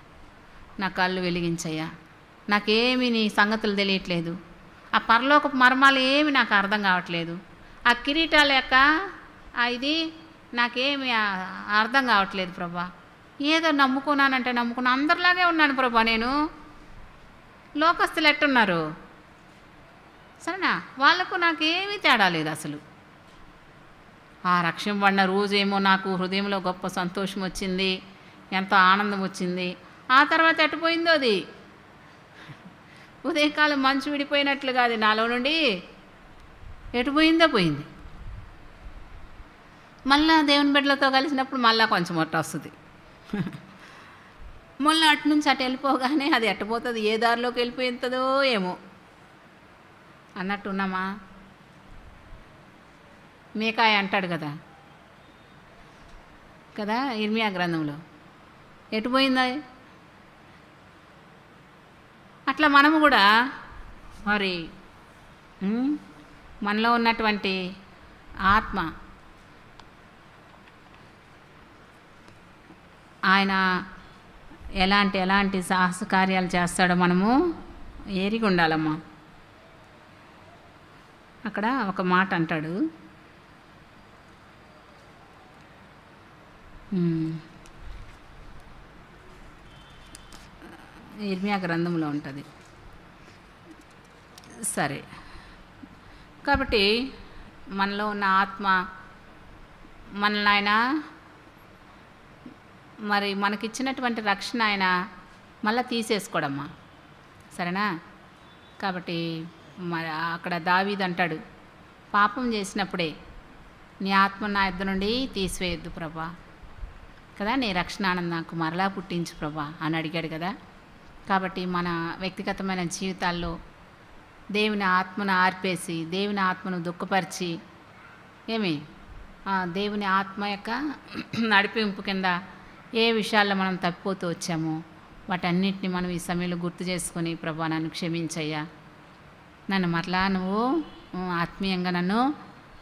నా కళ్ళు వెలిగించయ్యా. నాకేమి నీ సంగతులు తెలియట్లేదు. ఆ పరలోకపు మర్మాలు ఏమి నాకు అర్థం కావట్లేదు. ఆ కిరీటాల యొక్క ఆ ఇది నాకేమి అర్థం కావట్లేదు ప్రభా. ఏదో నమ్ముకున్నానంటే నమ్ముకున్నా అందరిలాగే ఉన్నాను ప్రభా నేను. లోకస్తులు ఎట్టున్నారు? సరేనా? వాళ్ళకు నాకేమీ తేడా లేదు అసలు. ఆ రక్షణ పడిన రోజేమో నాకు హృదయంలో గొప్ప సంతోషం వచ్చింది ఎంతో ఆనందం వచ్చింది. ఆ తర్వాత ఎట్టుపోయిందో అది? ఉదయకాలం మంచు విడిపోయినట్లుగా అది నాలో నుండి. ఎటుపోయిందో పోయింది. మళ్ళా దేవుని బిడ్డలతో కలిసినప్పుడు మళ్ళా కొంచెం మొట్ట వస్తుంది. మళ్ళీ అటు నుంచి అటు వెళ్ళిపోగానే అది ఎట్టపోతుంది ఏ దారిలోకి వెళ్ళిపోతుందో ఏమో. అన్నట్టు ఉన్నామా మేకాయ అంటాడు కదా. కదా ఇర్మియా గ్రంథంలో. ఎటు పోయిందా అట్లా మనము కూడా మరి మనలో ఉన్నటువంటి ఆత్మ ఆయన ఎలాంటి ఎలాంటి సాహస కార్యాలు చేస్తాడో మనము ఏరిగి ఉండాలమ్మా. అక్కడ ఒక మాట అంటాడు. ఇర్మియా గ్రంథంలో ఉంటుంది. సరే. కాబట్టి మనలో ఉన్న ఆత్మ మనల్ని ఆయన మరి మనకిచ్చినటువంటి రక్షణ ఆయన మళ్ళీ తీసేసుకోడమ్మా. సరేనా? కాబట్టి మరి అక్కడ దావీద్ అంటాడు పాపం చేసినప్పుడే నీ ఆత్మ నా ఇద్దరు నుండి తీసివేయద్దు ప్రభా. కదా నీ రక్షణానంద నాకు మరలా పుట్టించు ప్రభా అని అడిగాడు కదా. కాబట్టి మన వ్యక్తిగతమైన జీవితాల్లో దేవుని ఆత్మను ఆర్పేసి దేవుని ఆత్మను దుఃఖపరిచి ఏమి? దేవుని ఆత్మ యొక్క నడిపింపు కింద ఏ విషయాల్లో మనం తప్పిపోతూ వచ్చామో వాటన్నిటిని మనం ఈ సమయంలో గుర్తు చేసుకొని ప్రభా నన్ను క్షమించయ్యా. నన్ను మరలా నువ్వు ఆత్మీయంగా నన్ను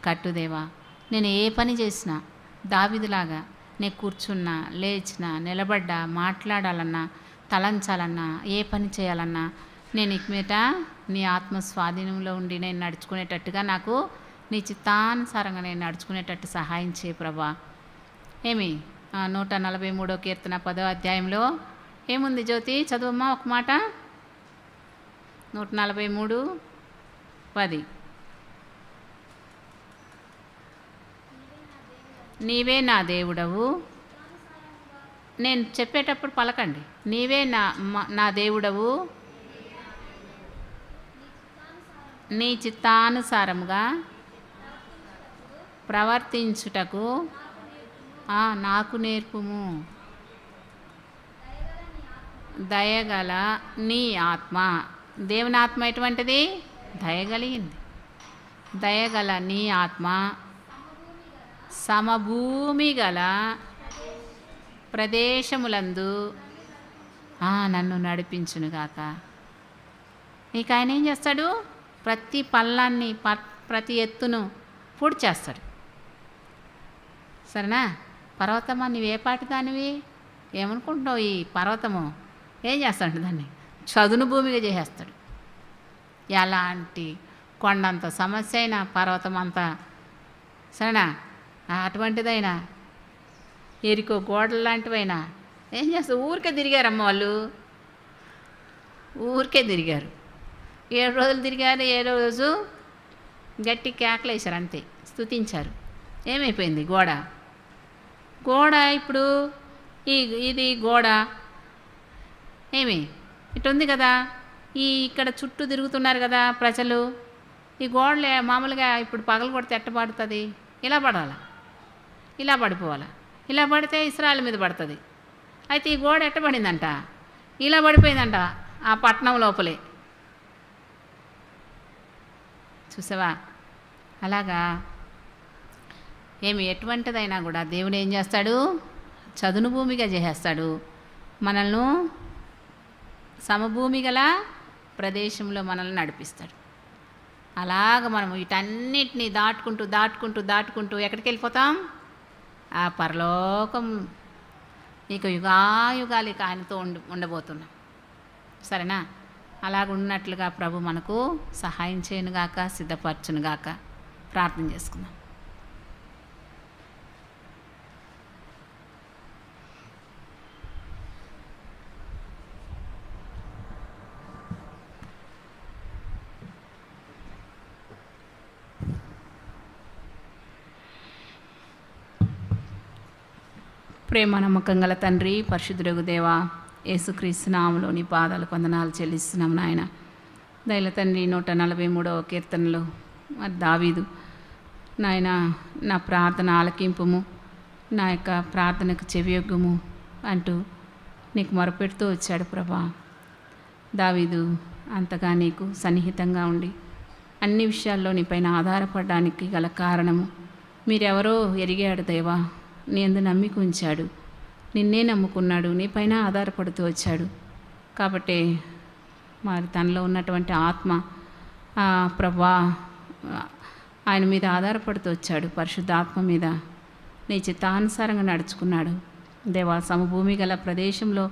కట్టుదేవా. నేను ఏ పని చేసినా దావిదిలాగా నేను కూర్చున్నా లేచినా నిలబడ్డా మాట్లాడాలన్నా తలంచాలన్నా ఏ పని చేయాలన్నా నేను ఇక మీట నీ ఆత్మ స్వాధీనంలో ఉండి నేను నడుచుకునేటట్టుగా నాకు నీ చిత్తానుసారంగా నేను నడుచుకునేటట్టు సహాయం చేయ ప్రభా. ఏమి? నూట నలభై మూడో కీర్తన పదో అధ్యాయంలో ఏముంది జ్యోతి? చదువమ్మా ఒక మాట. నూట నలభై మూడు పది. నీవే నా దేవుడవు. నేను చెప్పేటప్పుడు పలకండి. నీవే నా నా దేవుడవు. నీ చిత్తానుసారముగా ప్రవర్తించుటకు నాకు నేర్పుము. దయగల నీ ఆత్మ. దేవుని ఆత్మ ఎటువంటిది? దయగలిగింది. దయగల నీ ఆత్మ. సమభూమి గల ప్రదేశములందు నన్ను నడిపించునుగాక నీకు ఆయన ఏం చేస్తాడు? ప్రతి పళ్ళాన్ని ప- ప్రతి ఎత్తును పూడ్ చేస్తాడు సరేనా? పర్వతమా నువ్వే పాటి దానివి? ఏమనుకుంటున్నావు ఈ పర్వతము? ఏం చేస్తాడు దాన్ని? చదును భూమిగా చేసేస్తాడు. ఎలాంటి కొండంత సమస్య అయినా పర్వతం అంతా సరేనా? అటువంటిదైనా ఎరికో గోడలు లాంటివైనా ఏం చేస్తారు ఊరికే తిరిగారమ్మ వాళ్ళు. ఊరికే తిరిగారు. ఏడు రోజులు తిరిగారు ఏడో రోజు గట్టి కేకలేశారు అంతే. స్థుతించారు ఏమైపోయింది గోడ? గోడ ఇప్పుడు? ఈ ఇది గోడ. ఏమి? ఇటు ఉంది కదా. ఈ ఇక్కడ చుట్టూ తిరుగుతున్నారు కదా ప్రజలు. ఈ గోడలే మామూలుగా ఇప్పుడు పగలు కొడితే ఎట్ట పడుతుంది? ఇలా పడాలా? ఇలా పడిపోవాలి? ఇలా పడితే ఇస్రాయల్ మీద పడుతుంది. అయితే ఈ గోడ ఎట్ట పడిందంట? ఇలా పడిపోయిందంట ఆ పట్టణం లోపలే. చూసావా? అలాగా. ఏమి ఎటువంటిదైనా కూడా దేవుడు ఏం చేస్తాడు? చదును భూమిగా చేసేస్తాడు. మనల్ని సమభూమి గల ప్రదేశంలో మనల్ని నడిపిస్తాడు. అలాగ మనం వీటన్నిటిని దాటుకుంటూ దాటుకుంటూ దాటుకుంటూ ఎక్కడికి వెళ్ళిపోతాం? ఆ పరలోకం ఇక యుగాయుగాలు ఇక ఆయనతో ఉండి ఉండబోతున్నాం. సరేనా? అలాగ ఉన్నట్లుగా ప్రభు మనకు సహాయం చేయనుగాక సిద్ధపరచునుగాక ప్రార్థన చేసుకుందాం. ప్రేమ నమ్మకం గల తండ్రి పరిశుద్ధుడు దేవా యేసుక్రీస్తు నామలో నీ పాదాలు వందనాలు చెల్లిస్తున్నాం నాయన. దైల తండ్రి నూట నలభై మూడవ కీర్తనలు మరి దావీదు నాయన నా ప్రార్థన ఆలకింపుము నా యొక్క ప్రార్థనకు చెవియొగ్గుము అంటూ నీకు మొరపెడుతూ వచ్చాడు ప్రభా. దావీదు అంతగా నీకు సన్నిహితంగా ఉండి అన్ని విషయాల్లో నీపైన ఆధారపడడానికి గల కారణము మీరెవరో ఎరిగాడు దేవా. నీ ఎందు నమ్మిక ఉంచాడు. నిన్నే నమ్ముకున్నాడు. నీపైన ఆధారపడుతూ వచ్చాడు. కాబట్టి మరి తనలో ఉన్నటువంటి ఆత్మ ప్రభా ఆయన మీద ఆధారపడుతూ వచ్చాడు. పరిశుద్ధ ఆత్మ మీద నీ చిత్తానుసారంగా నడుచుకున్నాడు. దేవా సమభూమి గల ప్రదేశంలో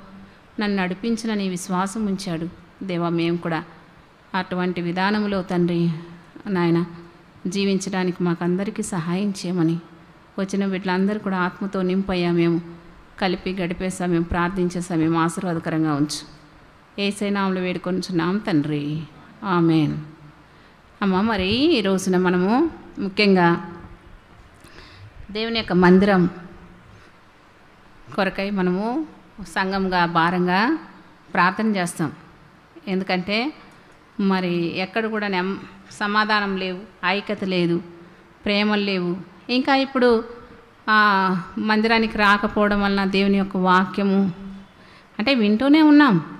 నన్ను నడిపించిన నీ విశ్వాసం ఉంచాడు. దేవా మేము కూడా అటువంటి విధానంలో తండ్రి నాయన జీవించడానికి మాకందరికీ సహాయం చేయమని వచ్చిన వీటిలందరూ కూడా ఆత్మతో నింపయ్యా మేము. కలిపి గడిపే సమయం ప్రార్థించే సమయం ఆశీర్వాదకరంగా ఉంచు. ఏసైనాములు వేడుకొంచున్నాం తండ్రి. ఆమెన్. అమ్మ మరి ఈ రోజున మనము ముఖ్యంగా దేవుని యొక్క మందిరం కొరకై మనము సంఘంగా భారంగా ప్రార్థన చేస్తాం. ఎందుకంటే మరి ఎక్కడ కూడా నెమ్ సమాధానం లేవు ఐక్యత లేదు ప్రేమలు లేవు ఇంకా ఇప్పుడు మందిరానికి రాకపోవడం వలన దేవుని యొక్క వాక్యము అంటే వింటూనే ఉన్నాం.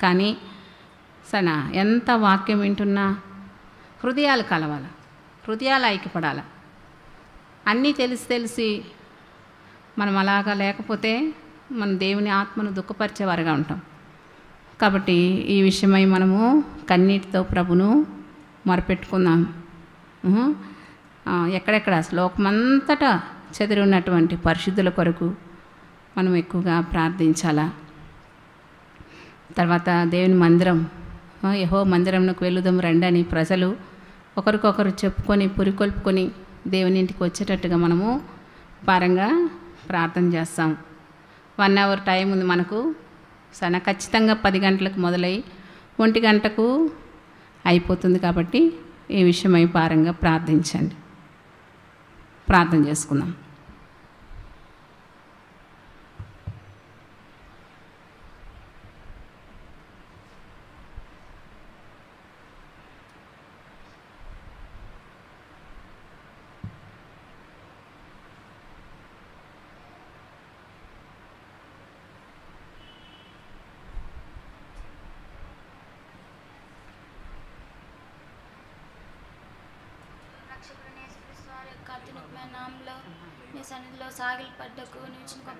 కానీ సనా ఎంత వాక్యం వింటున్నా హృదయాలు కలవాలి హృదయాలు ఐక్యపడాల. అన్నీ తెలిసి తెలిసి మనం అలాగా లేకపోతే మన దేవుని ఆత్మను దుఃఖపరిచేవారుగా ఉంటాం. కాబట్టి ఈ విషయమై మనము కన్నీటితో ప్రభును మొరపెట్టుకుందాం. ఎక్కడెక్కడ? శ్లోకమంతటా చెదిరి ఉన్నటువంటి పరిశుద్ధుల కొరకు మనం ఎక్కువగా ప్రార్థించాలా? తర్వాత దేవుని మందిరం యహో మందిరంకు వెళ్ళుదాం రండి అని ప్రజలు ఒకరికొకరు చెప్పుకొని పురికొల్పుకొని దేవుని ఇంటికి వచ్చేటట్టుగా మనము పారంగా ప్రార్థన చేస్తాం. వన్ అవర్ టైం ఉంది మనకు. సన ఖచ్చితంగా పది గంటలకు మొదలై ఒంటి గంటకు అయిపోతుంది కాబట్టి ఈ విషయమై పారంగా ప్రార్థించండి. ప్రార్థన చేసుకుందాం రక్షకుడైన యేసుక్రీస్తు వారి యొక్క అత్యున్నతమైన నామంలో నీ సన్నిధిలో సాగిలపడ్డకు నిలిచిన గొప్ప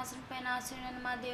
ధన్యతను బట్టి స్తుతిస్తున్నాను ప్రభా అత్యున్నతమైన